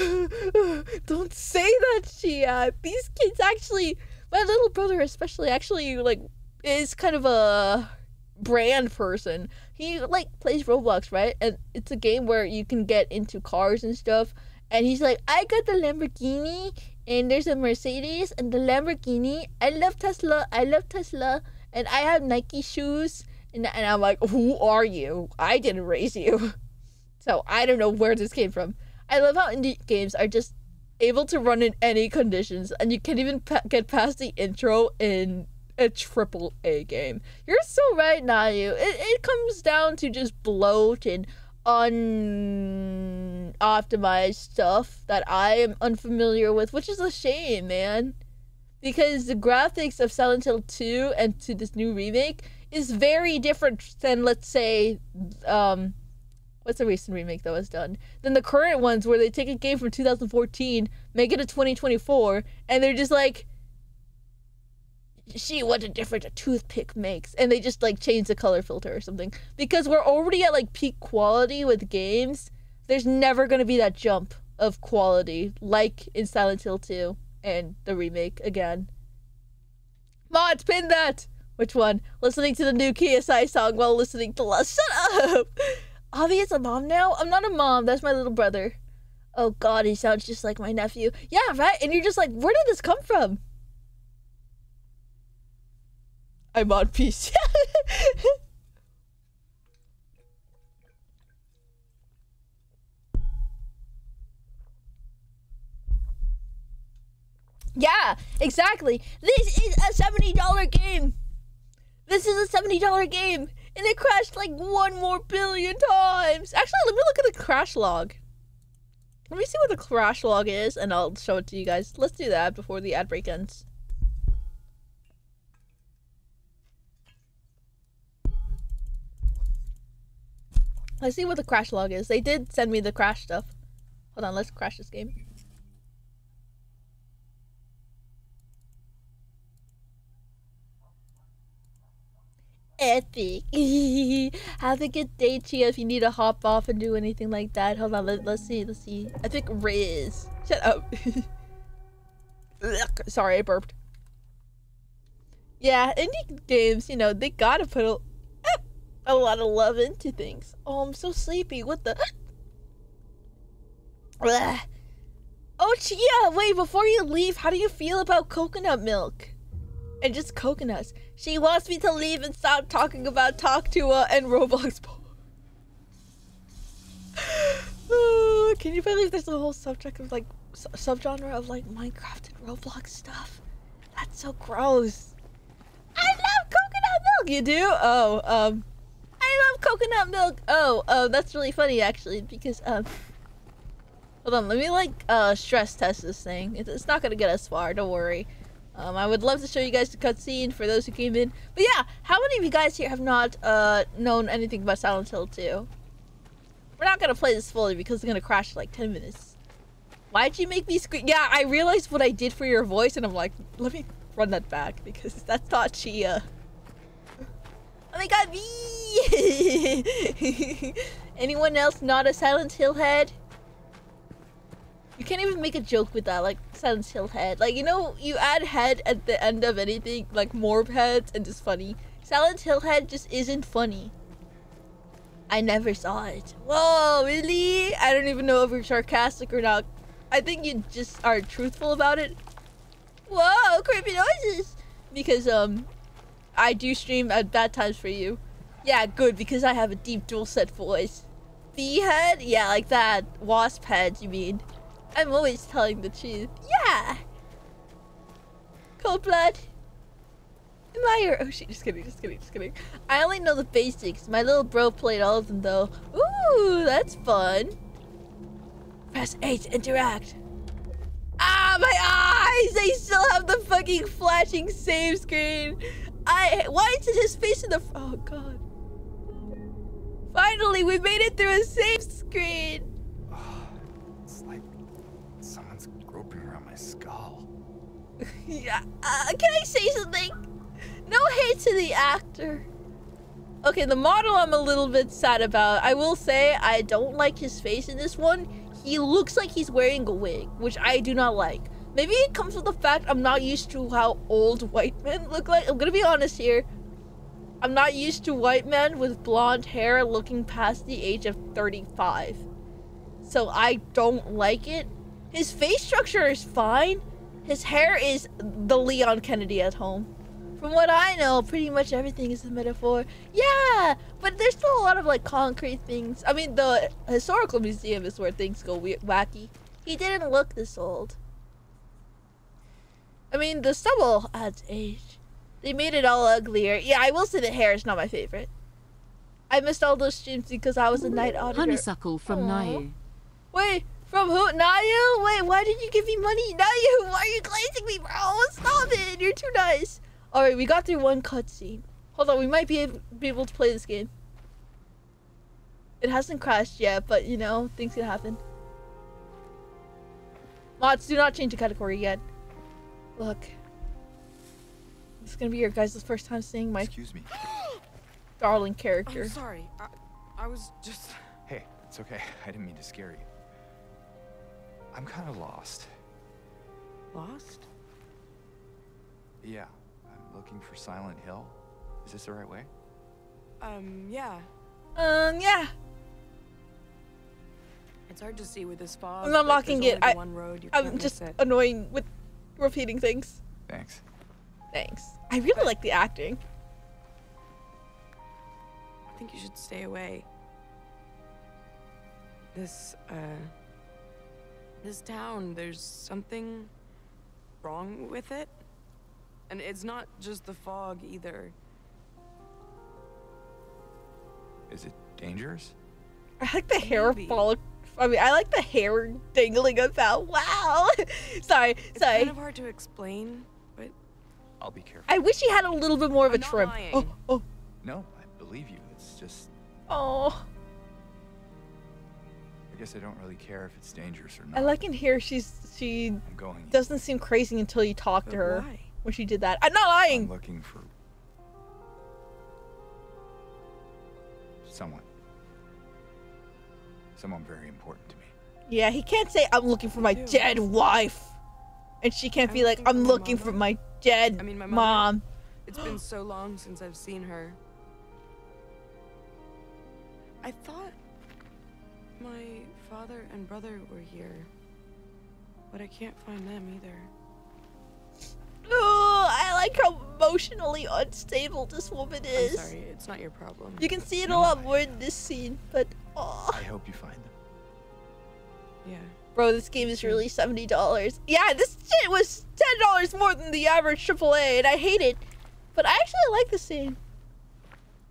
B: uh, Don't say that, Chia. These kids actually, my little brother especially, actually like is kind of a brand person. He like plays Roblox, right? And it's a game where you can get into cars and stuff. And he's like, I got the Lamborghini, and there's a Mercedes, and the Lamborghini. I love Tesla. I love Tesla, and I have Nike shoes. And, and I'm like, who are you? I didn't raise you. So I don't know where this came from. I love how indie games are just able to run in any conditions, and you can't even pa- get past the intro in a triple A game. You're so right, Nayu. It, it comes down to just bloat and unoptimized stuff that I am unfamiliar with, which is a shame, man. Because the graphics of Silent Hill 2 and to this new remake is very different than, let's say, um, what's the recent remake that was done? Than the current ones where they take a game from 2014, make it a 2024, and they're just like, see what a difference a toothpick makes. And they just like change the color filter or something. Because we're already at like peak quality with games there's never going to be that jump of quality like in silent hill 2 and the remake again. Mods pin that! Which one? Listening to the new ksi song while listening to last shut up! Avi is a mom now? I'm not a mom that's my little brother. Oh god he sounds just like my nephew. Yeah right? And you're just like where did this come from I'm on peace. yeah, exactly. This is a $70 game. This is a $70 game. And it crashed like one more billion times. Actually, let me look at the crash log. Let me see what the crash log is, and I'll show it to you guys. Let's do that before the ad break ends. Let's see what the crash log is. They did send me the crash stuff. Hold on, let's crash this game. Epic. Have a good day, Chia. If you need to hop off and do anything like that. Hold on, let, let's see, let's see. I think Riz. Shut up. Sorry, I burped. Yeah, indie games, you know, they gotta put a, a lot of love into things. Oh, I'm so sleepy. What the? oh, Chia, wait, before you leave, how do you feel about coconut milk? And just coconuts. She wants me to leave and stop talking about Talk2a and Roblox. Can you believe there's a whole subject of like subgenre of like Minecraft and Roblox stuff? That's so gross. I love coconut milk. You do? Oh, um, I love coconut milk. Oh, oh, that's really funny actually because um, hold on, let me like uh stress test this thing. It's, it's not gonna get us far. Don't worry. Um, I would love to show you guys the cutscene for those who came in. But yeah, how many of you guys here have not uh known anything about Silent Hill 2? We're not gonna play this fully because it's gonna crash like 10 minutes. Why'd you make me scream? Yeah, I realized what I did for your voice and I'm like, let me run that back because that's not Chia. Oh my god! Anyone else not a Silent Hill head? You can't even make a joke with that, like Silent Hill head. Like, you know, you add head at the end of anything, like more heads, and it's funny. Silent Hill head just isn't funny. I never saw it. Whoa, really? I don't even know if you're sarcastic or not. I think you just are truthful about it. Whoa, creepy noises! Because, um, I do stream at bad times for you. Yeah, good, because I have a deep dual set voice. Bee head? Yeah, like that. Wasp head, you mean. I'm always telling the truth. Yeah! Cold blood. Am I your- Oh shit, just kidding, just kidding, just kidding. I only know the basics. My little bro played all of them though. Ooh, that's fun. Press A to interact. Ah, my eyes! They still have the fucking flashing save screen. I. Why is his face in the? Oh god. Finally, we made it through a safe screen.
D: It's like someone's groping around my skull.
B: Yeah. Uh, can I say something? No hate to the actor. Okay, the model I'm a little bit sad about. I will say I don't like his face in this one. He looks like he's wearing a wig, which I do not like. Maybe it comes with the fact I'm not used to how old white men look like. I'm gonna be honest here. I'm not used to white men with blonde hair looking past the age of 35. So I don't like it. His face structure is fine. His hair is the Leon Kennedy at home. From what I know, pretty much everything is a metaphor. Yeah, but there's still a lot of like concrete things. I mean, the historical museum is where things go wacky. He didn't look this old. I mean, the stubble adds age. They made it all uglier. Yeah, I will say the hair is not my favorite. I missed all those streams because I was a night auditor.
F: Honeysuckle from
B: Aw.
F: Nayu.
B: Wait, from who? Nayu? Wait, why did you give me money? Nayu, why are you glazing me, bro? Stop it. You're too nice. Alright, we got through one cutscene. Hold on, we might be able, be able to play this game. It hasn't crashed yet, but you know, things can happen. Mods, do not change the category yet. Look. This is gonna be your guys' first time seeing my
D: Excuse me.
B: darling character.
G: I'm sorry. I, I was just.
D: Hey, it's okay. I didn't mean to scare you. I'm kind of lost.
G: Lost?
D: Yeah, I'm looking for Silent Hill. Is this the right way?
G: Um, yeah.
B: Um, yeah.
G: It's hard to see with this fog.
B: I'm not
G: but
B: mocking it. I-
G: one road. You
B: I'm just
G: miss it.
B: annoying with repeating things.
D: Thanks.
B: Thanks. I really like the acting.
G: I think you should stay away. This, uh. This town, there's something wrong with it. And it's not just the fog either.
D: Is it dangerous?
B: I like the hair
G: Maybe.
B: Follic. I mean, I like the hair dangling about. Wow. sorry,
G: It's
B: sorry.
G: kind of hard to explain, but
D: I'll be careful.
B: I wish he had a little bit more of a
G: I'm not
B: trim.
G: lying.
B: Oh, oh,
D: No, I believe you. It's just,
B: oh.
D: I guess I don't really care if it's dangerous or not.
B: I like in here. She's she
D: I'm going.
B: doesn't seem crazy until you talk to her
G: why?
B: when she did that. I'm not
D: I'm
B: lying.
D: looking for someone. Someone very important to me.
B: Yeah, he can't say I'm looking for my dead wife, and she can't
G: I'm
B: be like I'm looking
G: mother.
B: for my dead
G: I mean, my mother.
B: mom.
G: It's been so long since I've seen her. I thought my father and brother were here, but I can't find them either.
B: Oh, I like how emotionally unstable this woman is.
G: I'm
B: is.
G: sorry, it's not your problem.
B: You can see it a lot more in this scene, but oh,
D: I hope you find them.
G: Yeah.
B: bro, this game is really seventy dollars. Yeah, this shit was ten dollars more than the average AAA, and I hate it. But I actually like the scene.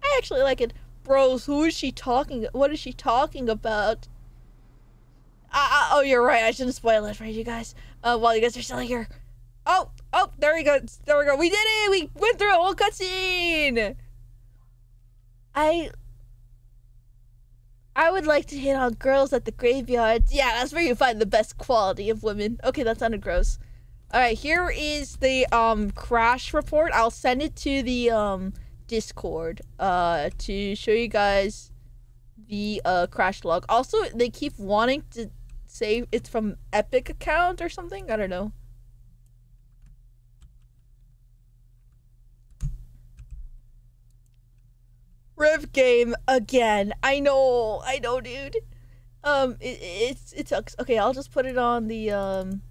B: I actually like it, bros. Who is she talking? What is she talking about? Uh, oh, you're right. I shouldn't spoil it for you guys. Uh, while you guys are still here. Oh, oh, there we go. There we go. We did it. We went through a whole cutscene. I I would like to hit on girls at the graveyards. Yeah, that's where you find the best quality of women. Okay, that sounded gross. All right, here is the um crash report. I'll send it to the um Discord uh to show you guys the uh crash log. Also, they keep wanting to say it's from Epic account or something. I don't know. Riv game again. I know. I know, dude. Um, it, it's it sucks. Okay, I'll just put it on the um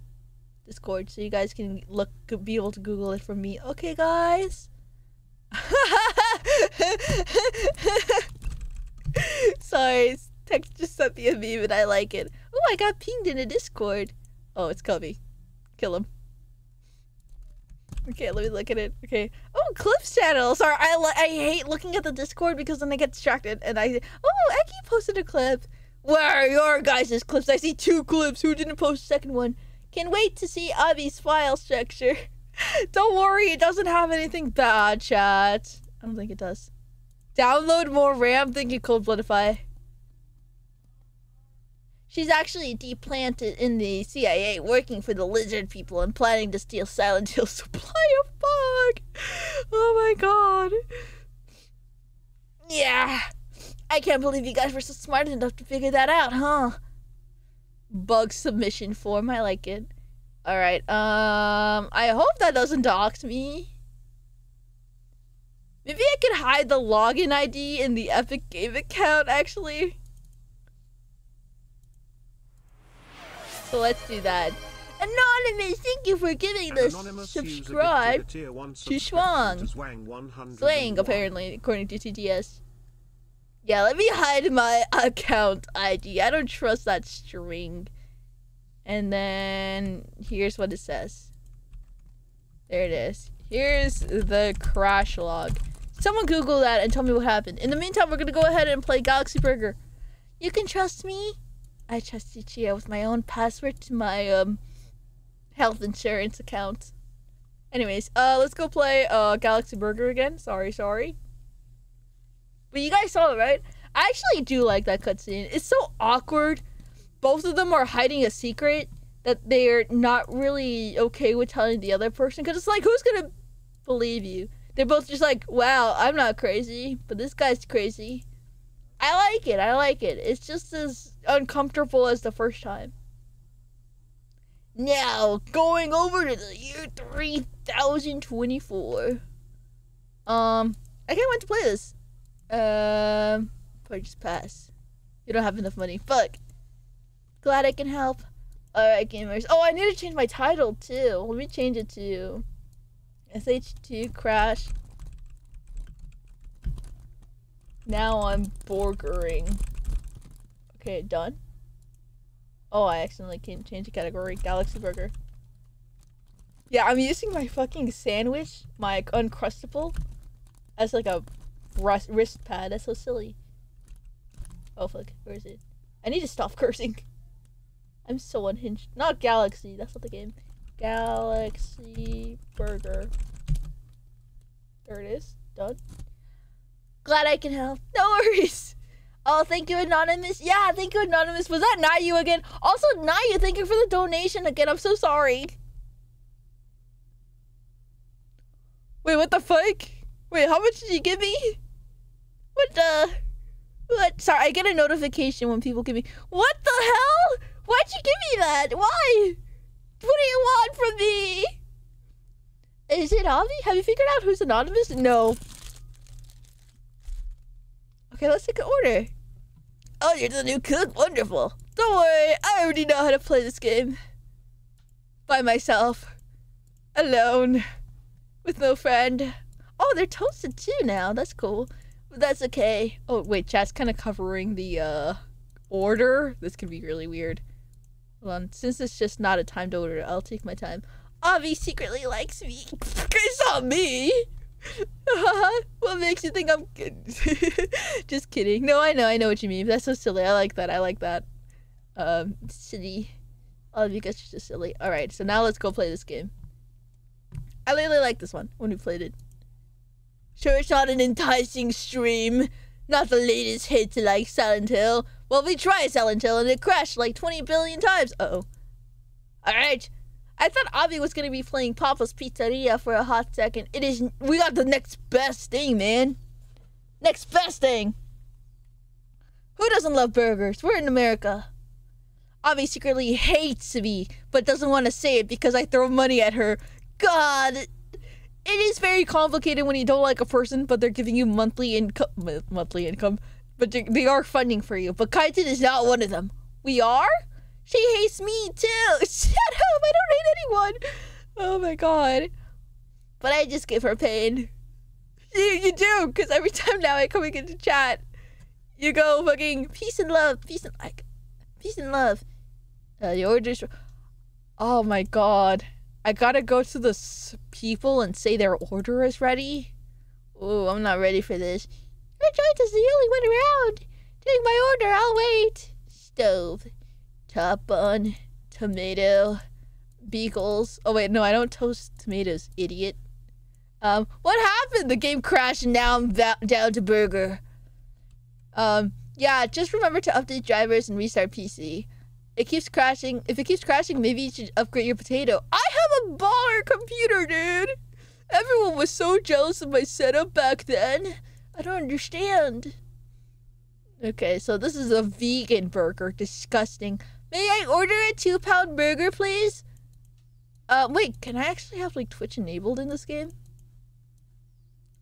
B: Discord so you guys can look be able to Google it from me. Okay, guys. Sorry, text just sent me a meme and I like it. Oh, I got pinged in a Discord. Oh, it's Cubby. Kill him. Okay, let me look at it. Okay. Oh, Clips channel. Sorry, I I hate looking at the Discord because then I get distracted and I. Oh, Eki posted a clip. Where are your guys' clips? I see two clips. Who didn't post second one? Can wait to see Avi's file structure. don't worry, it doesn't have anything bad, chat. I don't think it does. Download more RAM. Thank you, Cold Bloodify. She's actually deplanted in the CIA, working for the lizard people and planning to steal Silent Hill's supply of fog. Oh my god. Yeah. I can't believe you guys were so smart enough to figure that out, huh? Bug submission form. I like it. Alright, um, I hope that doesn't dox me. Maybe I could hide the login ID in the Epic Game account, actually. So let's do that. Anonymous, thank you for giving this
A: Anonymous user gifted a
B: subscribe to Schwang.
A: to Zwang 101.
B: Slang, apparently, according to TTS. Yeah, let me hide my account ID. I don't trust that string. And then here's what it says. There it is. Here's the crash log. Someone Google that and tell me what happened. In the meantime, we're gonna go ahead and play Galaxy Burger. You can trust me. I trust Ichia with my own password to my um health insurance account. Anyways, uh, let's go play uh Galaxy Burger again. Sorry, sorry. But you guys saw it, right? I actually do like that cutscene. It's so awkward. Both of them are hiding a secret that they're not really okay with telling the other person. Because it's like, who's gonna believe you? They're both just like, wow, I'm not crazy, but this guy's crazy. I like it. I like it. It's just as uncomfortable as the first time. Now, going over to the year 3024. Um, I can't wait to play this. Um, purchase pass. You don't have enough money. Fuck. Glad I can help. Alright, gamers. Oh, I need to change my title too. Let me change it to SH2 Crash. Now I'm burgering. Okay, done. Oh, I accidentally can't change the category. Galaxy Burger. Yeah, I'm using my fucking sandwich, my Uncrustable, as like a wrist pad. That's so silly. Oh fuck, where is it? I need to stop cursing. I'm so unhinged. Not Galaxy, that's not the game. Galaxy Burger. There it is. Done. Glad I can help. No worries. Oh, thank you, Anonymous. Yeah, thank you, Anonymous. Was that not you again? Also, Nayu, thank you for the donation again. I'm so sorry. Wait, what the fuck? Wait, how much did you give me? What the? What? Sorry, I get a notification when people give me. What the hell? Why'd you give me that? Why? What do you want from me? Is it Avi? Have you figured out who's anonymous? No. Okay, let's take an order. Oh, you're the new cook? Wonderful. Don't worry, I already know how to play this game. By myself. Alone. With no friend. Oh, they're toasted too now. That's cool. But that's okay. Oh, wait, chat's kind of covering the, uh, order. This could be really weird. Hold on. Since it's just not a timed order, I'll take my time. Avi secretly likes me. it's not me. what makes you think I'm just kidding. No, I know, I know what you mean. That's so silly. I like that. I like that. Um, silly. All of you guys are just silly. All right, so now let's go play this game. I really like this one when we played it. Sure, it's not an enticing stream. Not the latest hit to like Silent Hill. Well, we tried Silent Hill and it crashed like 20 billion times. Uh oh. Alright. I thought Avi was gonna be playing Papa's Pizzeria for a hot second. It is. We got the next best thing, man. Next best thing. Who doesn't love burgers? We're in America. Avi secretly hates me, but doesn't want to say it because I throw money at her. God, it is very complicated when you don't like a person, but they're giving you monthly income. Monthly income, but they, are funding for you. But Kaiten is not one of them. We are. She hates me too. Shut up! I don't hate anyone. Oh my god. But I just give her pain. You, you do, because every time now I come into chat, you go fucking peace and love, peace and like, peace and love. Uh, the orders. Oh my god, I gotta go to the people and say their order is ready. Oh, I'm not ready for this. Joint is the only one around. Take my order, I'll wait. Stove, top bun, tomato, beagles. Oh wait, no, I don't toast tomatoes, idiot. Um, what happened? The game crashed now I'm down to burger. Um, yeah, just remember to update drivers and restart PC. It keeps crashing. If it keeps crashing, maybe you should upgrade your potato. I have a baller computer, dude. Everyone was so jealous of my setup back then. I don't understand. Okay, so this is a vegan burger. Disgusting. May I order a two pound burger, please? Uh, wait, can I actually have like Twitch enabled in this game?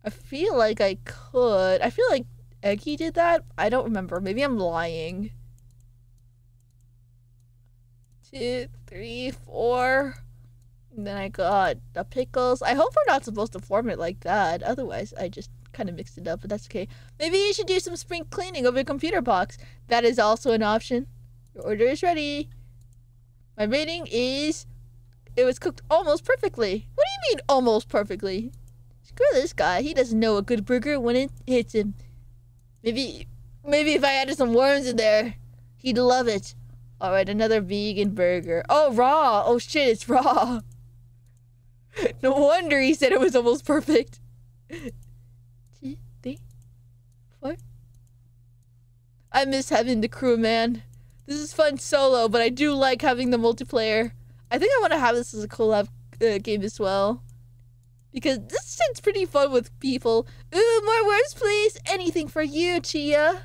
B: I feel like I could. I feel like Eggy did that. I don't remember. Maybe I'm lying. Two, three, four. And then I got the pickles. I hope we're not supposed to form it like that. Otherwise, I just kind of mixed it up, but that's okay. Maybe you should do some spring cleaning of your computer box. That is also an option. Your order is ready. My rating is it was cooked almost perfectly. What do you mean almost perfectly? Screw this guy. He doesn't know a good burger when it hits him. Maybe maybe if I added some worms in there, he'd love it. Alright, another vegan burger. Oh, raw. Oh shit, it's raw. no wonder he said it was almost perfect. Two, three, four. I miss having the crew, man. This is fun solo, but I do like having the multiplayer. I think I want to have this as a collab uh, game as well. Because this sounds pretty fun with people. Ooh, more words, please. Anything for you, Chia.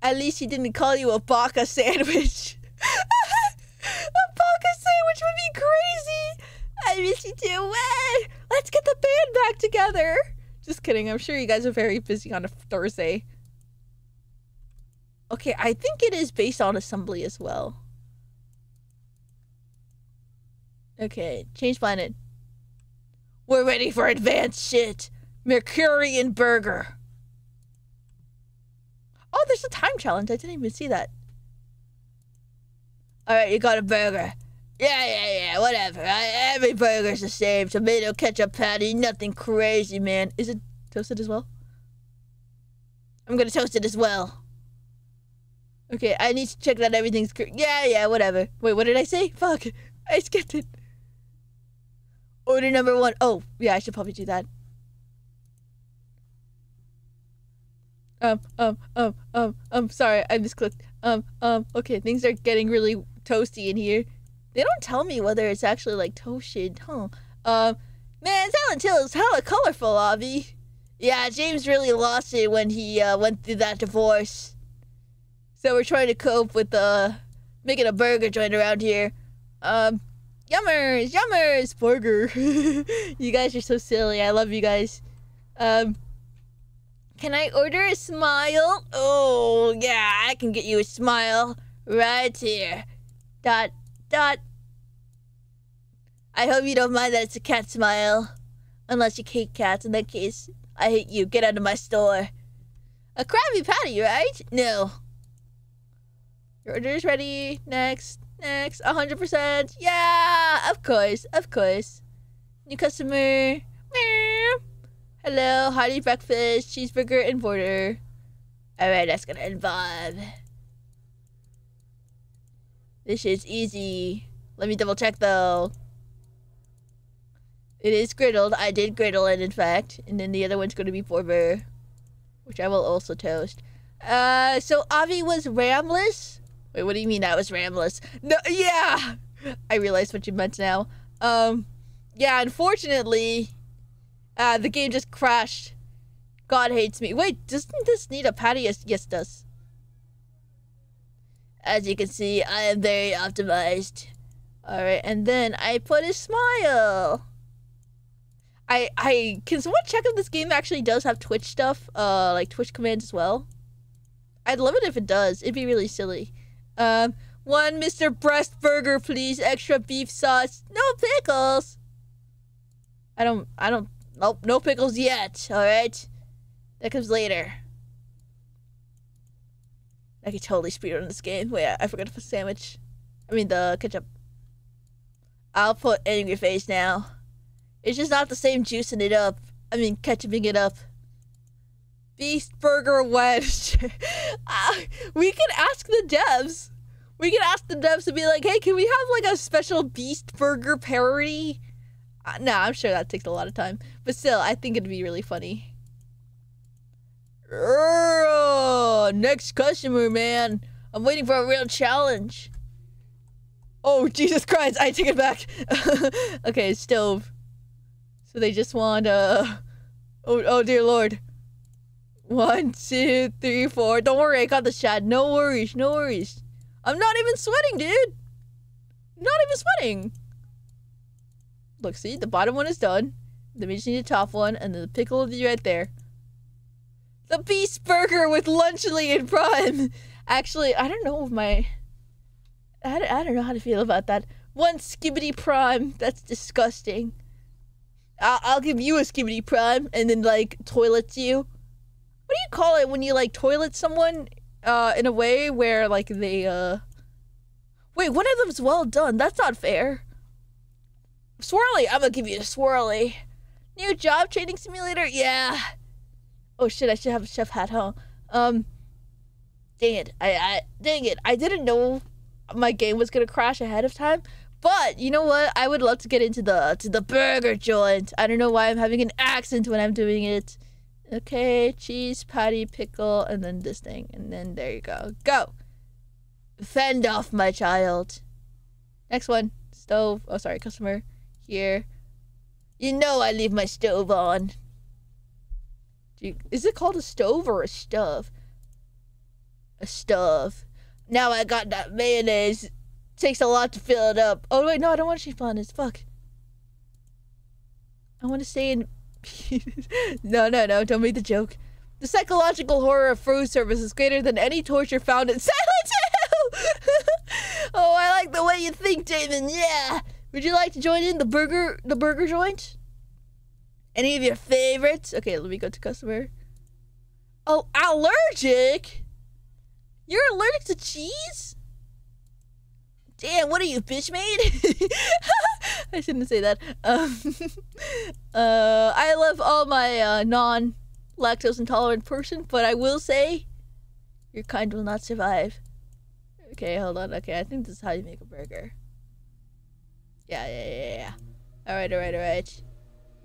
B: At least he didn't call you a baka sandwich. a baka sandwich would be crazy. I miss you too. Way. Let's get the band back together. Just kidding. I'm sure you guys are very busy on a Thursday. Okay, I think it is based on assembly as well. Okay, change planet. We're ready for advanced shit. Mercurian burger. Oh, there's a time challenge. I didn't even see that. Alright, you got a burger. Yeah, yeah, yeah, whatever. I, every burger's the same. Tomato, ketchup patty, nothing crazy, man. Is it toasted as well? I'm gonna toast it as well. Okay, I need to check that everything's cr- Yeah, yeah, whatever. Wait, what did I say? Fuck. I skipped it. Order number one. Oh, yeah, I should probably do that. Um, um, um, um, um, sorry, I misclicked. Um, um, okay, things are getting really toasty in here. They don't tell me whether it's actually like toasted, huh? Um, man, Silent Hill is hella colorful, Avi. Yeah, James really lost it when he uh, went through that divorce. So we're trying to cope with uh making a burger joint around here. Um, yummers, yummers, burger. you guys are so silly. I love you guys. Um, can I order a smile? Oh yeah, I can get you a smile right here. Dot dot. I hope you don't mind that it's a cat smile. Unless you hate cats. In that case, I hate you. Get out of my store. A Krabby Patty, right? No. Your order is ready. Next. Next. 100%. Yeah! Of course. Of course. New customer. Hello. Hearty breakfast. Cheeseburger and border. Alright, that's gonna involve. This is easy. Let me double check though. It is griddled. I did griddle it, in fact. And then the other one's going to be Borber, which I will also toast. Uh, so Avi was ramless? Wait, what do you mean that was ramless? No, yeah! I realized what you meant now. Um, yeah, unfortunately, uh, the game just crashed. God hates me. Wait, doesn't this need a patty? Yes, yes it does. As you can see, I am very optimized. Alright, and then I put a smile. I I can someone check if this game actually does have Twitch stuff, uh, like Twitch commands as well. I'd love it if it does. It'd be really silly. Um, one Mr. Beast Burger, please. Extra beef sauce, no pickles. I don't, I don't, nope, no pickles yet, alright? That comes later. I could totally speedrun this game. Wait, I, I forgot to put sandwich. I mean, the ketchup. I'll put angry face now. It's just not the same juicing it up. I mean, ketchuping it up. Beast Burger Wedge. uh, we can ask the devs. We can ask the devs to be like, hey, can we have like a special Beast Burger parody? Uh, no, I'm sure that takes a lot of time. But still, I think it'd be really funny. Urgh, next customer, man. I'm waiting for a real challenge. Oh, Jesus Christ. I take it back. okay, stove. So they just want, uh... Oh, oh, dear Lord. One, two, three, four. Don't worry, I got the shot. No worries, no worries. I'm not even sweating, dude. Not even sweating. Look, see, the bottom one is done. Then we just need the top one, and then the pickle be right there. The Beast Burger with Lunchly and Prime. Actually, I don't know if my... I, I don't know how to feel about that. One Skibidi Prime. That's disgusting. I'll, I'll give you a Skibidi Prime, and then, like, toilets you. What do you call it when you, like, toilet someone uh, in a way where, like, they, uh... Wait, one of them's well done. That's not fair. Swirly, I'm gonna give you a swirly. New job training simulator? Yeah. Oh shit, I should have a chef hat, huh? Um, dang it. I, I, dang it. I didn't know my game was gonna crash ahead of time. But you know what? I would love to get into the to the burger joint. I don't know why I'm having an accent when I'm doing it. Okay, cheese, patty, pickle, and then this thing. And then there you go. Go! Fend off, my child. Next one. Stove. Oh, sorry, customer. Here. You know I leave my stove on. You, is it called a stove or a stove? A stove. Now I got that mayonnaise. Takes a lot to fill it up. Oh, wait, no, I don't want cheese fondant. Fuck. I want to stay in no, no, no, don't make the joke. The psychological horror of food service is greater than any torture found in Silent Hill! oh, I like the way you think, Damon, yeah! Would you like to join in the burger the burger joint? Any of your favorites? Okay, let me go to customer. Oh, allergic? You're allergic to cheese? Damn, what are you, bitch made? I shouldn't say that. Um, uh, I love all my uh, non lactose intolerant person, but I will say your kind will not survive. Okay, hold on. Okay, I think this is how you make a burger. Yeah, yeah, yeah, yeah. Alright, alright, alright.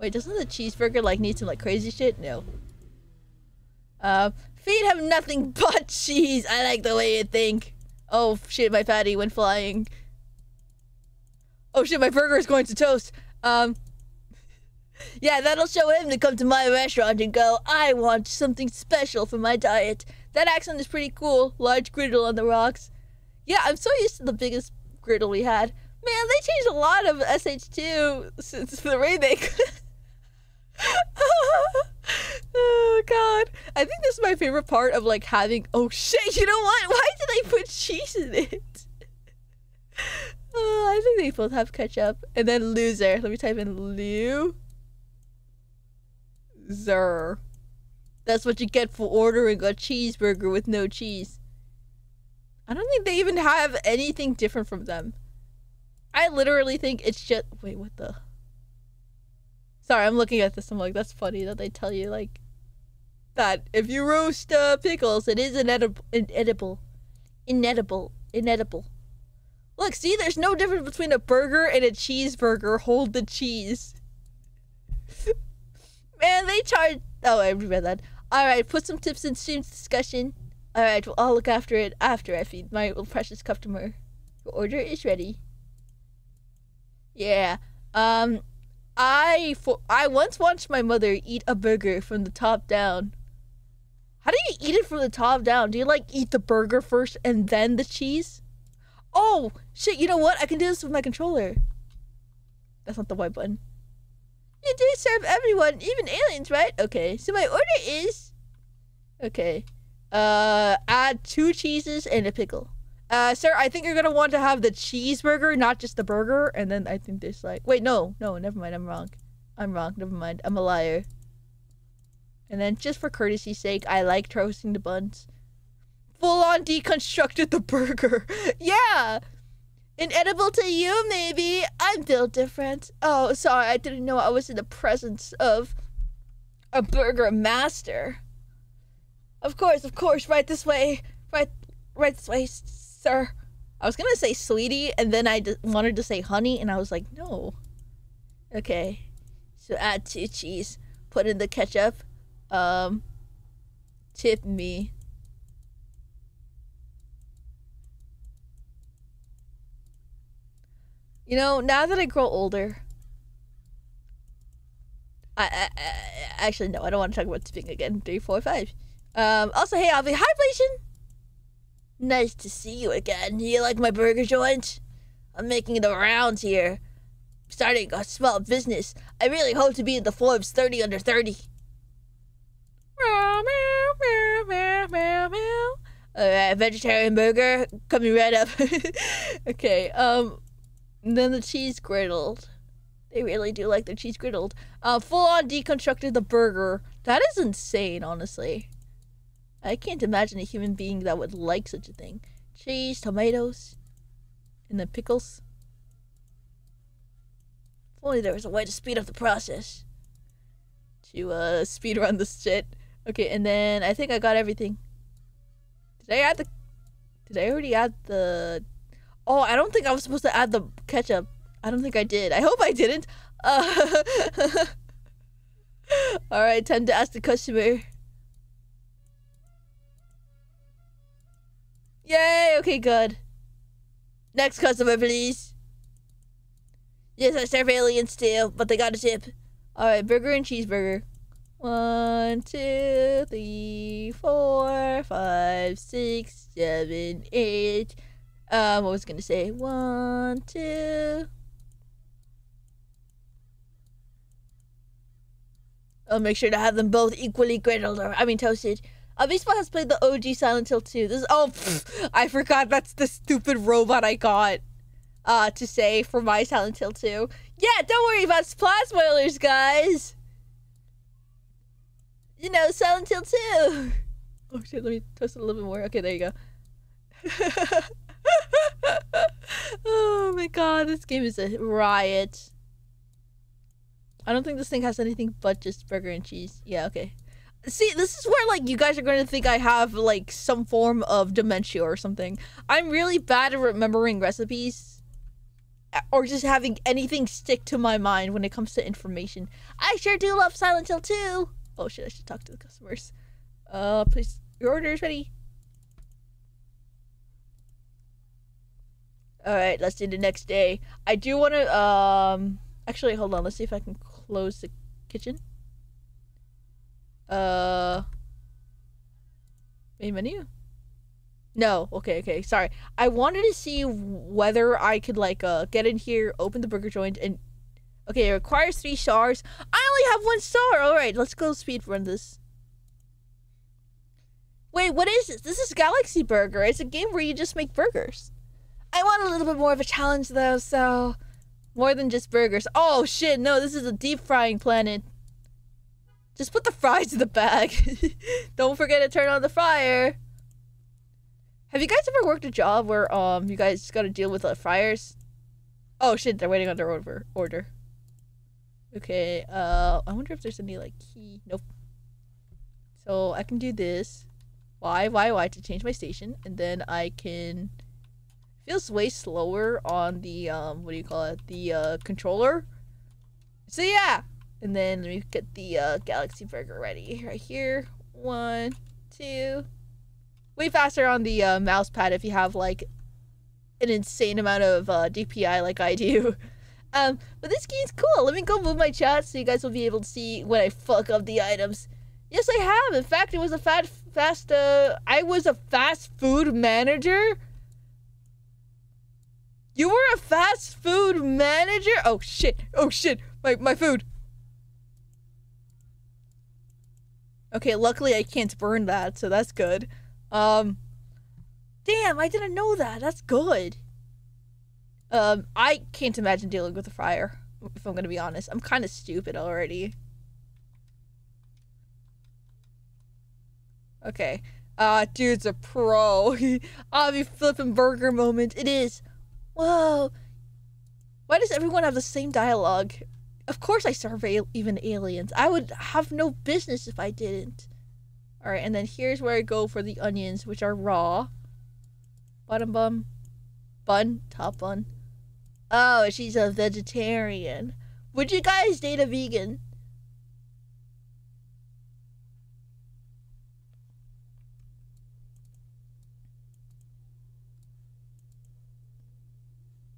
B: Wait, doesn't the cheeseburger like need some like crazy shit? No. Uh, feet have nothing but cheese. I like the way you think. Oh shit, my fatty went flying. Oh shit, my burger is going to toast. Um, yeah, that'll show him to come to my restaurant and go, I want something special for my diet. That accent is pretty cool. Large griddle on the rocks. Yeah, I'm so used to the biggest griddle we had. Man, they changed a lot of SH2 since the remake. oh god. I think this is my favorite part of like having oh shit, you know what? Why did they put cheese in it? Oh, I think they both have ketchup. And then loser. Let me type in Lou. Zer. That's what you get for ordering a cheeseburger with no cheese. I don't think they even have anything different from them. I literally think it's just wait, what the Sorry, I'm looking at this. I'm like, that's funny that they tell you like that if you roast uh, pickles, it is inedible, inedible, inedible, inedible. Look, see, there's no difference between a burger and a cheeseburger. Hold the cheese. Man, they charge. Oh, I read that. All right, put some tips in stream's discussion. All right, well, I'll look after it after I feed my precious customer. Your order is ready. Yeah. Um, I for I once watched my mother eat a burger from the top down. How do you eat it from the top down? Do you like eat the burger first and then the cheese? Oh shit! You know what? I can do this with my controller. That's not the white button. You do serve everyone, even aliens, right? Okay. So my order is. Okay. Uh, add two cheeses and a pickle. Uh, sir, I think you're gonna want to have the cheeseburger, not just the burger. And then I think there's like, wait, no, no, never mind, I'm wrong. I'm wrong. Never mind. I'm a liar. And then, just for courtesy's sake, I like toasting the buns. Full on deconstructed the burger. yeah! Inedible to you, maybe. I'm built different. Oh, sorry. I didn't know I was in the presence of a burger master. Of course, of course. Right this way. Right, right this way, sir. I was gonna say sweetie, and then I wanted to say honey, and I was like, no. Okay. So add two cheese. Put in the ketchup. Um. Tip me. You know, now that I grow older, I, I, I actually no, I don't want to talk about tipping again. Three, four, five. Um. Also, hey, Avi, hi, Blation. Nice to see you again. You like my burger joint? I'm making the rounds here. Starting a small business. I really hope to be in the Forbes 30 under 30. Meow, meow, meow, meow, meow. Alright, vegetarian burger coming right up. okay, um, then the cheese griddled. They really do like their cheese griddled. Uh, full on deconstructed the burger. That is insane, honestly. I can't imagine a human being that would like such a thing. Cheese, tomatoes, and then pickles. If only there was a way to speed up the process. To uh speed run this shit. Okay, and then I think I got everything. Did I add the Did I already add the Oh, I don't think I was supposed to add the ketchup. I don't think I did. I hope I didn't. Uh Alright, time to ask the customer. Yay! Okay, good. Next customer, please. Yes, I serve aliens too, but they got a tip. Alright, burger and cheeseburger. One, two, three, four, five, six, seven, eight. Um, what was I gonna say? One, two. I'll make sure to have them both equally griddled, or I mean toasted. Avispa has played the OG Silent Hill 2. This is oh, pff, I forgot that's the stupid robot I got uh to say for my Silent Hill 2. Yeah, don't worry about plot spoilers, guys. You know, Silent Hill 2. Oh shit, let me toast it a little bit more. Okay, there you go. oh my god, this game is a riot. I don't think this thing has anything but just burger and cheese. Yeah, okay. See, this is where like you guys are going to think I have like some form of dementia or something. I'm really bad at remembering recipes or just having anything stick to my mind when it comes to information. I sure do love Silent Hill 2. Oh shit, I should talk to the customers. Uh, please, your order is ready. All right, let's do the next day. I do want to um actually hold on. Let's see if I can close the kitchen. Uh main menu? No, okay, okay. Sorry. I wanted to see whether I could like uh get in here, open the burger joint and Okay, it requires 3 stars. I only have 1 star. All right, let's go speed run this. Wait, what is this? This is Galaxy Burger. It's a game where you just make burgers. I want a little bit more of a challenge though, so more than just burgers. Oh shit, no, this is a deep frying planet. Just put the fries in the bag. Don't forget to turn on the fryer. Have you guys ever worked a job where um you guys got to deal with uh, fryers? Oh shit, they're waiting on their order. Order. Okay. Uh, I wonder if there's any like key. Nope. So I can do this. Y Y Y to change my station, and then I can. Feels way slower on the um. What do you call it? The uh controller. So yeah, and then let me get the uh, Galaxy Burger ready right here. One, two. Way faster on the uh, mouse pad if you have like an insane amount of uh, DPI like I do. Um, but this game's cool. Let me go move my chat so you guys will be able to see when I fuck up the items. Yes, I have. In fact, it was a fat, fast. Uh, I was a fast food manager. You were a fast food manager? Oh shit! Oh shit! My my food. Okay, luckily I can't burn that, so that's good. Um, damn, I didn't know that. That's good. Um, I can't imagine dealing with a fryer. if I'm gonna be honest. I'm kind of stupid already. Okay. Ah, dude's a pro. I'll be flipping burger moment. It is. Whoa. Why does everyone have the same dialogue? Of course I survey even aliens. I would have no business if I didn't. Alright, and then here's where I go for the onions, which are raw. Bottom bun. Bun. Top bun. Oh, she's a vegetarian. Would you guys date a vegan?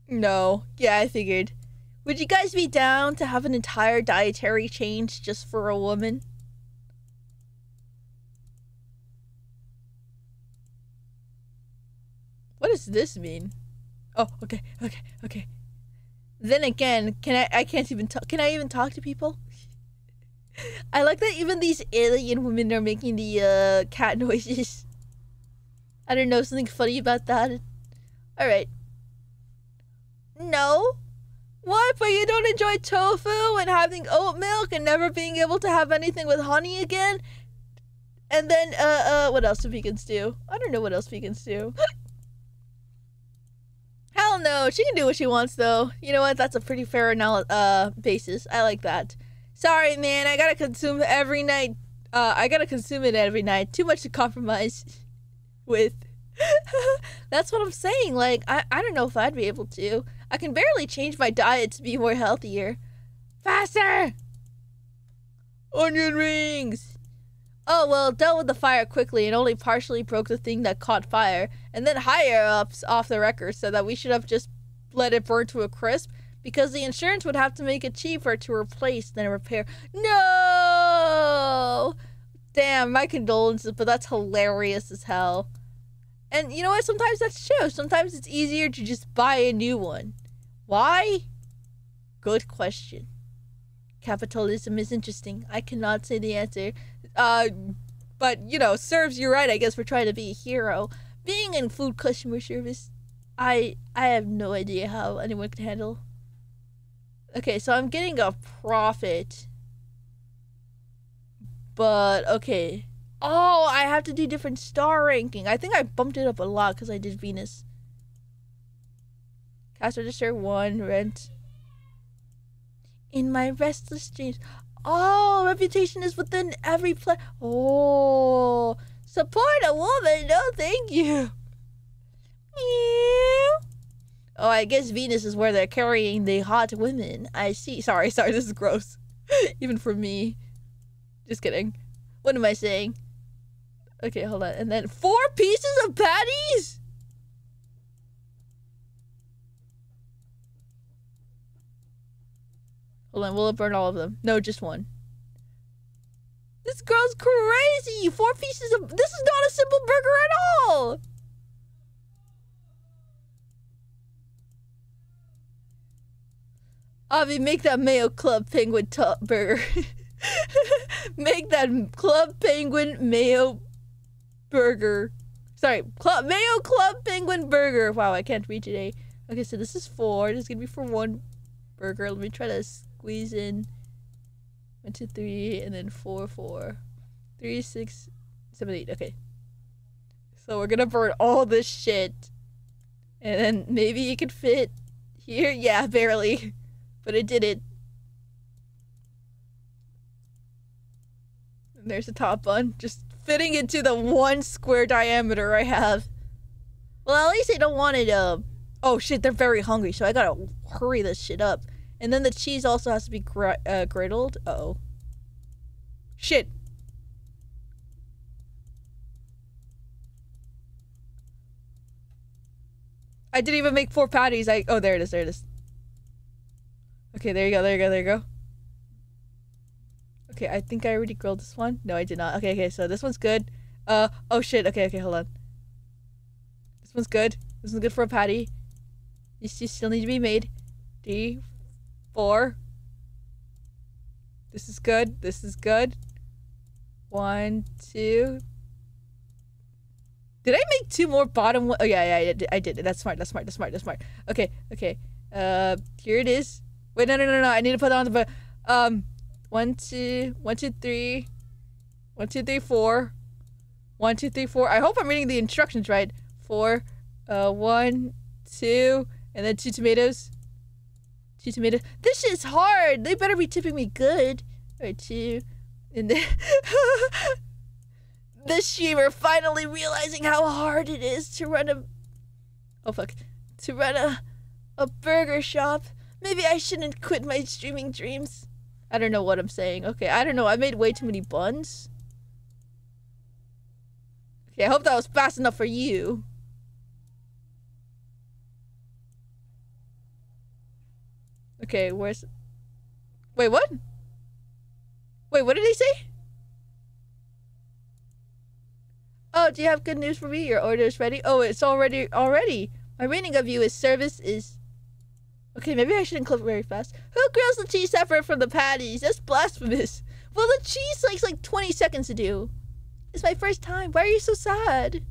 B: No. Yeah, I figured. Would you guys be down to have an entire dietary change just for a woman? What does this mean? Oh, okay, okay, okay. Then again, can I I can't even talk can I even talk to people? I like that even these alien women are making the uh cat noises. I don't know, something funny about that. Alright. No. What? But you don't enjoy tofu and having oat milk and never being able to have anything with honey again? And then, uh, uh, what else do vegans do? I don't know what else vegans do. Hell no, she can do what she wants though. You know what? That's a pretty fair anal- uh basis. I like that. Sorry, man. I gotta consume every night. Uh, I gotta consume it every night. Too much to compromise with. That's what I'm saying. Like, I, I don't know if I'd be able to. I can barely change my diet to be more healthier. Faster! Onion rings! Oh, well, dealt with the fire quickly and only partially broke the thing that caught fire. And then higher ups off the record said that we should have just let it burn to a crisp because the insurance would have to make it cheaper to replace than repair. No! Damn, my condolences, but that's hilarious as hell. And you know what? Sometimes that's true. Sometimes it's easier to just buy a new one. Why? Good question. Capitalism is interesting. I cannot say the answer. Uh, but you know, serves you right. I guess for trying to be a hero. Being in food customer service, I I have no idea how anyone can handle. Okay, so I'm getting a profit. But okay. Oh, I have to do different star ranking. I think I bumped it up a lot because I did Venus. Cash register one rent. In my restless dreams. Oh, reputation is within every play. Oh, support a woman. No, thank you. Meow. Oh, I guess Venus is where they're carrying the hot women. I see. Sorry, sorry, this is gross. Even for me. Just kidding. What am I saying? Okay, hold on. And then four pieces of patties? Hold on, will it burn all of them? No, just one. This girl's crazy! Four pieces of- This is not a simple burger at all! Avi, make that Mayo Club Penguin top burger. make that Club Penguin Mayo burger. Sorry, Club Mayo Club Penguin burger. Wow, I can't read today. Eh? Okay, so this is four. This is gonna be for one burger. Let me try to squeeze in one, two, three, and then four, four, three, six, seven, eight. Okay. So we're gonna burn all this shit, and then maybe it could fit here. Yeah, barely, but it did it. And there's the top bun, just fitting into the one square diameter I have. Well, at least I don't want it. Uh, oh shit, they're very hungry, so I gotta hurry this shit up. And then the cheese also has to be gr- uh, griddled. Uh oh. Shit. I didn't even make four patties. I oh there it is. There it is. Okay, there you go. There you go. There you go. Okay, I think I already grilled this one. No, I did not. Okay, okay. So this one's good. Uh oh shit. Okay, okay. Hold on. This one's good. This one's good for a patty. These two still need to be made. Three, four. This is good. This is good. One, two. Did I make two more bottom? Oh yeah, yeah, I did. I did. That's smart. That's smart. That's smart. That's smart. Okay, okay. Uh, here it is. Wait, no, no, no, no. I need to put on the. bu- Um, one, two, one, two, three, one, two, three, four, one, two, three, four. I hope I'm reading the instructions right. Four, uh, one, two, and then two tomatoes. Two tomatoes. This is hard. They better be tipping me good. Or two, and then the streamer finally realizing how hard it is to run a. Oh fuck, to run a, a burger shop. Maybe I shouldn't quit my streaming dreams. I don't know what I'm saying. Okay, I don't know. I made way too many buns. Okay, I hope that was fast enough for you. Okay, where's... Wait, what? Wait, what did he say? Oh, do you have good news for me? Your order is ready. Oh, it's already already. My rating of you is service is. Okay, maybe I shouldn't click very fast. Who grills the cheese separate from the patties? That's blasphemous. Well, the cheese takes like 20 seconds to do. It's my first time. Why are you so sad?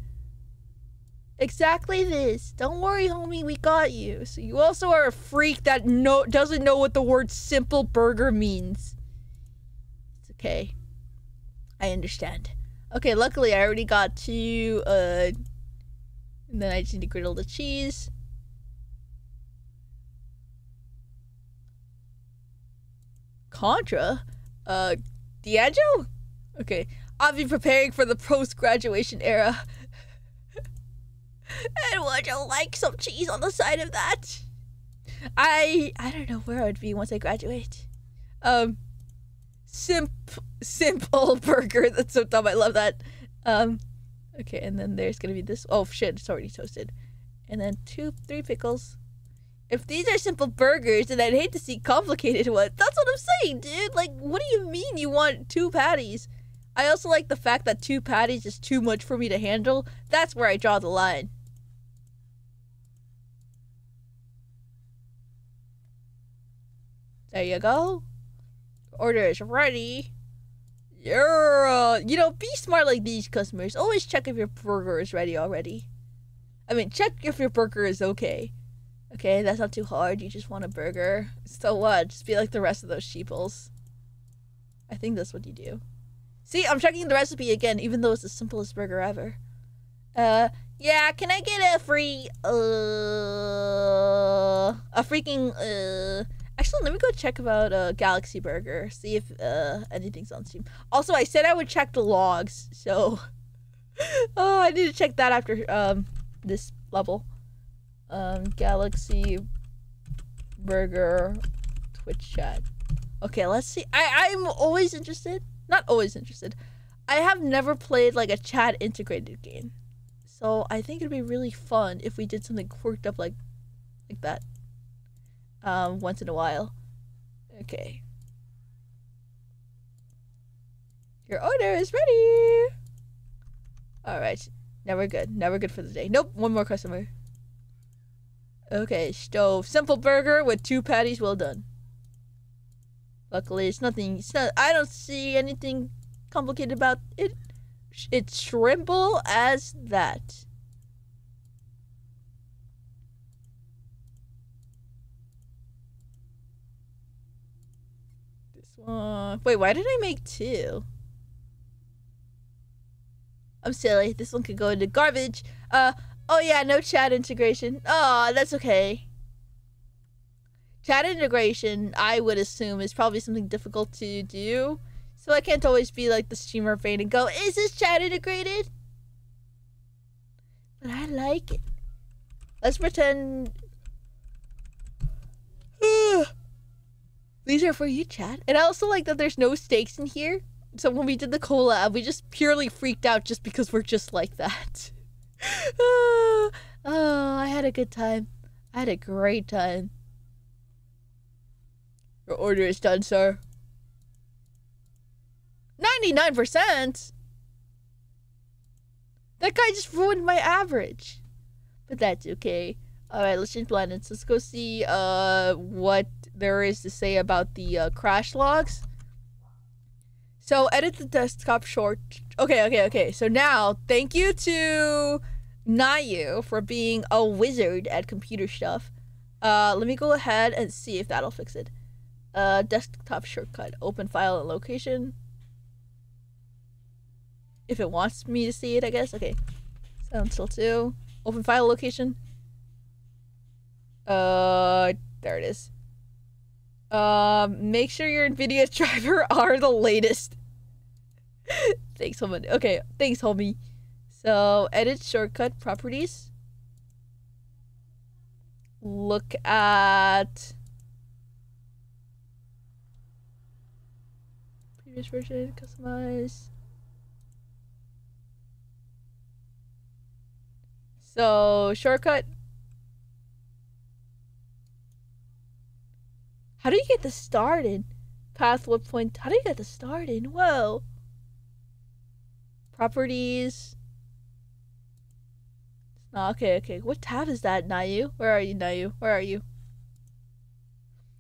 B: Exactly this. Don't worry, homie. We got you. So you also are a freak that no doesn't know what the word simple burger means. It's okay. I understand. Okay, luckily I already got two, uh, and then I just need to griddle the cheese. Contra? Uh, Diageo? Okay, I'll be preparing for the post-graduation era. And would you like some cheese on the side of that? I, I don't know where I would be once I graduate. Um, simp simple burger. That's so dumb. I love that. Um, okay, and then there's gonna be this. Oh shit, it's already toasted. And then two, three pickles. If these are simple burgers, then I'd hate to see complicated ones. That's what I'm saying, dude. Like, what do you mean you want two patties? I also like the fact that two patties is too much for me to handle. That's where I draw the line. There you go. Order is ready. Yeah, you know, be smart like these customers. Always check if your burger is ready already. I mean, check if your burger is okay. Okay, that's not too hard. You just want a burger. So what? Just be like the rest of those sheeples. I think that's what you do. See, I'm checking the recipe again, even though it's the simplest burger ever. Uh, yeah, can I get a free, uh, a freaking, uh, Actually, let me go check about uh, Galaxy Burger. See if uh, anything's on Steam. Also, I said I would check the logs, so oh, I need to check that after um this level. Um, Galaxy Burger Twitch chat. Okay, let's see. I I'm always interested. Not always interested. I have never played like a chat integrated game, so I think it'd be really fun if we did something quirked up like like that um, once in a while. Okay. Your order is ready. All right. Now we're good. Now we're good for the day. Nope. One more customer. Okay. Stove. Simple burger with two patties. Well done. Luckily, it's nothing. It's not. I don't see anything complicated about it. It's shrimple as that. Uh, wait, why did I make two? I'm silly. This one could go into garbage. Uh, oh yeah, no chat integration. Oh, that's okay. Chat integration, I would assume, is probably something difficult to do. So I can't always be like the streamer fan and go, is this chat integrated? But I like it. Let's pretend... These are for you, chat. And I also like that there's no stakes in here. So when we did the collab, we just purely freaked out just because we're just like that. oh, I had a good time. I had a great time. Your order is done, sir. 99%? That guy just ruined my average. But that's okay. Alright, let's change planets. Let's go see uh what there is to say about the uh, crash logs. So edit the desktop short. Okay, okay, okay. So now, thank you to Nayu for being a wizard at computer stuff. Uh, let me go ahead and see if that'll fix it. Uh, desktop shortcut, open file and location. If it wants me to see it, I guess. Okay. Hill 2. Open file location. Uh, there it is. Um, make sure your NVIDIA driver are the latest. thanks, homie. Okay, thanks, homie. So, edit shortcut properties. Look at previous version, customize. So, shortcut. How do you get this started? Path what point? How do you get this started? Whoa. Properties. Oh, okay, okay. What tab is that, Nayu? Where are you, Nayu? Where are you?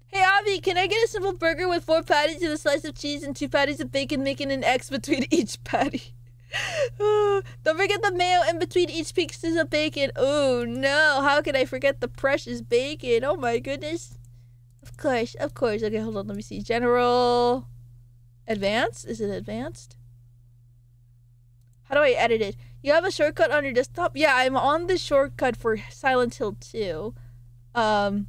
B: Hey, Avi, can I get a simple burger with four patties and a slice of cheese and two patties of bacon, making an X between each patty? Don't forget the mayo in between each pieces of bacon. Oh no, how could I forget the precious bacon? Oh my goodness. Of course, of course. Okay, hold on, let me see. General. Advanced? Is it advanced? How do I edit it? You have a shortcut on your desktop? Yeah, I'm on the shortcut for Silent Hill 2. Um.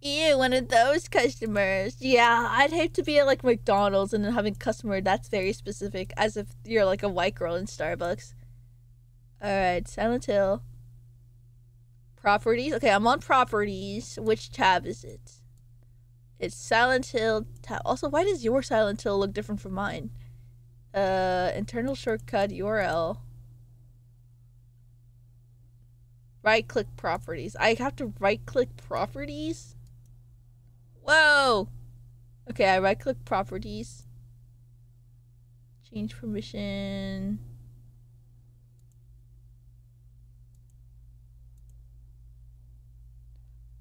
B: Ew, one of those customers. Yeah, I'd hate to be at like McDonald's and then having customer that's very specific, as if you're like a white girl in Starbucks. Alright, Silent Hill. Properties. Okay, I'm on properties. Which tab is it? It's Silent Hill tab. Also, why does your Silent Hill look different from mine? Uh, internal shortcut URL. Right click properties. I have to right click properties? Whoa! Okay, I right click properties. Change permission.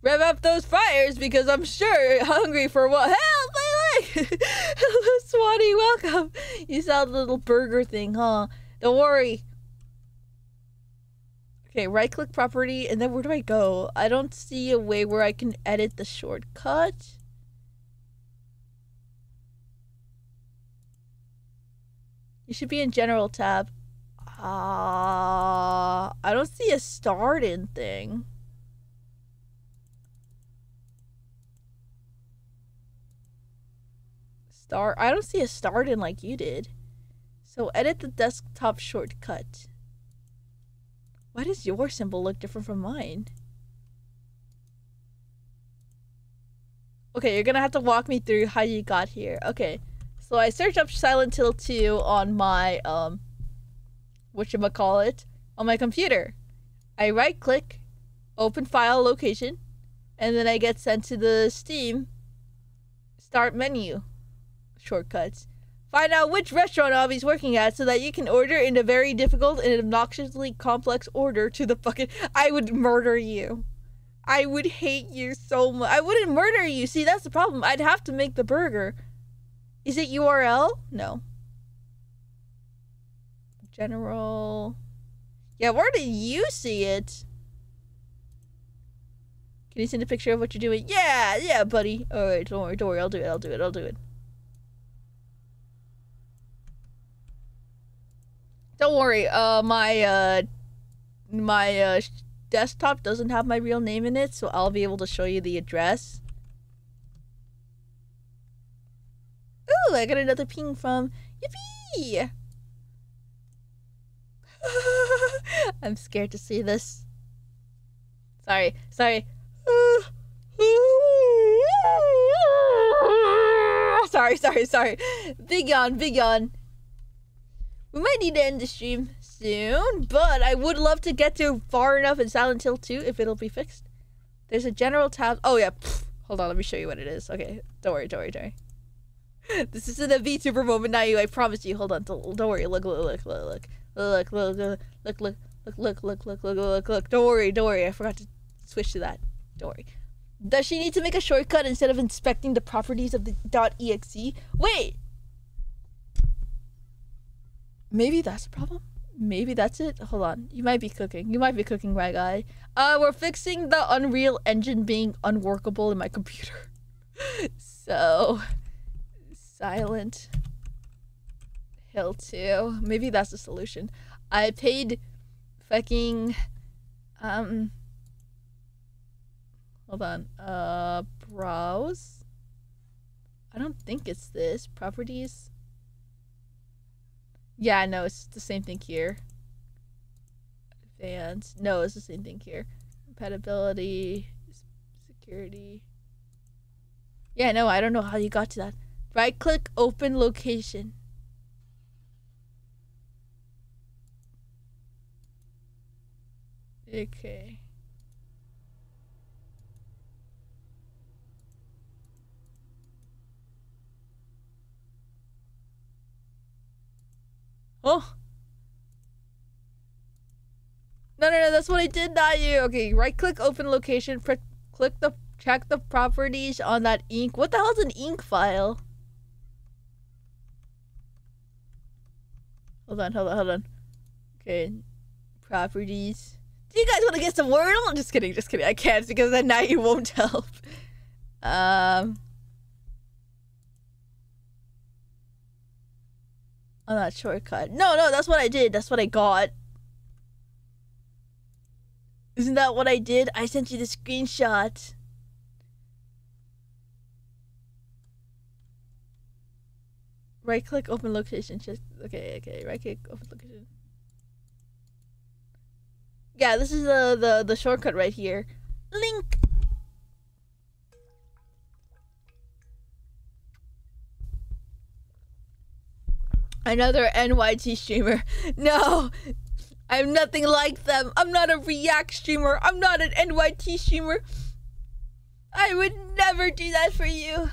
B: Rev up those fires because I'm sure hungry for what? Help! My leg! Hello, Swanee, welcome! You saw the little burger thing, huh? Don't worry. Okay, right click property, and then where do I go? I don't see a way where I can edit the shortcut. You should be in general tab. Ah, uh, I don't see a start in thing. Start. I don't see a start in like you did. So edit the desktop shortcut. Why does your symbol look different from mine? Okay, you're gonna have to walk me through how you got here. Okay. So I searched up Silent Hill 2 on my, um, whatchamacallit, on my computer. I right click, open file location, and then I get sent to the Steam start menu shortcuts. Find out which restaurant Avi's working at so that you can order in a very difficult and obnoxiously complex order to the fucking. I would murder you. I would hate you so much. I wouldn't murder you. See, that's the problem. I'd have to make the burger. Is it URL? No. General. Yeah, where did you see it? Can you send a picture of what you're doing? Yeah, yeah, buddy. Alright, don't worry, don't worry. I'll do it, I'll do it, I'll do it. Don't worry. Uh, my uh, my uh, desktop doesn't have my real name in it, so I'll be able to show you the address. Ooh, I got another ping from Yippee! I'm scared to see this. Sorry, sorry. sorry, sorry, sorry. Big yawn, big yawn. We might need to end the stream soon, but I would love to get to far enough in Silent Hill 2 if it'll be fixed. There's a general tab. Oh, yeah. Pfft. Hold on, let me show you what it is. Okay, don't worry, don't worry, don't worry. This isn't a VTuber moment now, you. I promise you. Hold on, don't, don't worry. Look, look, look, look, look, look, look, look, look, look, look, look, look, look, look, look, look. Don't worry, don't worry. I forgot to switch to that. Don't worry. Does she need to make a shortcut instead of inspecting the properties of the .exe? Wait, Maybe that's the problem. maybe that's it. Hold on. You might be cooking. You might be cooking, right guy. Uh, we're fixing the Unreal Engine being unworkable in my computer. so, Silent Hill 2. Maybe that's the solution. I paid fucking, um, hold on. Uh, browse? I don't think it's this. Properties? Yeah, no, it's the same thing here. Advanced. No, it's the same thing here. Compatibility, security. Yeah, no, I don't know how you got to that. Right click, open location. Okay. Oh. No, no, no, that's what I did, not you. Okay, right click open location, click the check the properties on that ink. What the hell's an ink file? Hold on, hold on, hold on. Okay, properties. Do you guys want to get some Wordle? I'm just kidding, just kidding. I can't because then now you won't help. Um. On that shortcut. No, no, that's what I did. That's what I got. Isn't that what I did? I sent you the screenshot. Right click open location. Just okay, okay. Right click open location. Yeah, this is the the the shortcut right here. Link. Another NYT streamer. No, I'm nothing like them. I'm not a React streamer. I'm not an NYT streamer. I would never do that for you.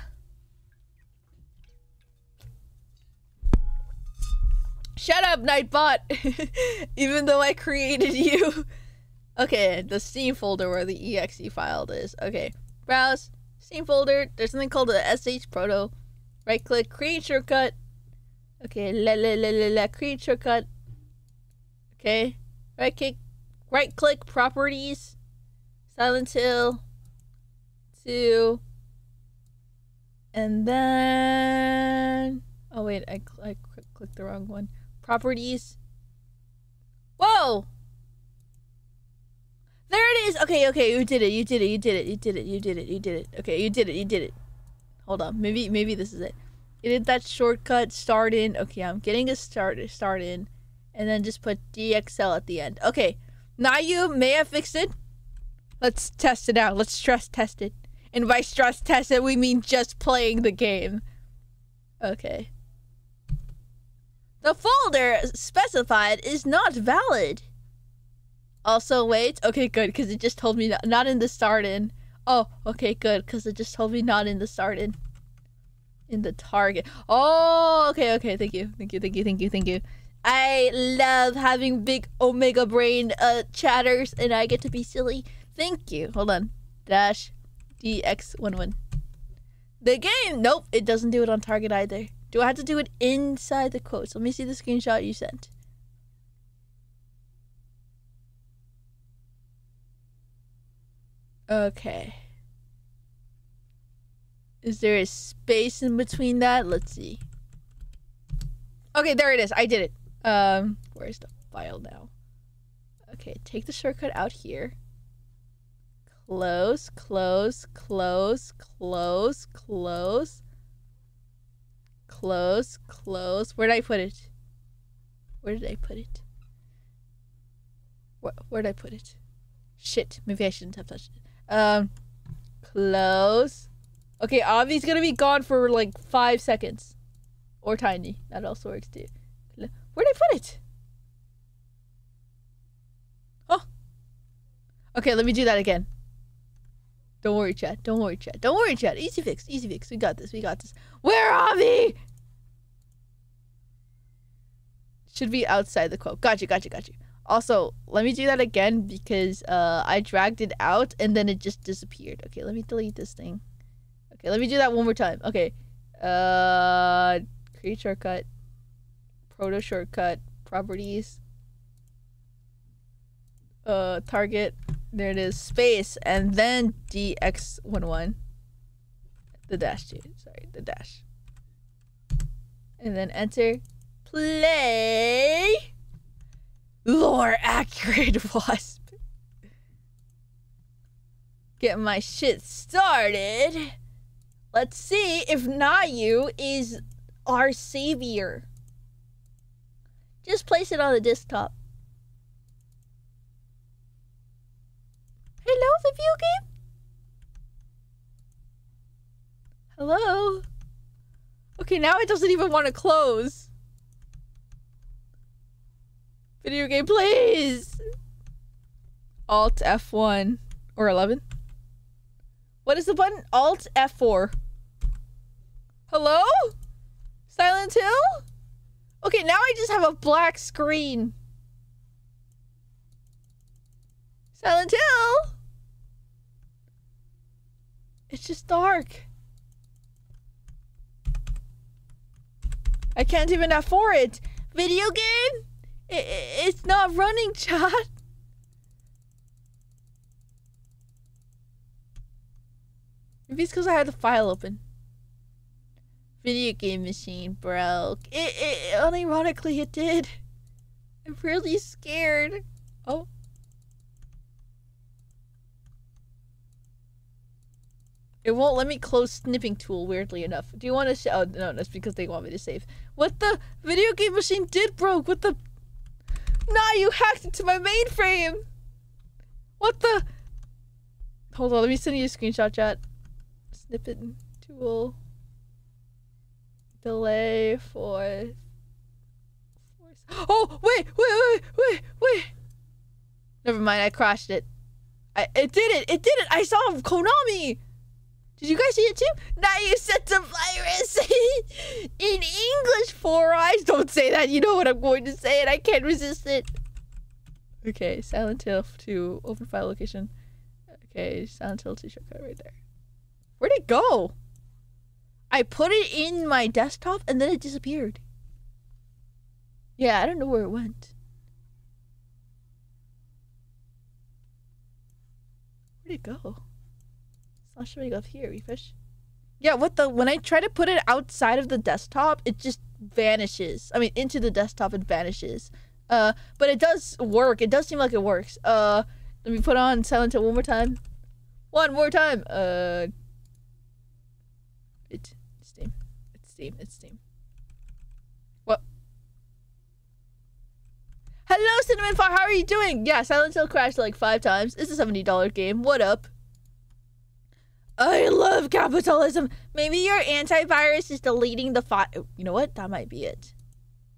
B: Shut up, Nightbot. Even though I created you. Okay, the Steam folder where the exe file is. Okay, browse, Steam folder. There's something called the sh proto. Right click, create shortcut. Okay, la la la la la, create shortcut. Okay, right click, right click, properties, Silent Hill, two, and then oh wait, I I clicked the wrong one. Properties. Whoa! There it is. Okay, okay, you did it. You did it. You did it. You did it. You did it. You did it. Okay, you did it. You did it. Hold on. Maybe maybe this is it. Did that shortcut start in. Okay, I'm getting a start start in, and then just put DXL at the end. Okay, now you may have fixed it. Let's test it out. Let's stress test it. And by stress test it, we mean just playing the game. Okay. The folder specified is not valid. Also, wait. Okay, good, because it just told me not, not in the start in. Oh, okay, good, because it just told me not in the start in. In the target. Oh, okay, okay. Thank you, thank you, thank you, thank you, thank you. I love having big Omega brain uh chatters, and I get to be silly. Thank you. Hold on. Dash DX11. The game. Nope, it doesn't do it on target either. Do I have to do it inside the quotes? Let me see the screenshot you sent. Okay. Is there a space in between that? Let's see. Okay, there it is. I did it. Um, where's the file now? Okay, take the shortcut out here. Close, close, close, close, close. Close, close. Where did I put it? Where did I put it? Where, where did I put it? Shit, maybe I shouldn't have touched it. Um, close. Okay, Avi's gonna be gone for like five seconds. Or Tiny. That also works too. Where did I put it? Oh. Okay, let me do that again. Don't worry, chat. Don't worry, chat. Don't worry, chat. Easy fix. Easy fix. We got this. We got this. Where Avi? Should be outside the quote. Got you. Got you. Got you. Also, let me do that again because uh, I dragged it out and then it just disappeared. Okay, let me delete this thing. Okay, let me do that one more time. Okay. Uh, create shortcut. Proto shortcut. Properties. uh target. There it is. Space and then DX11. The dash G. Sorry, the dash. And then enter. Play. Lore accurate wasp. Get my shit started. Let's see if Nayu is our savior. Just place it on the desktop. Hello, video game? Hello? Okay, now it doesn't even want to close. Video game, please! Alt F1 or 11. What is the button? Alt F4. Hello? Silent Hill? Okay, now I just have a black screen. Silent Hill? It's just dark. I can't even afford it. Video game? I it's not running, chat. Maybe it's because I had the file open. Video game machine broke. It, it, unironically, it did. I'm really scared. Oh. It won't let me close snipping tool, weirdly enough. Do you want to Oh, no, that's because they want me to save. What the? Video game machine did broke! What the? Nah, you hacked into my mainframe! What the? Hold on, let me send you a screenshot chat. Snippet tool. Delay for... Oh, wait, wait, wait, wait, wait! Never mind, I crashed it. I, it did it! It did it! I saw Konami! Did you guys see it too? Now you set the virus in English four eyes. Don't say that. You know what I'm going to say, and I can't resist it. Okay, Silent Hill to open file location. Okay, Silent Hill 2 shortcut right there. Where'd it go? I put it in my desktop and then it disappeared. Yeah, I don't know where it went. Where'd it go? It's not showing up here. Refresh. Yeah, what the? When I try to put it outside of the desktop, it just vanishes. I mean, into the desktop, it vanishes. Uh, but it does work. It does seem like it works. Uh, let me put on Silent Hill one more time. One more time. Uh, it, it's Steam. It's Steam. It's Steam. What? Hello, Cinnamon Fire. How are you doing? Yeah, Silent Hill crashed like five times. It's a seventy dollar game. What up? I love capitalism. Maybe your antivirus is deleting the file. You know what? That might be it.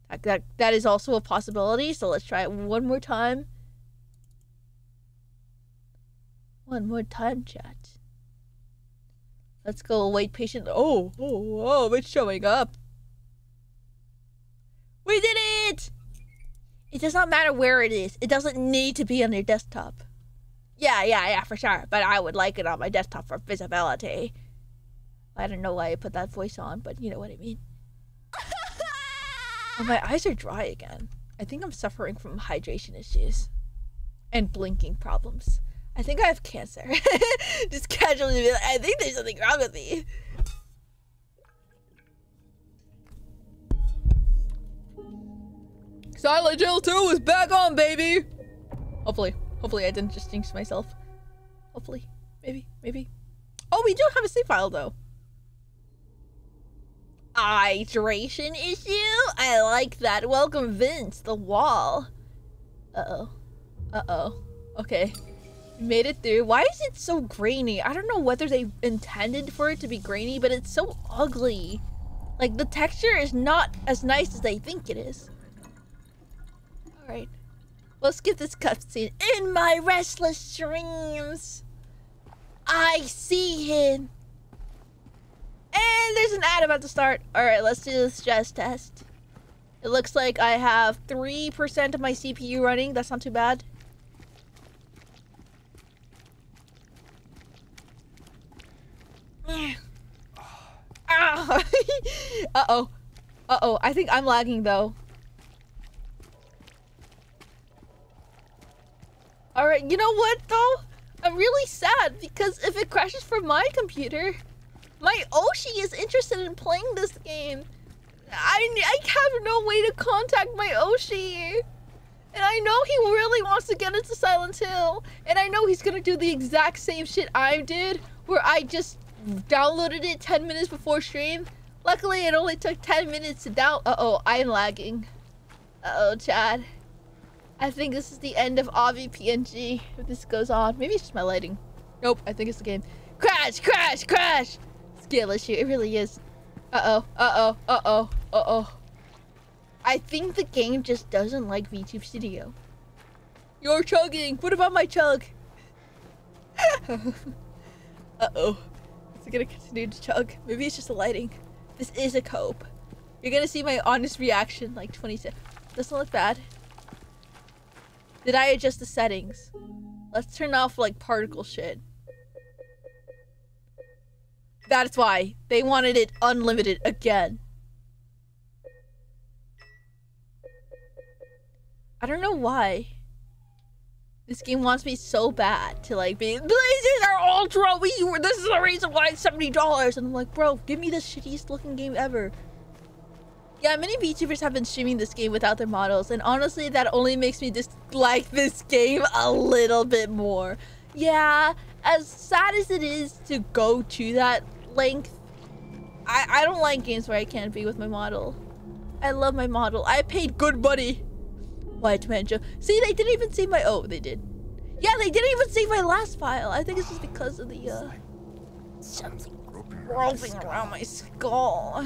B: That, that, that is also a possibility. So let's try it one more time. One more time, chat. Let's go wait patiently. Oh, oh, oh, it's showing up. We did it! It does not matter where it is. It doesn't need to be on your desktop. Yeah, yeah, yeah, for sure. But I would like it on my desktop for visibility. I don't know why I put that voice on, but you know what I mean. oh, my eyes are dry again. I think I'm suffering from hydration issues and blinking problems. I think I have cancer. Just casually be like, I think there's something wrong with me. Silent Hill 2 is back on, baby! Hopefully. Hopefully I didn't just jinx myself. Hopefully. Maybe. Maybe. Oh, we do have a save file, though. Hydration issue? I like that. Welcome, Vince. The wall. Uh-oh. Uh-oh. Okay. Made it through. Why is it so grainy? I don't know whether they intended for it to be grainy, but it's so ugly. Like, the texture is not as nice as they think it is. Alright. Let's get this cutscene. In my restless dreams, I see him. And there's an ad about to start. Alright, let's do the stress test. It looks like I have 3% of my CPU running. That's not too bad. Ah. Uh-oh. Uh-oh. I think I'm lagging, though. Alright, you know what though? I'm really sad because if it crashes from my computer, my Oshi is interested in playing this game. I, I have no way to contact my Oshi. And I know he really wants to get into Silent Hill. And I know he's gonna do the exact same shit I did, where I just downloaded it 10 minutes before stream. Luckily, it only took 10 minutes to down- Uh-oh, I'm lagging. Uh-oh, Chad. I think this is the end of Avi PNG if this goes on. Maybe it's just my lighting. Nope, I think it's the game. Crash, crash, crash! Skill issue, it really is. Uh-oh, uh-oh, uh-oh, uh-oh. I think the game just doesn't like VTube Studio. You're chugging! What about my chug? uh-oh. Gonna continue to chug? Maybe it's just the lighting. This is a cope. You're gonna see my honest reaction like 20 seconds. Doesn't look bad. Did I adjust the settings? Let's turn off like particle shit. That's why. They wanted it unlimited again. I don't know why. This game wants me so bad to like be Blazers are ultra we this is the reason why it's $70 and I'm like bro give me the shittiest looking game ever. Yeah, many VTubers have been streaming this game without their models, and honestly, that only makes me dislike this game a little bit more. Yeah, as sad as it is to go to that length, I, I don't like games where I can't be with my model. I love my model. I paid good money. White Manjo. See, they didn't even see my- oh, they did. Yeah, they didn't even see my last file. I think it's just because of the, uh... Something groping around my skull.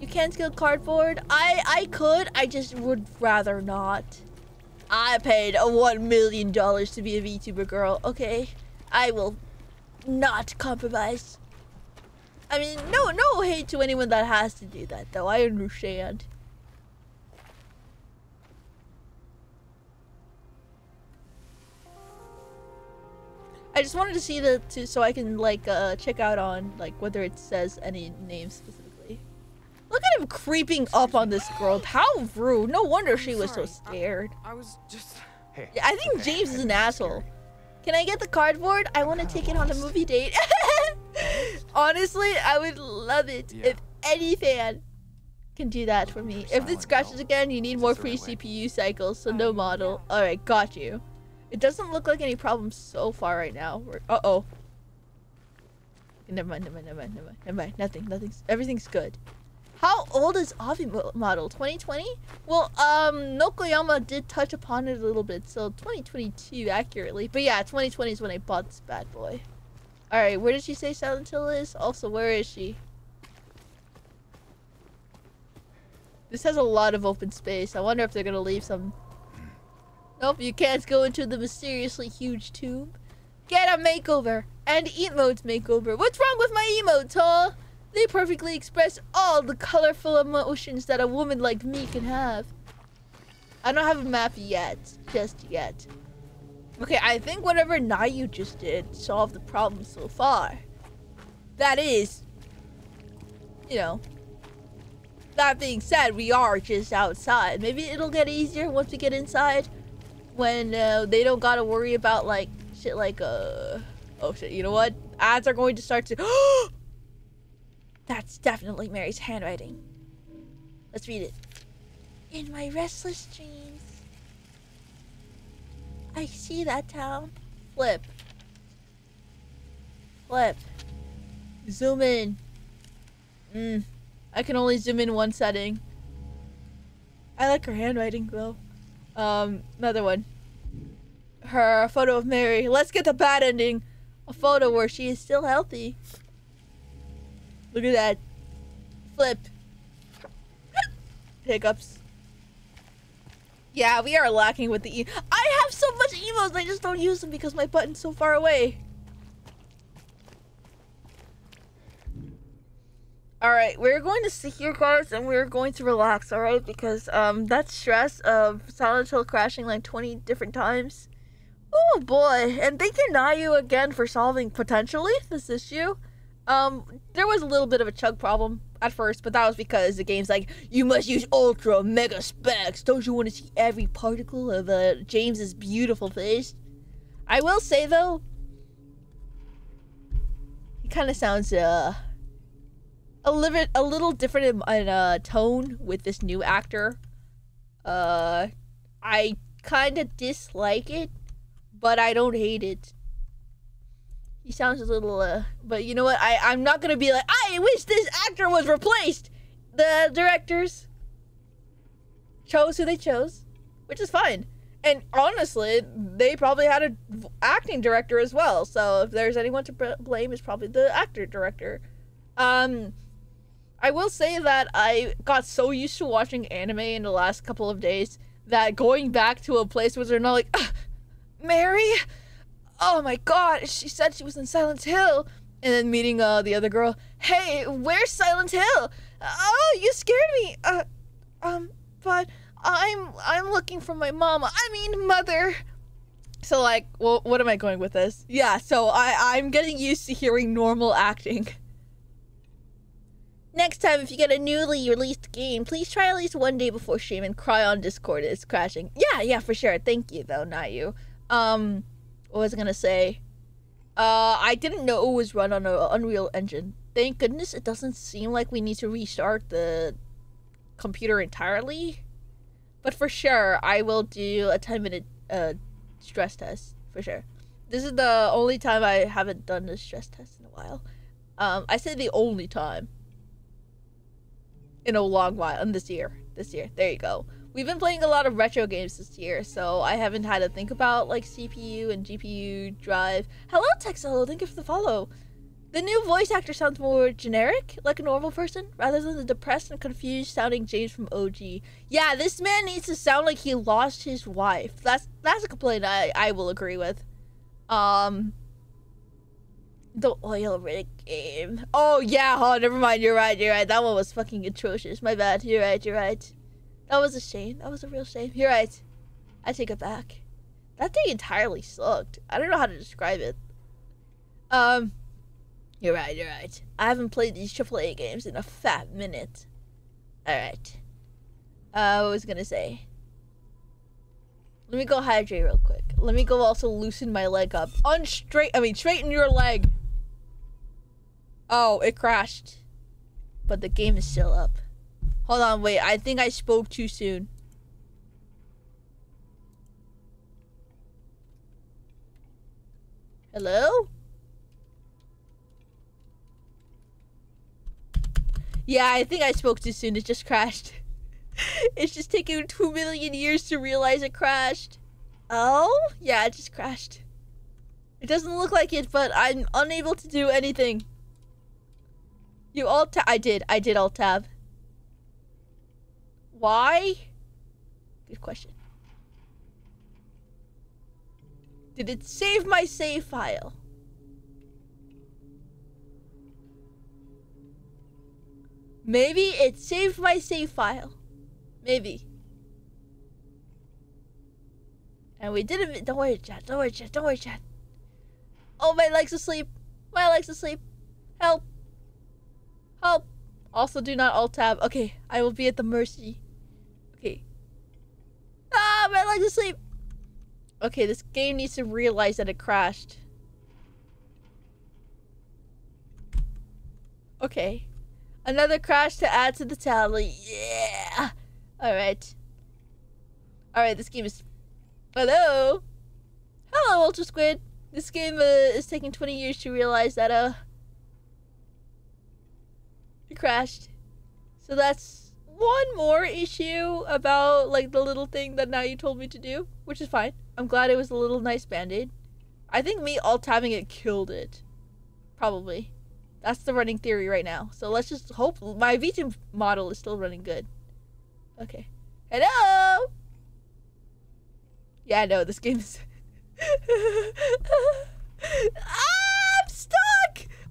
B: You can't skill cardboard? I I could, I just would rather not. I paid a one million dollars to be a VTuber girl, okay? I will not compromise. I mean, no no hate to anyone that has to do that though, I understand. I just wanted to see the to, so I can like uh check out on like whether it says any names specifically. Look at him creeping up on this girl. How rude. No wonder she was so scared.
G: I was just.
D: Hey.
B: Yeah, I think
D: okay,
B: James
D: I
B: is an asshole.
D: scary.
B: Can I get the cardboard? I want to take it on a movie date. Honestly, I would love it
D: Yeah.
B: if any fan can do that for me. If this
D: Silent
B: scratches again, you need more free? CPU cycles, so no model. Alright, got you. It doesn't look like any problems so far right now. We're- Uh-oh. Never mind, never mind, never mind, never mind, never mind. Nothing, nothing's, everything's good. How old is Avi model? 2020? Well, um, Nokoyama did touch upon it a little bit, so 2022 accurately. But yeah, 2020 is when I bought this bad boy. Alright, where did she say Silent Hill is? Also, where is she? This has a lot of open space. I wonder if they're gonna leave some... Nope, you can't go into the mysteriously huge tomb. Get a makeover! And emotes makeover. What's wrong with my emotes, huh? They perfectly express all the colorful emotions that a woman like me can have. I don't have a map yet. Just yet. Okay, I think whatever Nayu just did solved the problem so far. That is, you know. That being said, we are just outside. Maybe it'll get easier once we get inside. When uh, they don't gotta worry about like shit like uh oh shit. You know what? Ads are going to start to. That's definitely Mary's handwriting. Let's read it. In my restless dreams, I see that town. Flip. Flip. Zoom in. Mm. I can only zoom in one setting. I like her handwriting though. Um, another one. Her photo of Mary. Let's get the bad ending. A photo where she is still healthy. Look at that. Flip. Hiccups. Yeah, we are lacking with the e- I have so much emotes, I just don't use them because my button's so far away. Alright, we're going to sit here, guys, and we're going to relax, alright? Because, um, that stress of Silent Hill crashing like 20 different times. Oh boy, and thank you, Nayu, again for solving, potentially, this issue. Um, there was a little bit of a chug problem at first, but that was because the game's like, you must use ultra mega specs. Don't you want to see every particle of uh, James's beautiful face? I will say though, he kind of sounds uh a little a little different in, in uh, tone with this new actor. Uh, I kind of dislike it, but I don't hate it. He sounds a little, uh, but you know what? I, I'm not gonna be like, I wish this actor was replaced. The directors chose who they chose, which is fine. And honestly, they probably had a v- acting director as well. So if there's anyone to blame, it's probably the actor director. Um, I will say that I got so used to watching anime in the last couple of days that going back to a place where they're not like, "Ah, Mary, oh my god, she said she was in Silent Hill, and then meeting uh the other girl, hey, where's Silent Hill? Oh, you scared me. Uh, um, but I'm I'm looking for my mom. I mean, mother. So like, well, what am I going with this? Yeah, so I I'm getting used to hearing normal acting. Next time, if you get a newly released game, please try at least one day before stream and cry on Discord it's crashing. Yeah, yeah, for sure. Thank you, though, not you. Um, what was I gonna say? Uh, I didn't know it was run on an Unreal Engine. Thank goodness it doesn't seem like we need to restart the computer entirely. But for sure, I will do a 10 minute uh, stress test, for sure. This is the only time I haven't done a stress test in a while. Um, I say the only time in a long while in this year this year there you go we've been playing a lot of retro games this year so i haven't had to think about like cpu and gpu drive hello texel thank you for the follow the new voice actor sounds more generic like a normal person rather than the depressed and confused sounding james from og yeah this man needs to sound like he lost his wife that's that's a complaint i i will agree with um the oil rig game. Oh yeah, oh never mind, you're right, you're right. That one was fucking atrocious. My bad. You're right, you're right. That was a shame. That was a real shame. You're right. I take it back. That thing entirely sucked. I don't know how to describe it. Um You're right, you're right. I haven't played these AAA games in a fat minute. Alright. Uh what was I gonna say? Let me go hydrate real quick. Let me go also loosen my leg up. Unstraight I mean straighten your leg. Oh, it crashed. But the game is still up. Hold on, wait. I think I spoke too soon. Hello? Yeah, I think I spoke too soon. It just crashed. it's just taking two million years to realize it crashed. Oh? Yeah, it just crashed. It doesn't look like it, but I'm unable to do anything. You alt. I did. I did alt tab. Why? Good question. Did it save my save file? Maybe it saved my save file. Maybe. And we didn't. Don't worry, chat. Don't worry, chat. Don't worry, chat. Oh, my leg's asleep. My leg's asleep. Help. Help. Also, do not alt tab. Okay, I will be at the mercy. Ah, my leg's asleep. Okay, this game needs to realize that it crashed. Okay. Another crash to add to the tally. Yeah. All right. All right, this game is. Hello. Hello, Ultra Squid. This game uh, is taking 20 years to realize that uh it crashed. So that's one more issue about like the little thing that now you told me to do, which is fine. I'm glad it was a little nice band-aid. I think me alt tabbing it killed it. Probably. That's the running theory right now. So let's just hope my V2 model is still running good. Okay. Hello. Yeah, no, this game is. ah,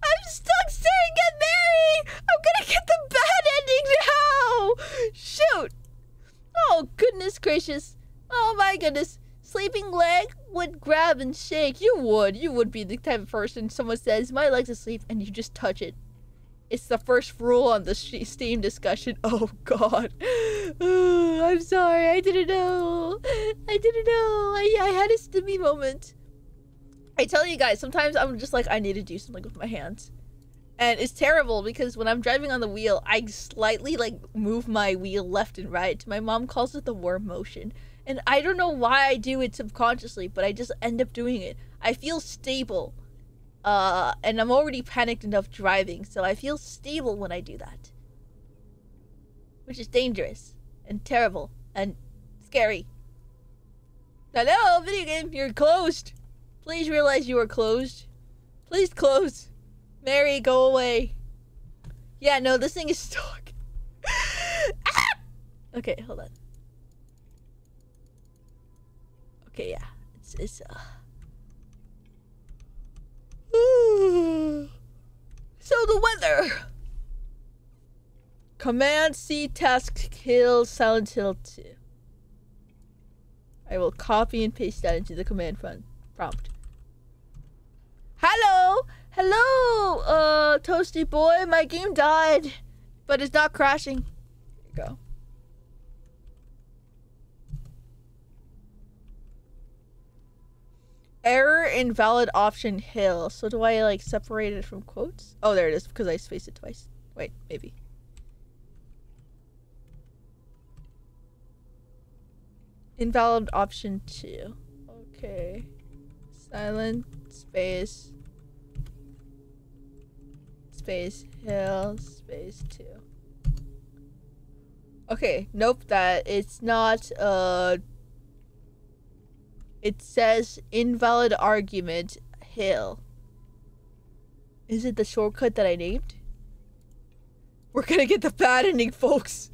B: I'm stuck. Staring at Mary. I'm gonna get the bad ending now. Shoot. Oh goodness gracious. Oh my goodness. Sleeping leg. would grab and shake. You would. You would be the type of person someone says, my leg's asleep, and you just touch it. It's the first rule on the Steam discussion. Oh, God. I'm sorry. I didn't know. I didn't know. I, I had a stimmy moment. I tell you guys, sometimes I'm just like, I need to do something with my hands. And it's terrible because when I'm driving on the wheel, I slightly like move my wheel left and right. My mom calls it the worm motion. And I don't know why I do it subconsciously, but I just end up doing it. I feel stable. Uh, and I'm already panicked enough driving, so I feel stable when I do that. Which is dangerous and terrible and scary. Hello, video game, you're closed. Please realize you are closed. Please close. Mary, go away. Yeah, no, this thing is stuck. ah! Okay, hold on. Okay, yeah. It's it's uh So the weather. Command C task kill Silent Hill 2. I will copy and paste that into the command prompt. Hello! Hello, uh, Toasty Boy. My game died, but it's not crashing. Here you go. Error invalid option hill. So do I like separate it from quotes? Oh, there it is because I spaced it twice. Wait, maybe. Invalid option two. Okay. Silent space space hill space two. Okay, nope, that it's not uh it says invalid argument hill. Is it the shortcut that I named? We're gonna get the bad ending, folks.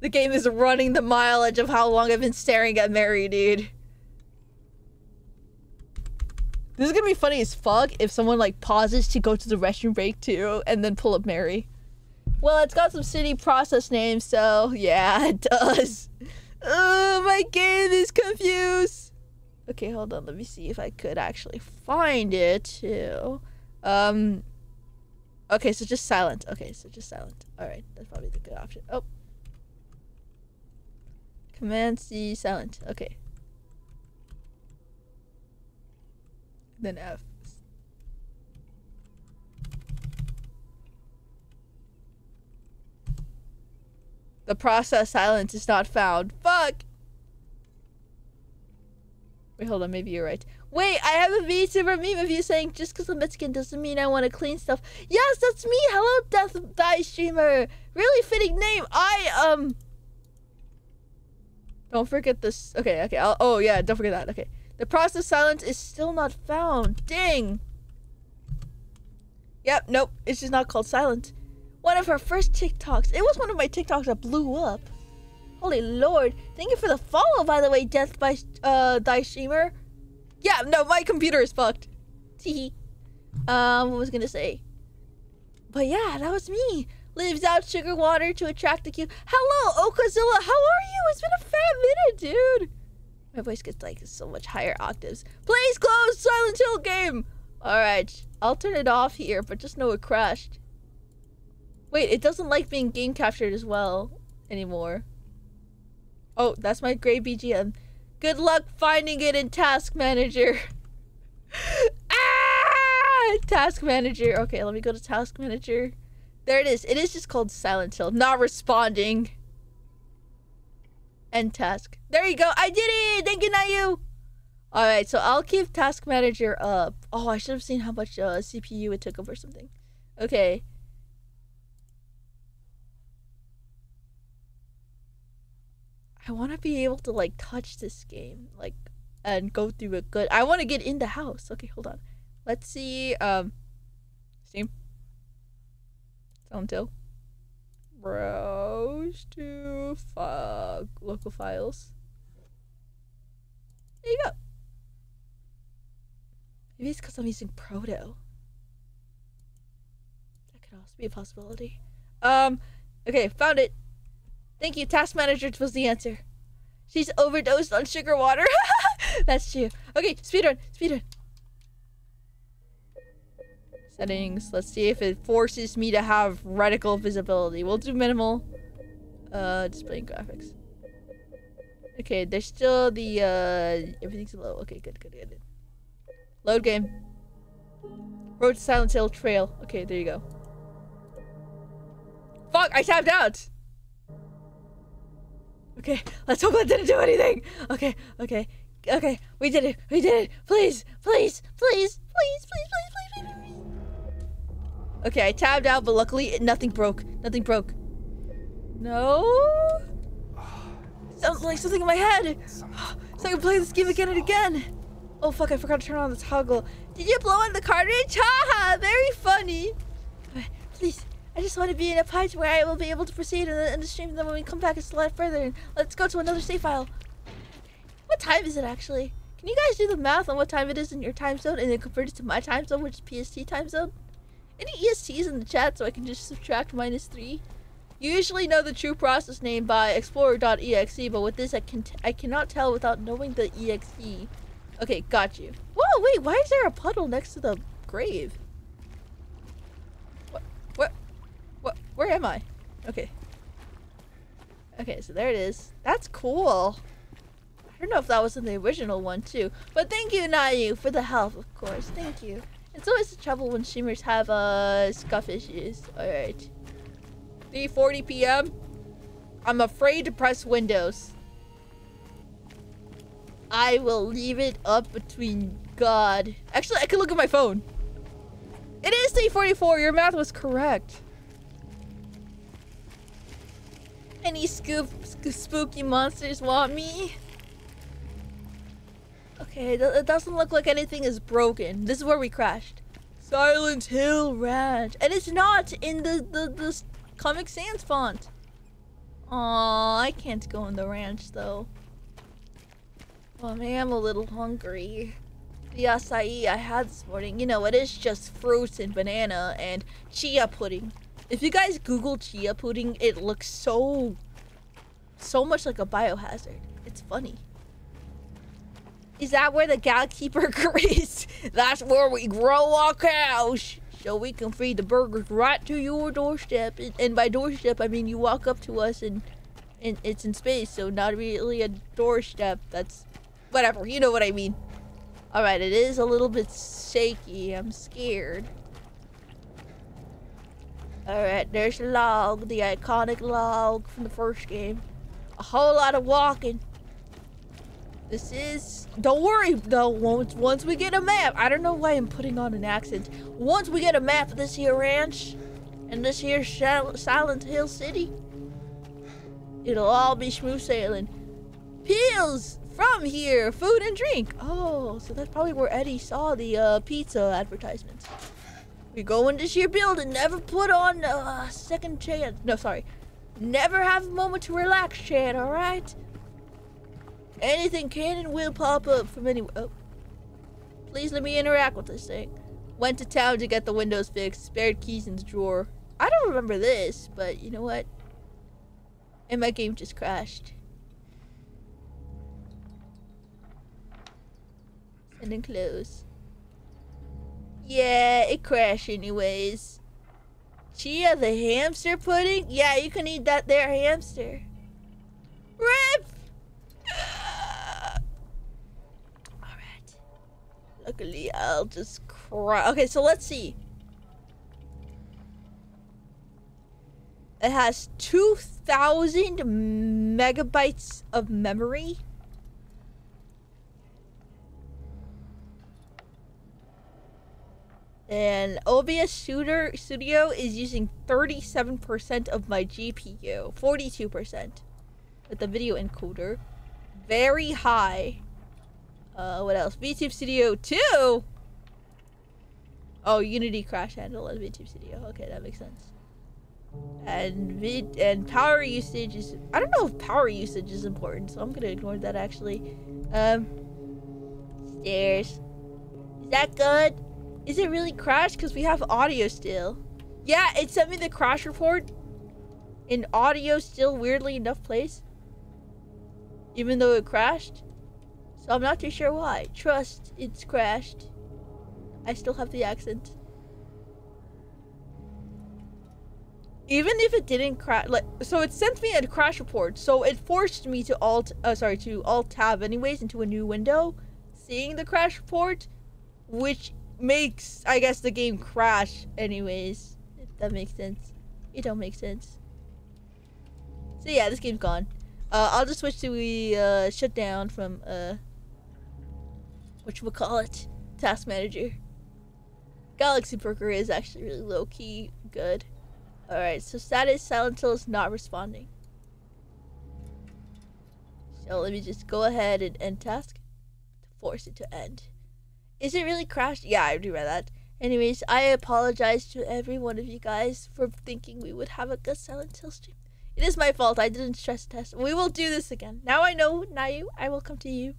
B: The game is running the mileage of how long I've been staring at Mary, dude. This is gonna be funny as fuck if someone like pauses to go to the restroom break too and then pull up Mary. Well, it's got some city process names, so yeah, it does. Oh, my game is confused. Okay, hold on. Let me see if I could actually find it too. Um. Okay, so just silent. Okay, so just silent. All right, that's probably the good option. Oh. Command C silent. Okay. Then F. The process silence is not found. Fuck! Wait, hold on. Maybe you're right. Wait, I have a VTuber meme of you saying just because I'm Mexican doesn't mean I want to clean stuff. Yes, that's me. Hello, Death Die Streamer. Really fitting name. I, um... Don't forget this. Okay, okay. I'll, oh, yeah. Don't forget that. Okay. The process silence is still not found. Dang. Yep, nope. It's just not called silence. One of her first TikToks. It was one of my TikToks that blew up. Holy lord. Thank you for the follow, by the way, Death by uh Die Streamer. Yeah, no, my computer is fucked. Teehee. um, what was I gonna say? But yeah, that was me. Lives out sugar water to attract the cute. Hello, Okazilla. How are you? It's been a fat minute, dude. My voice gets like so much higher octaves. Please close Silent Hill game. All right, I'll turn it off here, but just know it crashed. Wait, it doesn't like being game captured as well anymore. Oh, that's my gray BGM. Good luck finding it in Task Manager. ah! Task Manager. Okay, let me go to Task Manager. There it is. It is just called Silent Hill. Not responding. End task. There you go. I did it! Thank you, Nayu! Alright, so I'll keep Task Manager up. Oh, I should have seen how much uh, CPU it took up or something. Okay. I want to be able to like touch this game, like, and go through a good. I want to get in the house. Okay, hold on. Let's see. Um, Steam. Silent Hill. Browse to fog local files. There you go. Maybe it's because I'm using Proto. That could also be a possibility. Um, okay, found it. Thank you. Task manager was the answer. She's overdosed on sugar water. That's true. Okay, speedrun, speedrun. Settings. Let's see if it forces me to have reticle visibility. We'll do minimal. Uh, display graphics. Okay, there's still the, uh, everything's low. Okay, good, good, good. Load game. Road to Silent Hill Trail. Okay, there you go. Fuck, I tapped out! Okay, let's hope that didn't do anything. Okay, okay, okay. We did it. We did it. Please, please, please, please, please, please, please, please, please. Okay, I tabbed out, but luckily nothing broke. Nothing broke. No? Sounds like something in my head. So I can play this game again and again. Oh fuck, I forgot to turn on the toggle. Did you blow in the cartridge? Haha, very funny. Uh, please, I just want to be in a part where I will be able to proceed in the, in the stream, and then when we come back, it's a lot further. And let's go to another save file. What time is it actually? Can you guys do the math on what time it is in your time zone and then convert it to my time zone, which is PST time zone? Any ESTs in the chat so I can just subtract minus three? You usually know the true process name by explorer.exe, but with this I can I cannot tell without knowing the exe. Okay, got you. Whoa, wait, why is there a puddle next to the grave? What? What? What? Where am I? Okay. Okay, so there it is. That's cool. I don't know if that was in the original one too, but thank you, Nayu, for the help, of course. Thank you. It's always the trouble when streamers have uh scuff issues. All right. 3:40 p.m. I'm afraid to press Windows. I will leave it up between God. Actually, I can look at my phone. It is 3:44. Your math was correct. Any scoop, sp spooky monsters want me? Okay, it doesn't look like anything is broken. This is where we crashed. Silent Hill Ranch. And it's not in the, the, the Comic Sans font. Aw, I can't go in the ranch though. Well, I am a little hungry. The acai I had this morning, you know, it is just fruits and banana and chia pudding. If you guys Google chia pudding, it looks so, so much like a biohazard. It's funny. Is that where the keeper is? That's where we grow our cows. So we can feed the burgers right to your doorstep. And by doorstep, I mean you walk up to us and, and it's in space. So not really a doorstep. That's whatever. You know what I mean. Alright, it is a little bit shaky. I'm scared. Alright, there's the log. The iconic log from the first game. A whole lot of walking. This is... Don't worry, though. Once, once we get a map... I don't know why I'm putting on an accent. Once we get a map of this here ranch and this here Silent Hill City, it'll all be smooth sailing. Peels from here, food and drink. Oh, so that's probably where Eddie saw the uh, pizza advertisements. We go in this here building, never put on a uh, second chance. No, sorry. Never have a moment to relax, Chad, alright? Anything can and will pop up from anywhere. Oh. Please let me interact with this thing. Went to town to get the windows fixed. Spared keys in the drawer. I don't remember this, but you know what? And my game just crashed. And then close. Yeah, it crashed anyways. Chia the hamster pudding? Yeah, you can eat that there hamster. RIP! Alright. Luckily, I'll just cry. Okay, so let's see. It has 2,000 megabytes of memory. And OBS Studio is using 37% of my GPU. 42% with the video encoder. Very high. Uh, what else? VTube Studio 2? Oh, Unity crash handle on VTube Studio. Okay, that makes sense. And vid and power usage is I don't know if power usage is important, so I'm gonna ignore that actually. Um stairs. Is that good? Is it really crashed? Because we have audio still. Yeah, it sent me the crash report. In audio still weirdly enough place even though it crashed. So I'm not too sure why. Trust, it's crashed. I still have the accent. Even if it didn't crash, like, so it sent me a crash report. So it forced me to alt, uh, sorry, to alt tab anyways into a new window, seeing the crash report, which makes, I guess, the game crash anyways. If that makes sense. It don't make sense. So yeah, this game's gone. Uh, I'll just switch to we uh, shut down from uh, what you call it, Task Manager. Galaxy Burger is actually really low key good. All right, so status Silent Hill is not responding. So let me just go ahead and end task to force it to end. Is it really crashed? Yeah, I do read that. Anyways, I apologize to every one of you guys for thinking we would have a good Silent Hill stream. It is my fault. I didn't stress test. We will do this again. Now I know, Nayu, I will come to you.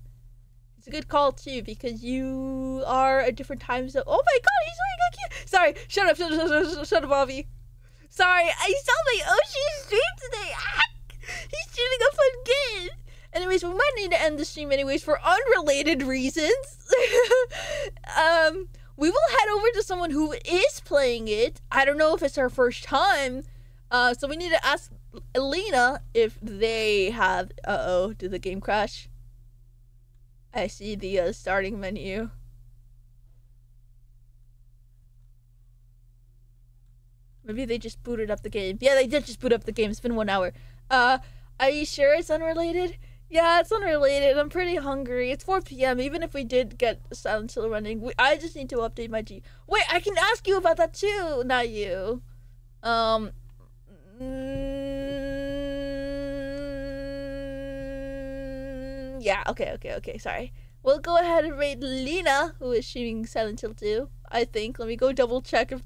B: It's a good call too because you are a different time zone. Oh my god, he's wearing a cute. Sorry, shut up, shut up, shut up, shut up, Bobby. Sorry, I saw my Oshi stream today. Ah! He's shooting a fun game. Anyways, we might need to end the stream anyways for unrelated reasons. um, we will head over to someone who is playing it. I don't know if it's her first time. Uh, so we need to ask Elena if they have. Uh oh, did the game crash? I see the uh, starting menu. Maybe they just booted up the game. Yeah, they did just boot up the game. It's been one hour. Uh, are you sure it's unrelated? Yeah, it's unrelated. I'm pretty hungry. It's 4 p.m. Even if we did get Silent Hill running, we, I just need to update my G. Wait, I can ask you about that too. Not you. Um. Mm, yeah. Okay. Okay. Okay. Sorry. We'll go ahead and rate Lena, who is streaming Silent Hill 2. I think. Let me go double check if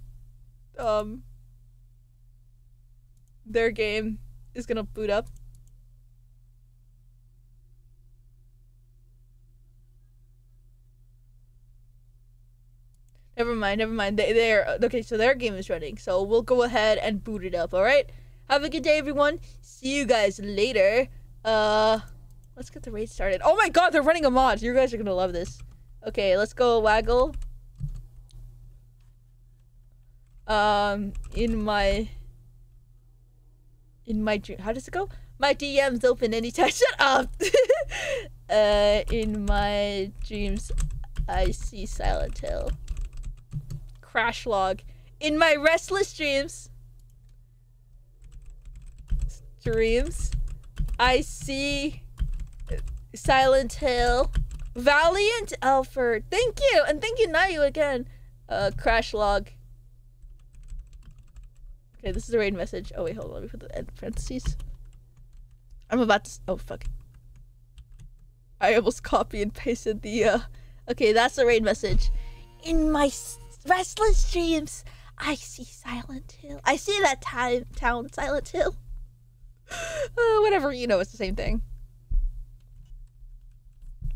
B: um their game is gonna boot up. Never mind, never mind. They they're okay, so their game is running. So we'll go ahead and boot it up, alright? Have a good day everyone. See you guys later. Uh let's get the raid started. Oh my god, they're running a mod. You guys are gonna love this. Okay, let's go waggle. Um in my in my dream how does it go? My DM's open anytime. Shut up! uh in my dreams I see Silent Hill crash log in my restless dreams dreams i see silent hill. Valiant alfred. Thank you. And thank you nayu again. Uh crash log. Okay this is a raid message. Oh wait hold on. Let me put the end parentheses. I'm about to oh fuck. I almost copy and pasted the uh okay that's the raid message. In my restless dreams, I see Silent Hill. I see that time town, Silent Hill. Uh, whatever, you know, it's the same thing.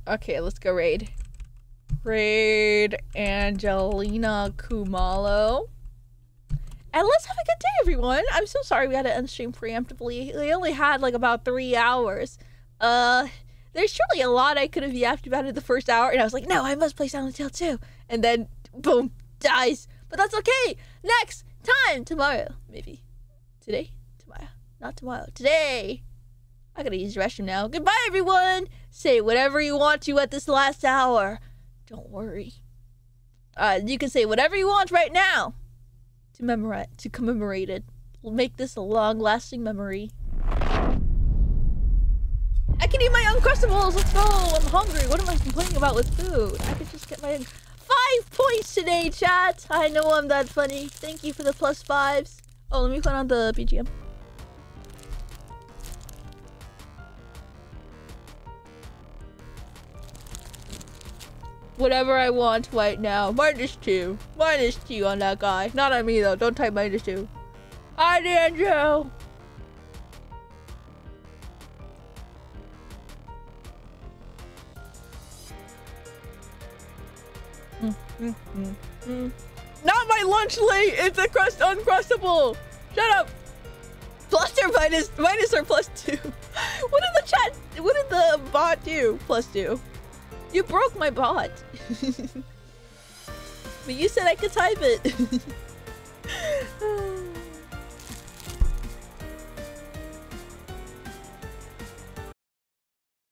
B: Okay, let's go raid. Raid Angelina Kumalo. And let's have a good day, everyone. I'm so sorry we had to end stream preemptively. We only had like about three hours. Uh, there's surely a lot I could have yapped about in the first hour, and I was like, no, I must play Silent Hill too. And then, boom, dies. But that's okay. Next time, tomorrow, maybe. Today? Tomorrow. Not tomorrow. Today. I gotta use the restroom now. Goodbye, everyone. Say whatever you want to at this last hour. Don't worry. Uh, you can say whatever you want right now to memorize, to commemorate it. We'll make this a long-lasting memory. I can eat my Uncrustables! Let's go! I'm hungry. What am I complaining about with food? I could just get my five points today, chat. I know I'm that funny. Thank you for the plus fives. Oh, let me put on the BGM. Whatever I want right now. Minus two. Minus two on that guy. Not on me though. Don't type minus two. Hi, Andrew. Not my lunch late! It's a crust uncrustable! Shut up! Plus or minus minus or plus two. what did the chat what did the bot do? Plus two. You broke my bot. but you said I could type it.